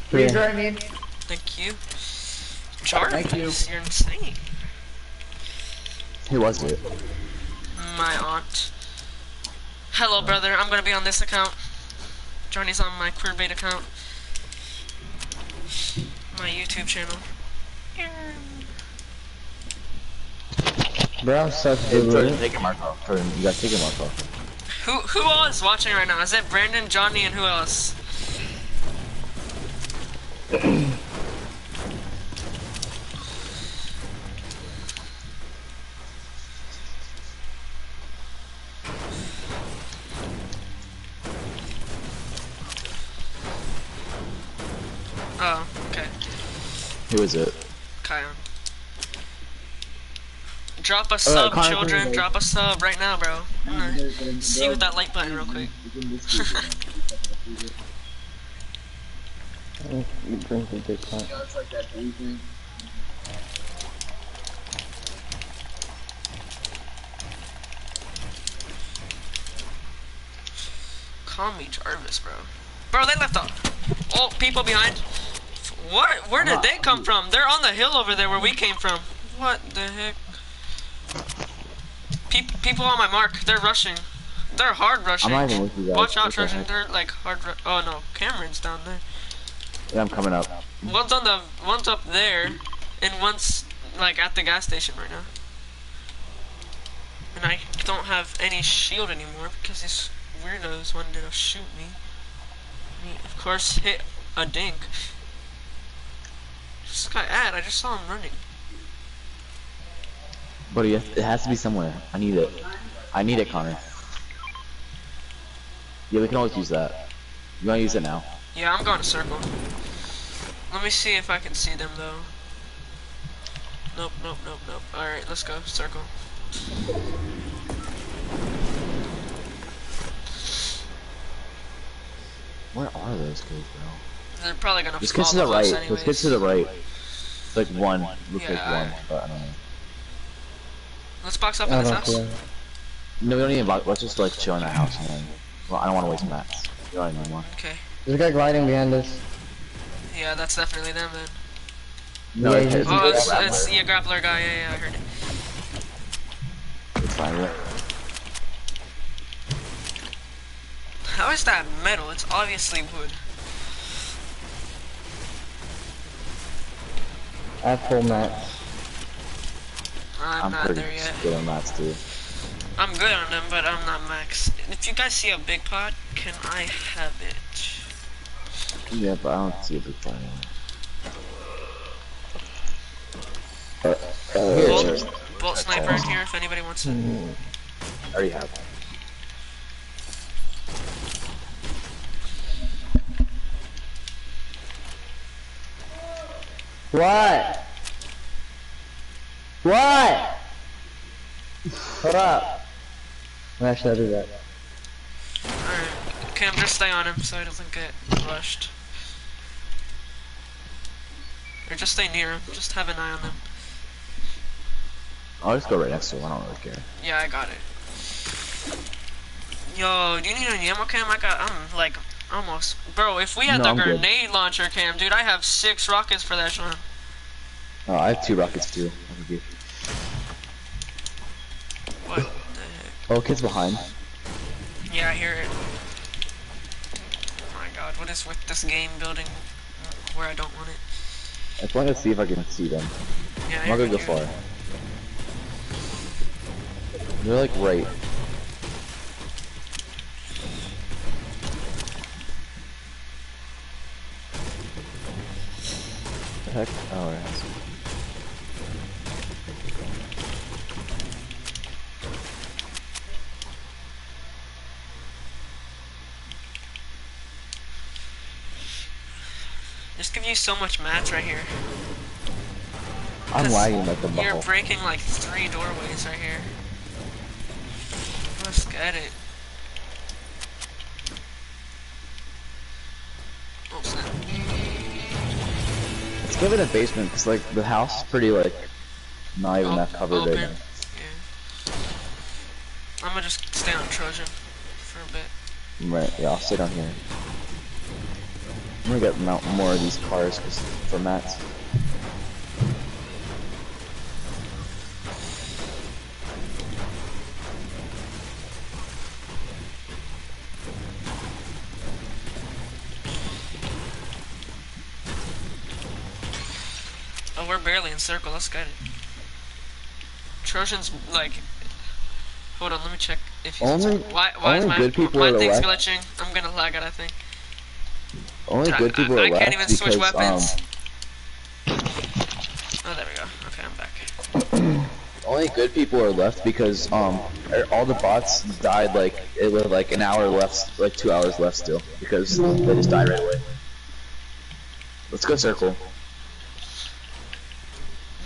Freezer, I mean. Thank you. Jarvis, Thank you. you're insane. Who was it? My aunt. Hello, brother. I'm gonna be on this account. Johnny's on my queerbait account. My YouTube channel. Bro, I'm such Hey, Jordan, take your mark off. Jordan, you guys take your mark off. Who who all is watching right now? Is it Brandon, Johnny, and who else? is it? Kion. Drop a sub, Connor, children. please. Drop a sub right now, bro. I'm see you with that like button real quick. You drink the big pot. Call me Jarvis, bro. Bro, they left off. Oh, people behind. What? Where did they come from? They're on the hill over there where we came from. What the heck? Pe- people on my mark. They're rushing. They're hard rushing. I'm not even with you guys. Watch out, What the Trojan. They're like hard. Ru- oh no, Cameron's down there. Yeah, I'm coming up. One's on the. One's up there, and one's like at the gas station right now. And I don't have any shield anymore because these weirdos wanted to shoot me. Me, of course, hit a dink. This guy ad, I just saw him running. Buddy, it it has to be somewhere. I need it. I need it, Connor. Yeah, we can always use that. You wanna use it now? Yeah, I'm going to circle. Let me see if I can see them though. Nope, nope, nope, nope. Alright, let's go. Circle. Where are those kids, bro? They're probably gonna Just get to the right. anyways. Let's get to the right. It's like one. Looks Yeah, like one, but I don't know. Let's box up in this don't house. care. No, we don't even. buy- Let's just like chill in the house and then. Well, I don't want to waste mats. You know what I. Okay. There's a guy gliding behind us. Yeah, that's definitely them then. No, Yeah, oh, it's, he's- it's, Oh, it's, it's, it's yeah, grappler guy. Yeah, yeah, I heard it. it's fine. yeah. How is that metal? It's obviously wood. I have full mats. I'm, I'm not pretty there yet. good on mats too. I'm good on them, but I'm not max. If you guys see a big pot, can I have it? Yeah, but I don't see a big plan. Uh, uh, Bolt, uh, bolt uh, uh, sniper in here if anybody wants it. Mm, I already have. What? What? Hold up. Actually, I'll do that. Alright. Cam, just stay on him so he doesn't get rushed. Or just stay near him. Just have an eye on him. I'll just go right next to him. I don't really care. Yeah, I got it. Yo, do you need any ammo cam? I got, I'm like, almost. Bro, if we had No, the I'm good. grenade launcher cam, dude, I have six rockets for that one. Oh, I have two rockets too. That would be- What the heck? Oh, kids behind. Yeah, I hear it. Oh my god, what is with this game building where I don't want it? I just wanted to see if I can see them. Yeah, I'm not gonna go far. They're like right. Heck? Oh, yeah. I see. Just give you so much mats right here. I'm This- lagging like the You're breaking like three doorways right here. Let's get it. Let's a basement because like the house is pretty like not even that covered open. right now. Yeah. I'm gonna just stay on Trojan for a bit. Right, yeah, I'll sit down here. I'm gonna get mount more of these cars 'cause- for mats. Circle. Let's get it. Trojan's like. Hold on, let me check if he's. Only- why? Why is my good people my thing's left. glitching? I'm gonna lag it. I think. Only I- good people I, are I left can't even because switch weapons. um Oh, there we go. Okay, I'm back. only good people are left because um er, all the bots died like it was like an hour left, like two hours left still because they just died right away. Let's go circle.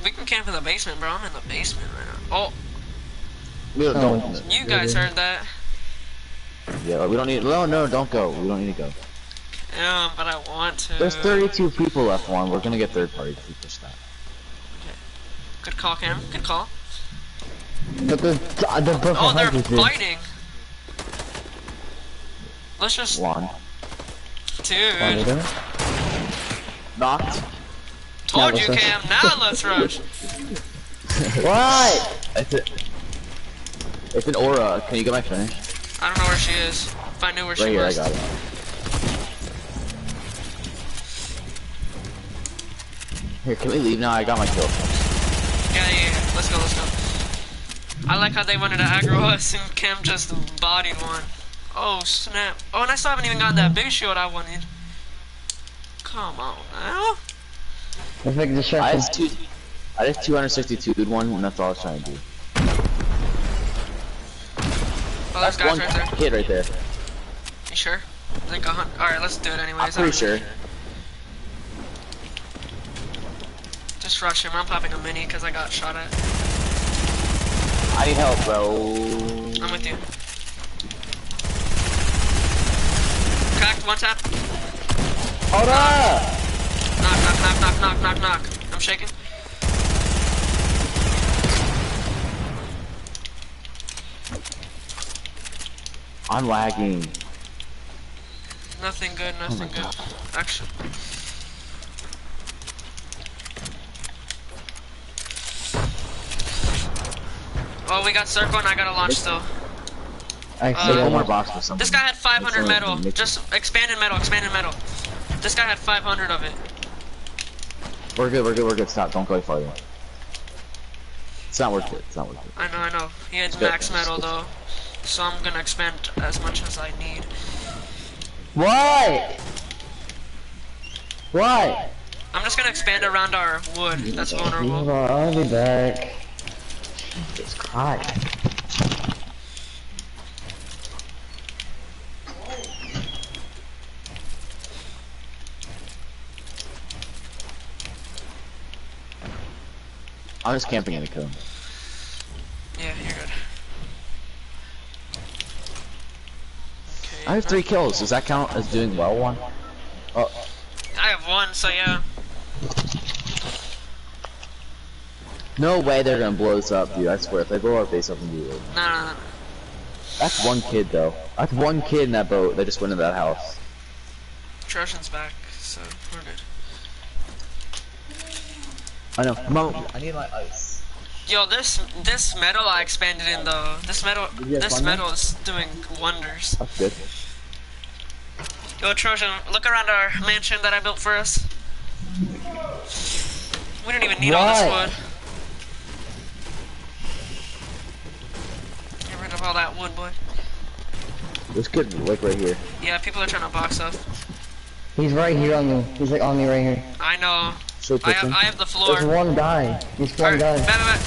We can camp in the basement, bro. I'm in the basement right now. Oh, We don't, Oh, don't you guys heard that? yeah, we don't need. No, no, don't go. We don't need to go. Yeah, but I want to. There's 32 people left. One, we're gonna get third party to push that. Good call, Cam. Good call. But the the broken Oh, they're houses, dude. fighting. Let's just, Lawn. dude. Knocked. Told Yeah, you, let's Cam. Now let's rush. What? It's a, it's an aura. Can you get my finish? I don't know where she is. If I knew where Right she here, I got it. Here, can we leave now? I got my kill. Yeah, yeah, yeah. Let's go, let's go. I like how they wanted to aggro us and Cam just bodied one. Oh, snap. Oh, and I still haven't even gotten that big shield I wanted. Come on now. Let's make the I shot. two. I just 262 dude one, and that's all I was trying to do. Oh, there's guys One right there. kid right there. You sure? I think a hundred. Alright, let's do it anyways. I'm I pretty don't- sure. Just rush him. I'm popping a mini because I got shot at. I need help, bro. I'm with you. Cracked, one tap. Hold up! Knock, knock, knock, knock, knock. I'm shaking. I'm lagging. Nothing good, nothing good. Action. Oh, we got circle and I got a launch still. I Uh, more box or something. This guy had 500 metal. all I can Just expanded metal, expanded metal. This guy had 500 of it. We're good, we're good, we're good. Stop, don't go any farther. It's not worth it. It's not worth it. I know, I know. He good. max metal though. So I'm gonna expand as much as I need. What? What? I'm just gonna expand around our wood. That's vulnerable. I'll be back. Jesus Christ. I'm just camping in the cone. Yeah, you're good. Okay. I have three uh, kills. Does that count as doing well one? Oh, I have one, so yeah. no way they're gonna blow this up, dude. I swear, if they blow our base up do it. No, no, no. That's one kid though. That's one kid in that boat that just went in that house. Trojan's back, so we're good. I know. Mo, I need my ice. Yo, this this metal I expanded in though. This metal Did you guys this metal is doing wonders. That's good. Yo, Trojan, look around our mansion that I built for us. We don't even need all this wood. Get rid of all that wood, boy. This kid, like right here. Yeah, people are trying to box us. He's right here on me. He's like on me right here. I know. So I have, I have the floor. There's one guy. He's one Alright, guy. bet, bet, bet.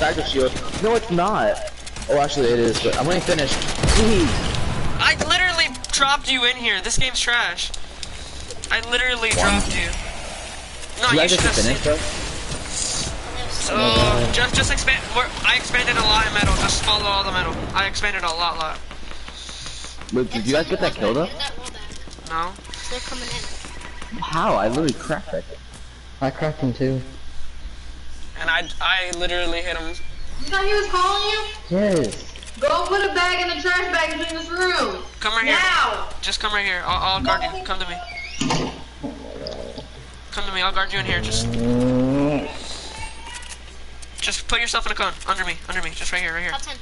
Back to shield. No, it's not. Oh, actually, it is. But I'm gonna finish. Please. I literally dropped you in here. This game's trash. I literally dropped you. No, you you should have have to finish seen. So just just expand. I expanded a lot in metal. Just follow all the metal. I expanded a lot, lot. Wait, did you guys get that kill though? Get that wall back. No. They're coming in. How? I literally cracked that. I cracked him too. And I I literally hit him. You thought he was calling you? Yes. Go put a bag in the trash bag in this room. Come right here. Now. Just come right here. I'll, I'll guard you. Come to me. Come to me. I'll guard you in here. Just just put yourself in a cone. Under me. Under me. Just right here. Right here. Top 10.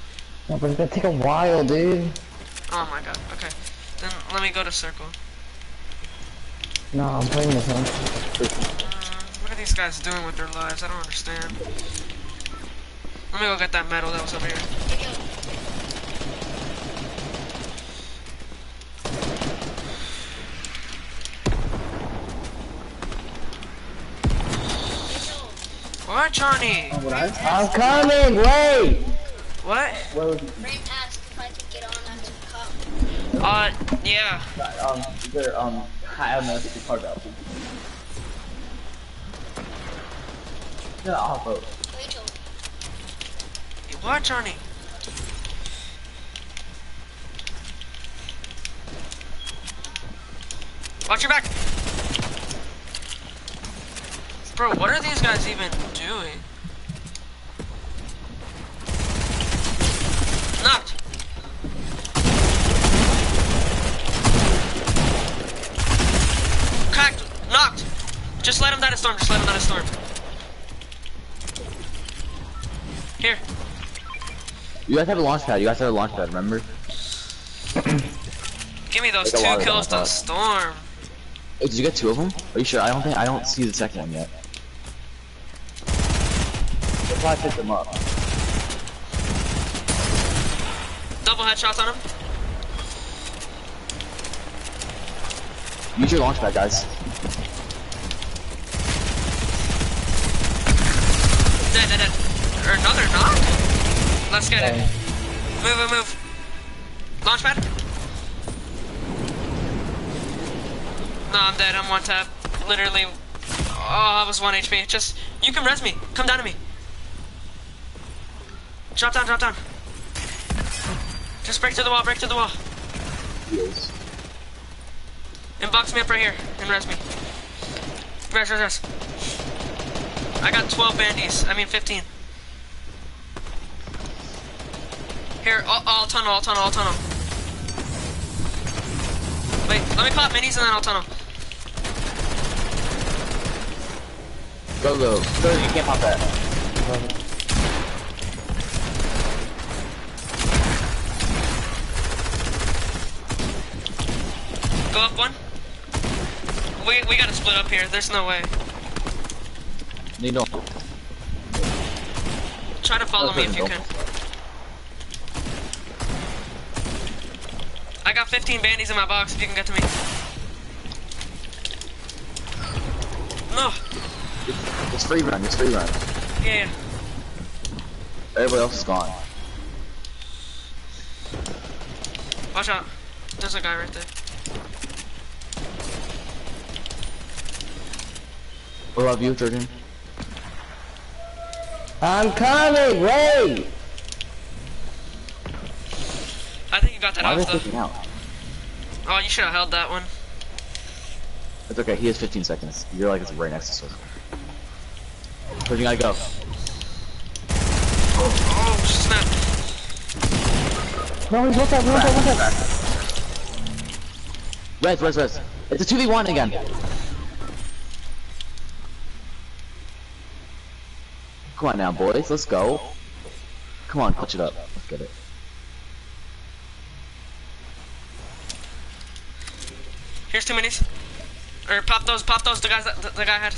no, but it's gonna take a while, dude. Oh my god. Okay. Then let me go to circle. No, I'm playing this one. Uh, what are these guys doing with their lives? I don't understand. Let me go get that medal that was over here. Here you go. Rachel, What, Johnny? I'm coming. Wait. What? Brent asked if I could get on after the cop. Uh, yeah. Um, there, um, I don't know if it's part of Yeah, I'll vote. Rachel, What, Johnny? Watch your back! Bro, what are these guys even doing? Knocked! Cracked! Knocked! Just let him die to storm, just let him die to storm. Here. You guys have a launch pad. You guys have a launch pad. Remember? Give me those two kills to storm. Hey, did you get two of them? Are you sure? I don't think I don't see the second one yet. We'll probably pick them up. Double headshots on him. Use your launch pad, guys. Dead, dead, dead. Or another knock? Let's get it. Move, move, move. Launch pad. No, I'm dead. I'm one tap. Literally. Oh, I was one HP. Just, you can res me. Come down to me. Drop down, drop down. Just break through the wall, break through the wall. Heals. And box me up right here. And res me. Res, res, res. I got 12 bandies. I mean 15. Here, all, all tunnel, all tunnel, all tunnel. Wait, let me pop minis and then I'll tunnel. Go, go. Go, you can't pop that. Go up one. We, we gotta split up here. There's no way. You don't. Try to follow me if you can. I got 15 bandies in my box if you can get to me. No. It's free run. It's free run. Yeah, yeah. Everybody else is gone. Watch out. There's a guy right there. What about you, Jordan? I'm coming. Wait. I think you got that Why are they off though. out? Oh, you should have held that one. It's okay. He has 15 seconds. You're like it's right next to circle. Where you gotta go? Oh, oh, snap. No, he's what's up? What's up? What's up? Res, res, res. It's a 2v1 again. Come on now, boys. Let's go. Come on, clutch it up. Let's get it. Here's two minis. Or pop those, pop those. The guys, that, the, the guy had.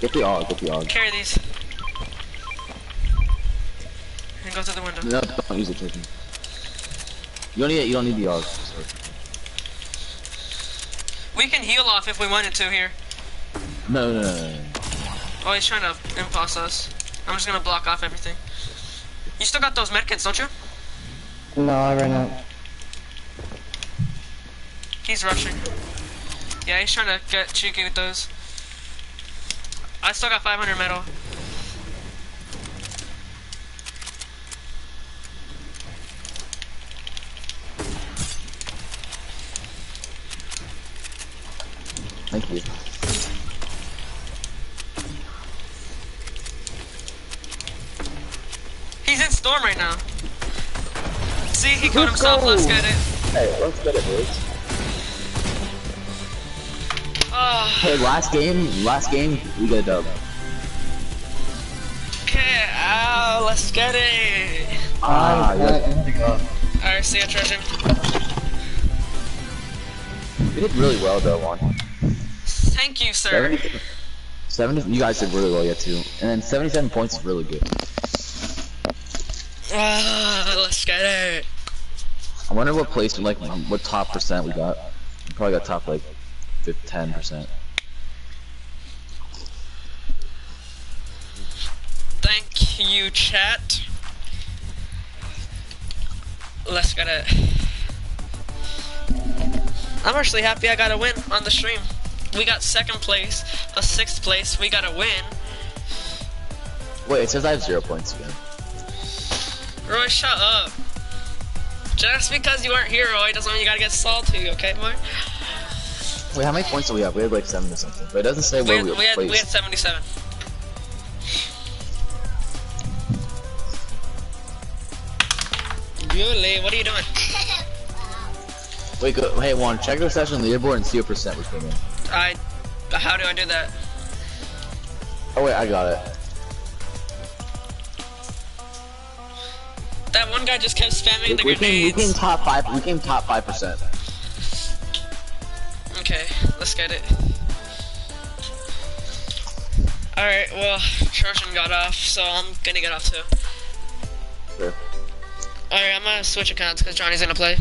Get the AUG, get the AUG. Carry these. And go to the window. No, don't use it, Jordan. You don't need it. You don't need the AUG. We can heal off if we wanted to here. No, no, no, no. Oh, he's trying to impulse us. I'm just gonna block off everything. You still got those medkits, don't you? No, I ran out. He's rushing. Yeah, he's trying to get cheeky with those. I still got 500 metal. Thank you. He's in storm right now. See, he killed himself. Let's get it. Hey, let's get it, boys. Oh, ah. Hey, last game, last game, we get a dub. okay, ow, let's get it. Ah, I'm yeah. going to go. Alright, see ya, Trojan. We did really well though, one. Thank you, sir. 70, 70, you guys did really well yet too. And then 77 points is really good. Ah, let's get it. I wonder what place, like, what top percent we got. We probably got top, like, 10 percent. Thank you, chat. Let's get it. I'm actually happy I got a win on the stream. We got second place, a sixth place. We got a win. Wait, it says I have zero points again. Roy, shut up. Just because you weren't here, Roy, doesn't mean you gotta get salty, okay, boy? Wait, how many points do we have? We had like seven or something, but it doesn't say We where had, we, we had, placed. we had 77. Julie, what are you doing? Wait, go, hey, one, check the session leaderboard and see what percent we came in. I. How do I do that? Oh wait, I got it. That one guy just kept spamming We, the we came, we came top five. We came top five percent. Okay, let's get it. Alright, well, Trojan got off, so I'm gonna get off too. Sure. Alright, I'm gonna switch accounts because Johnny's gonna play.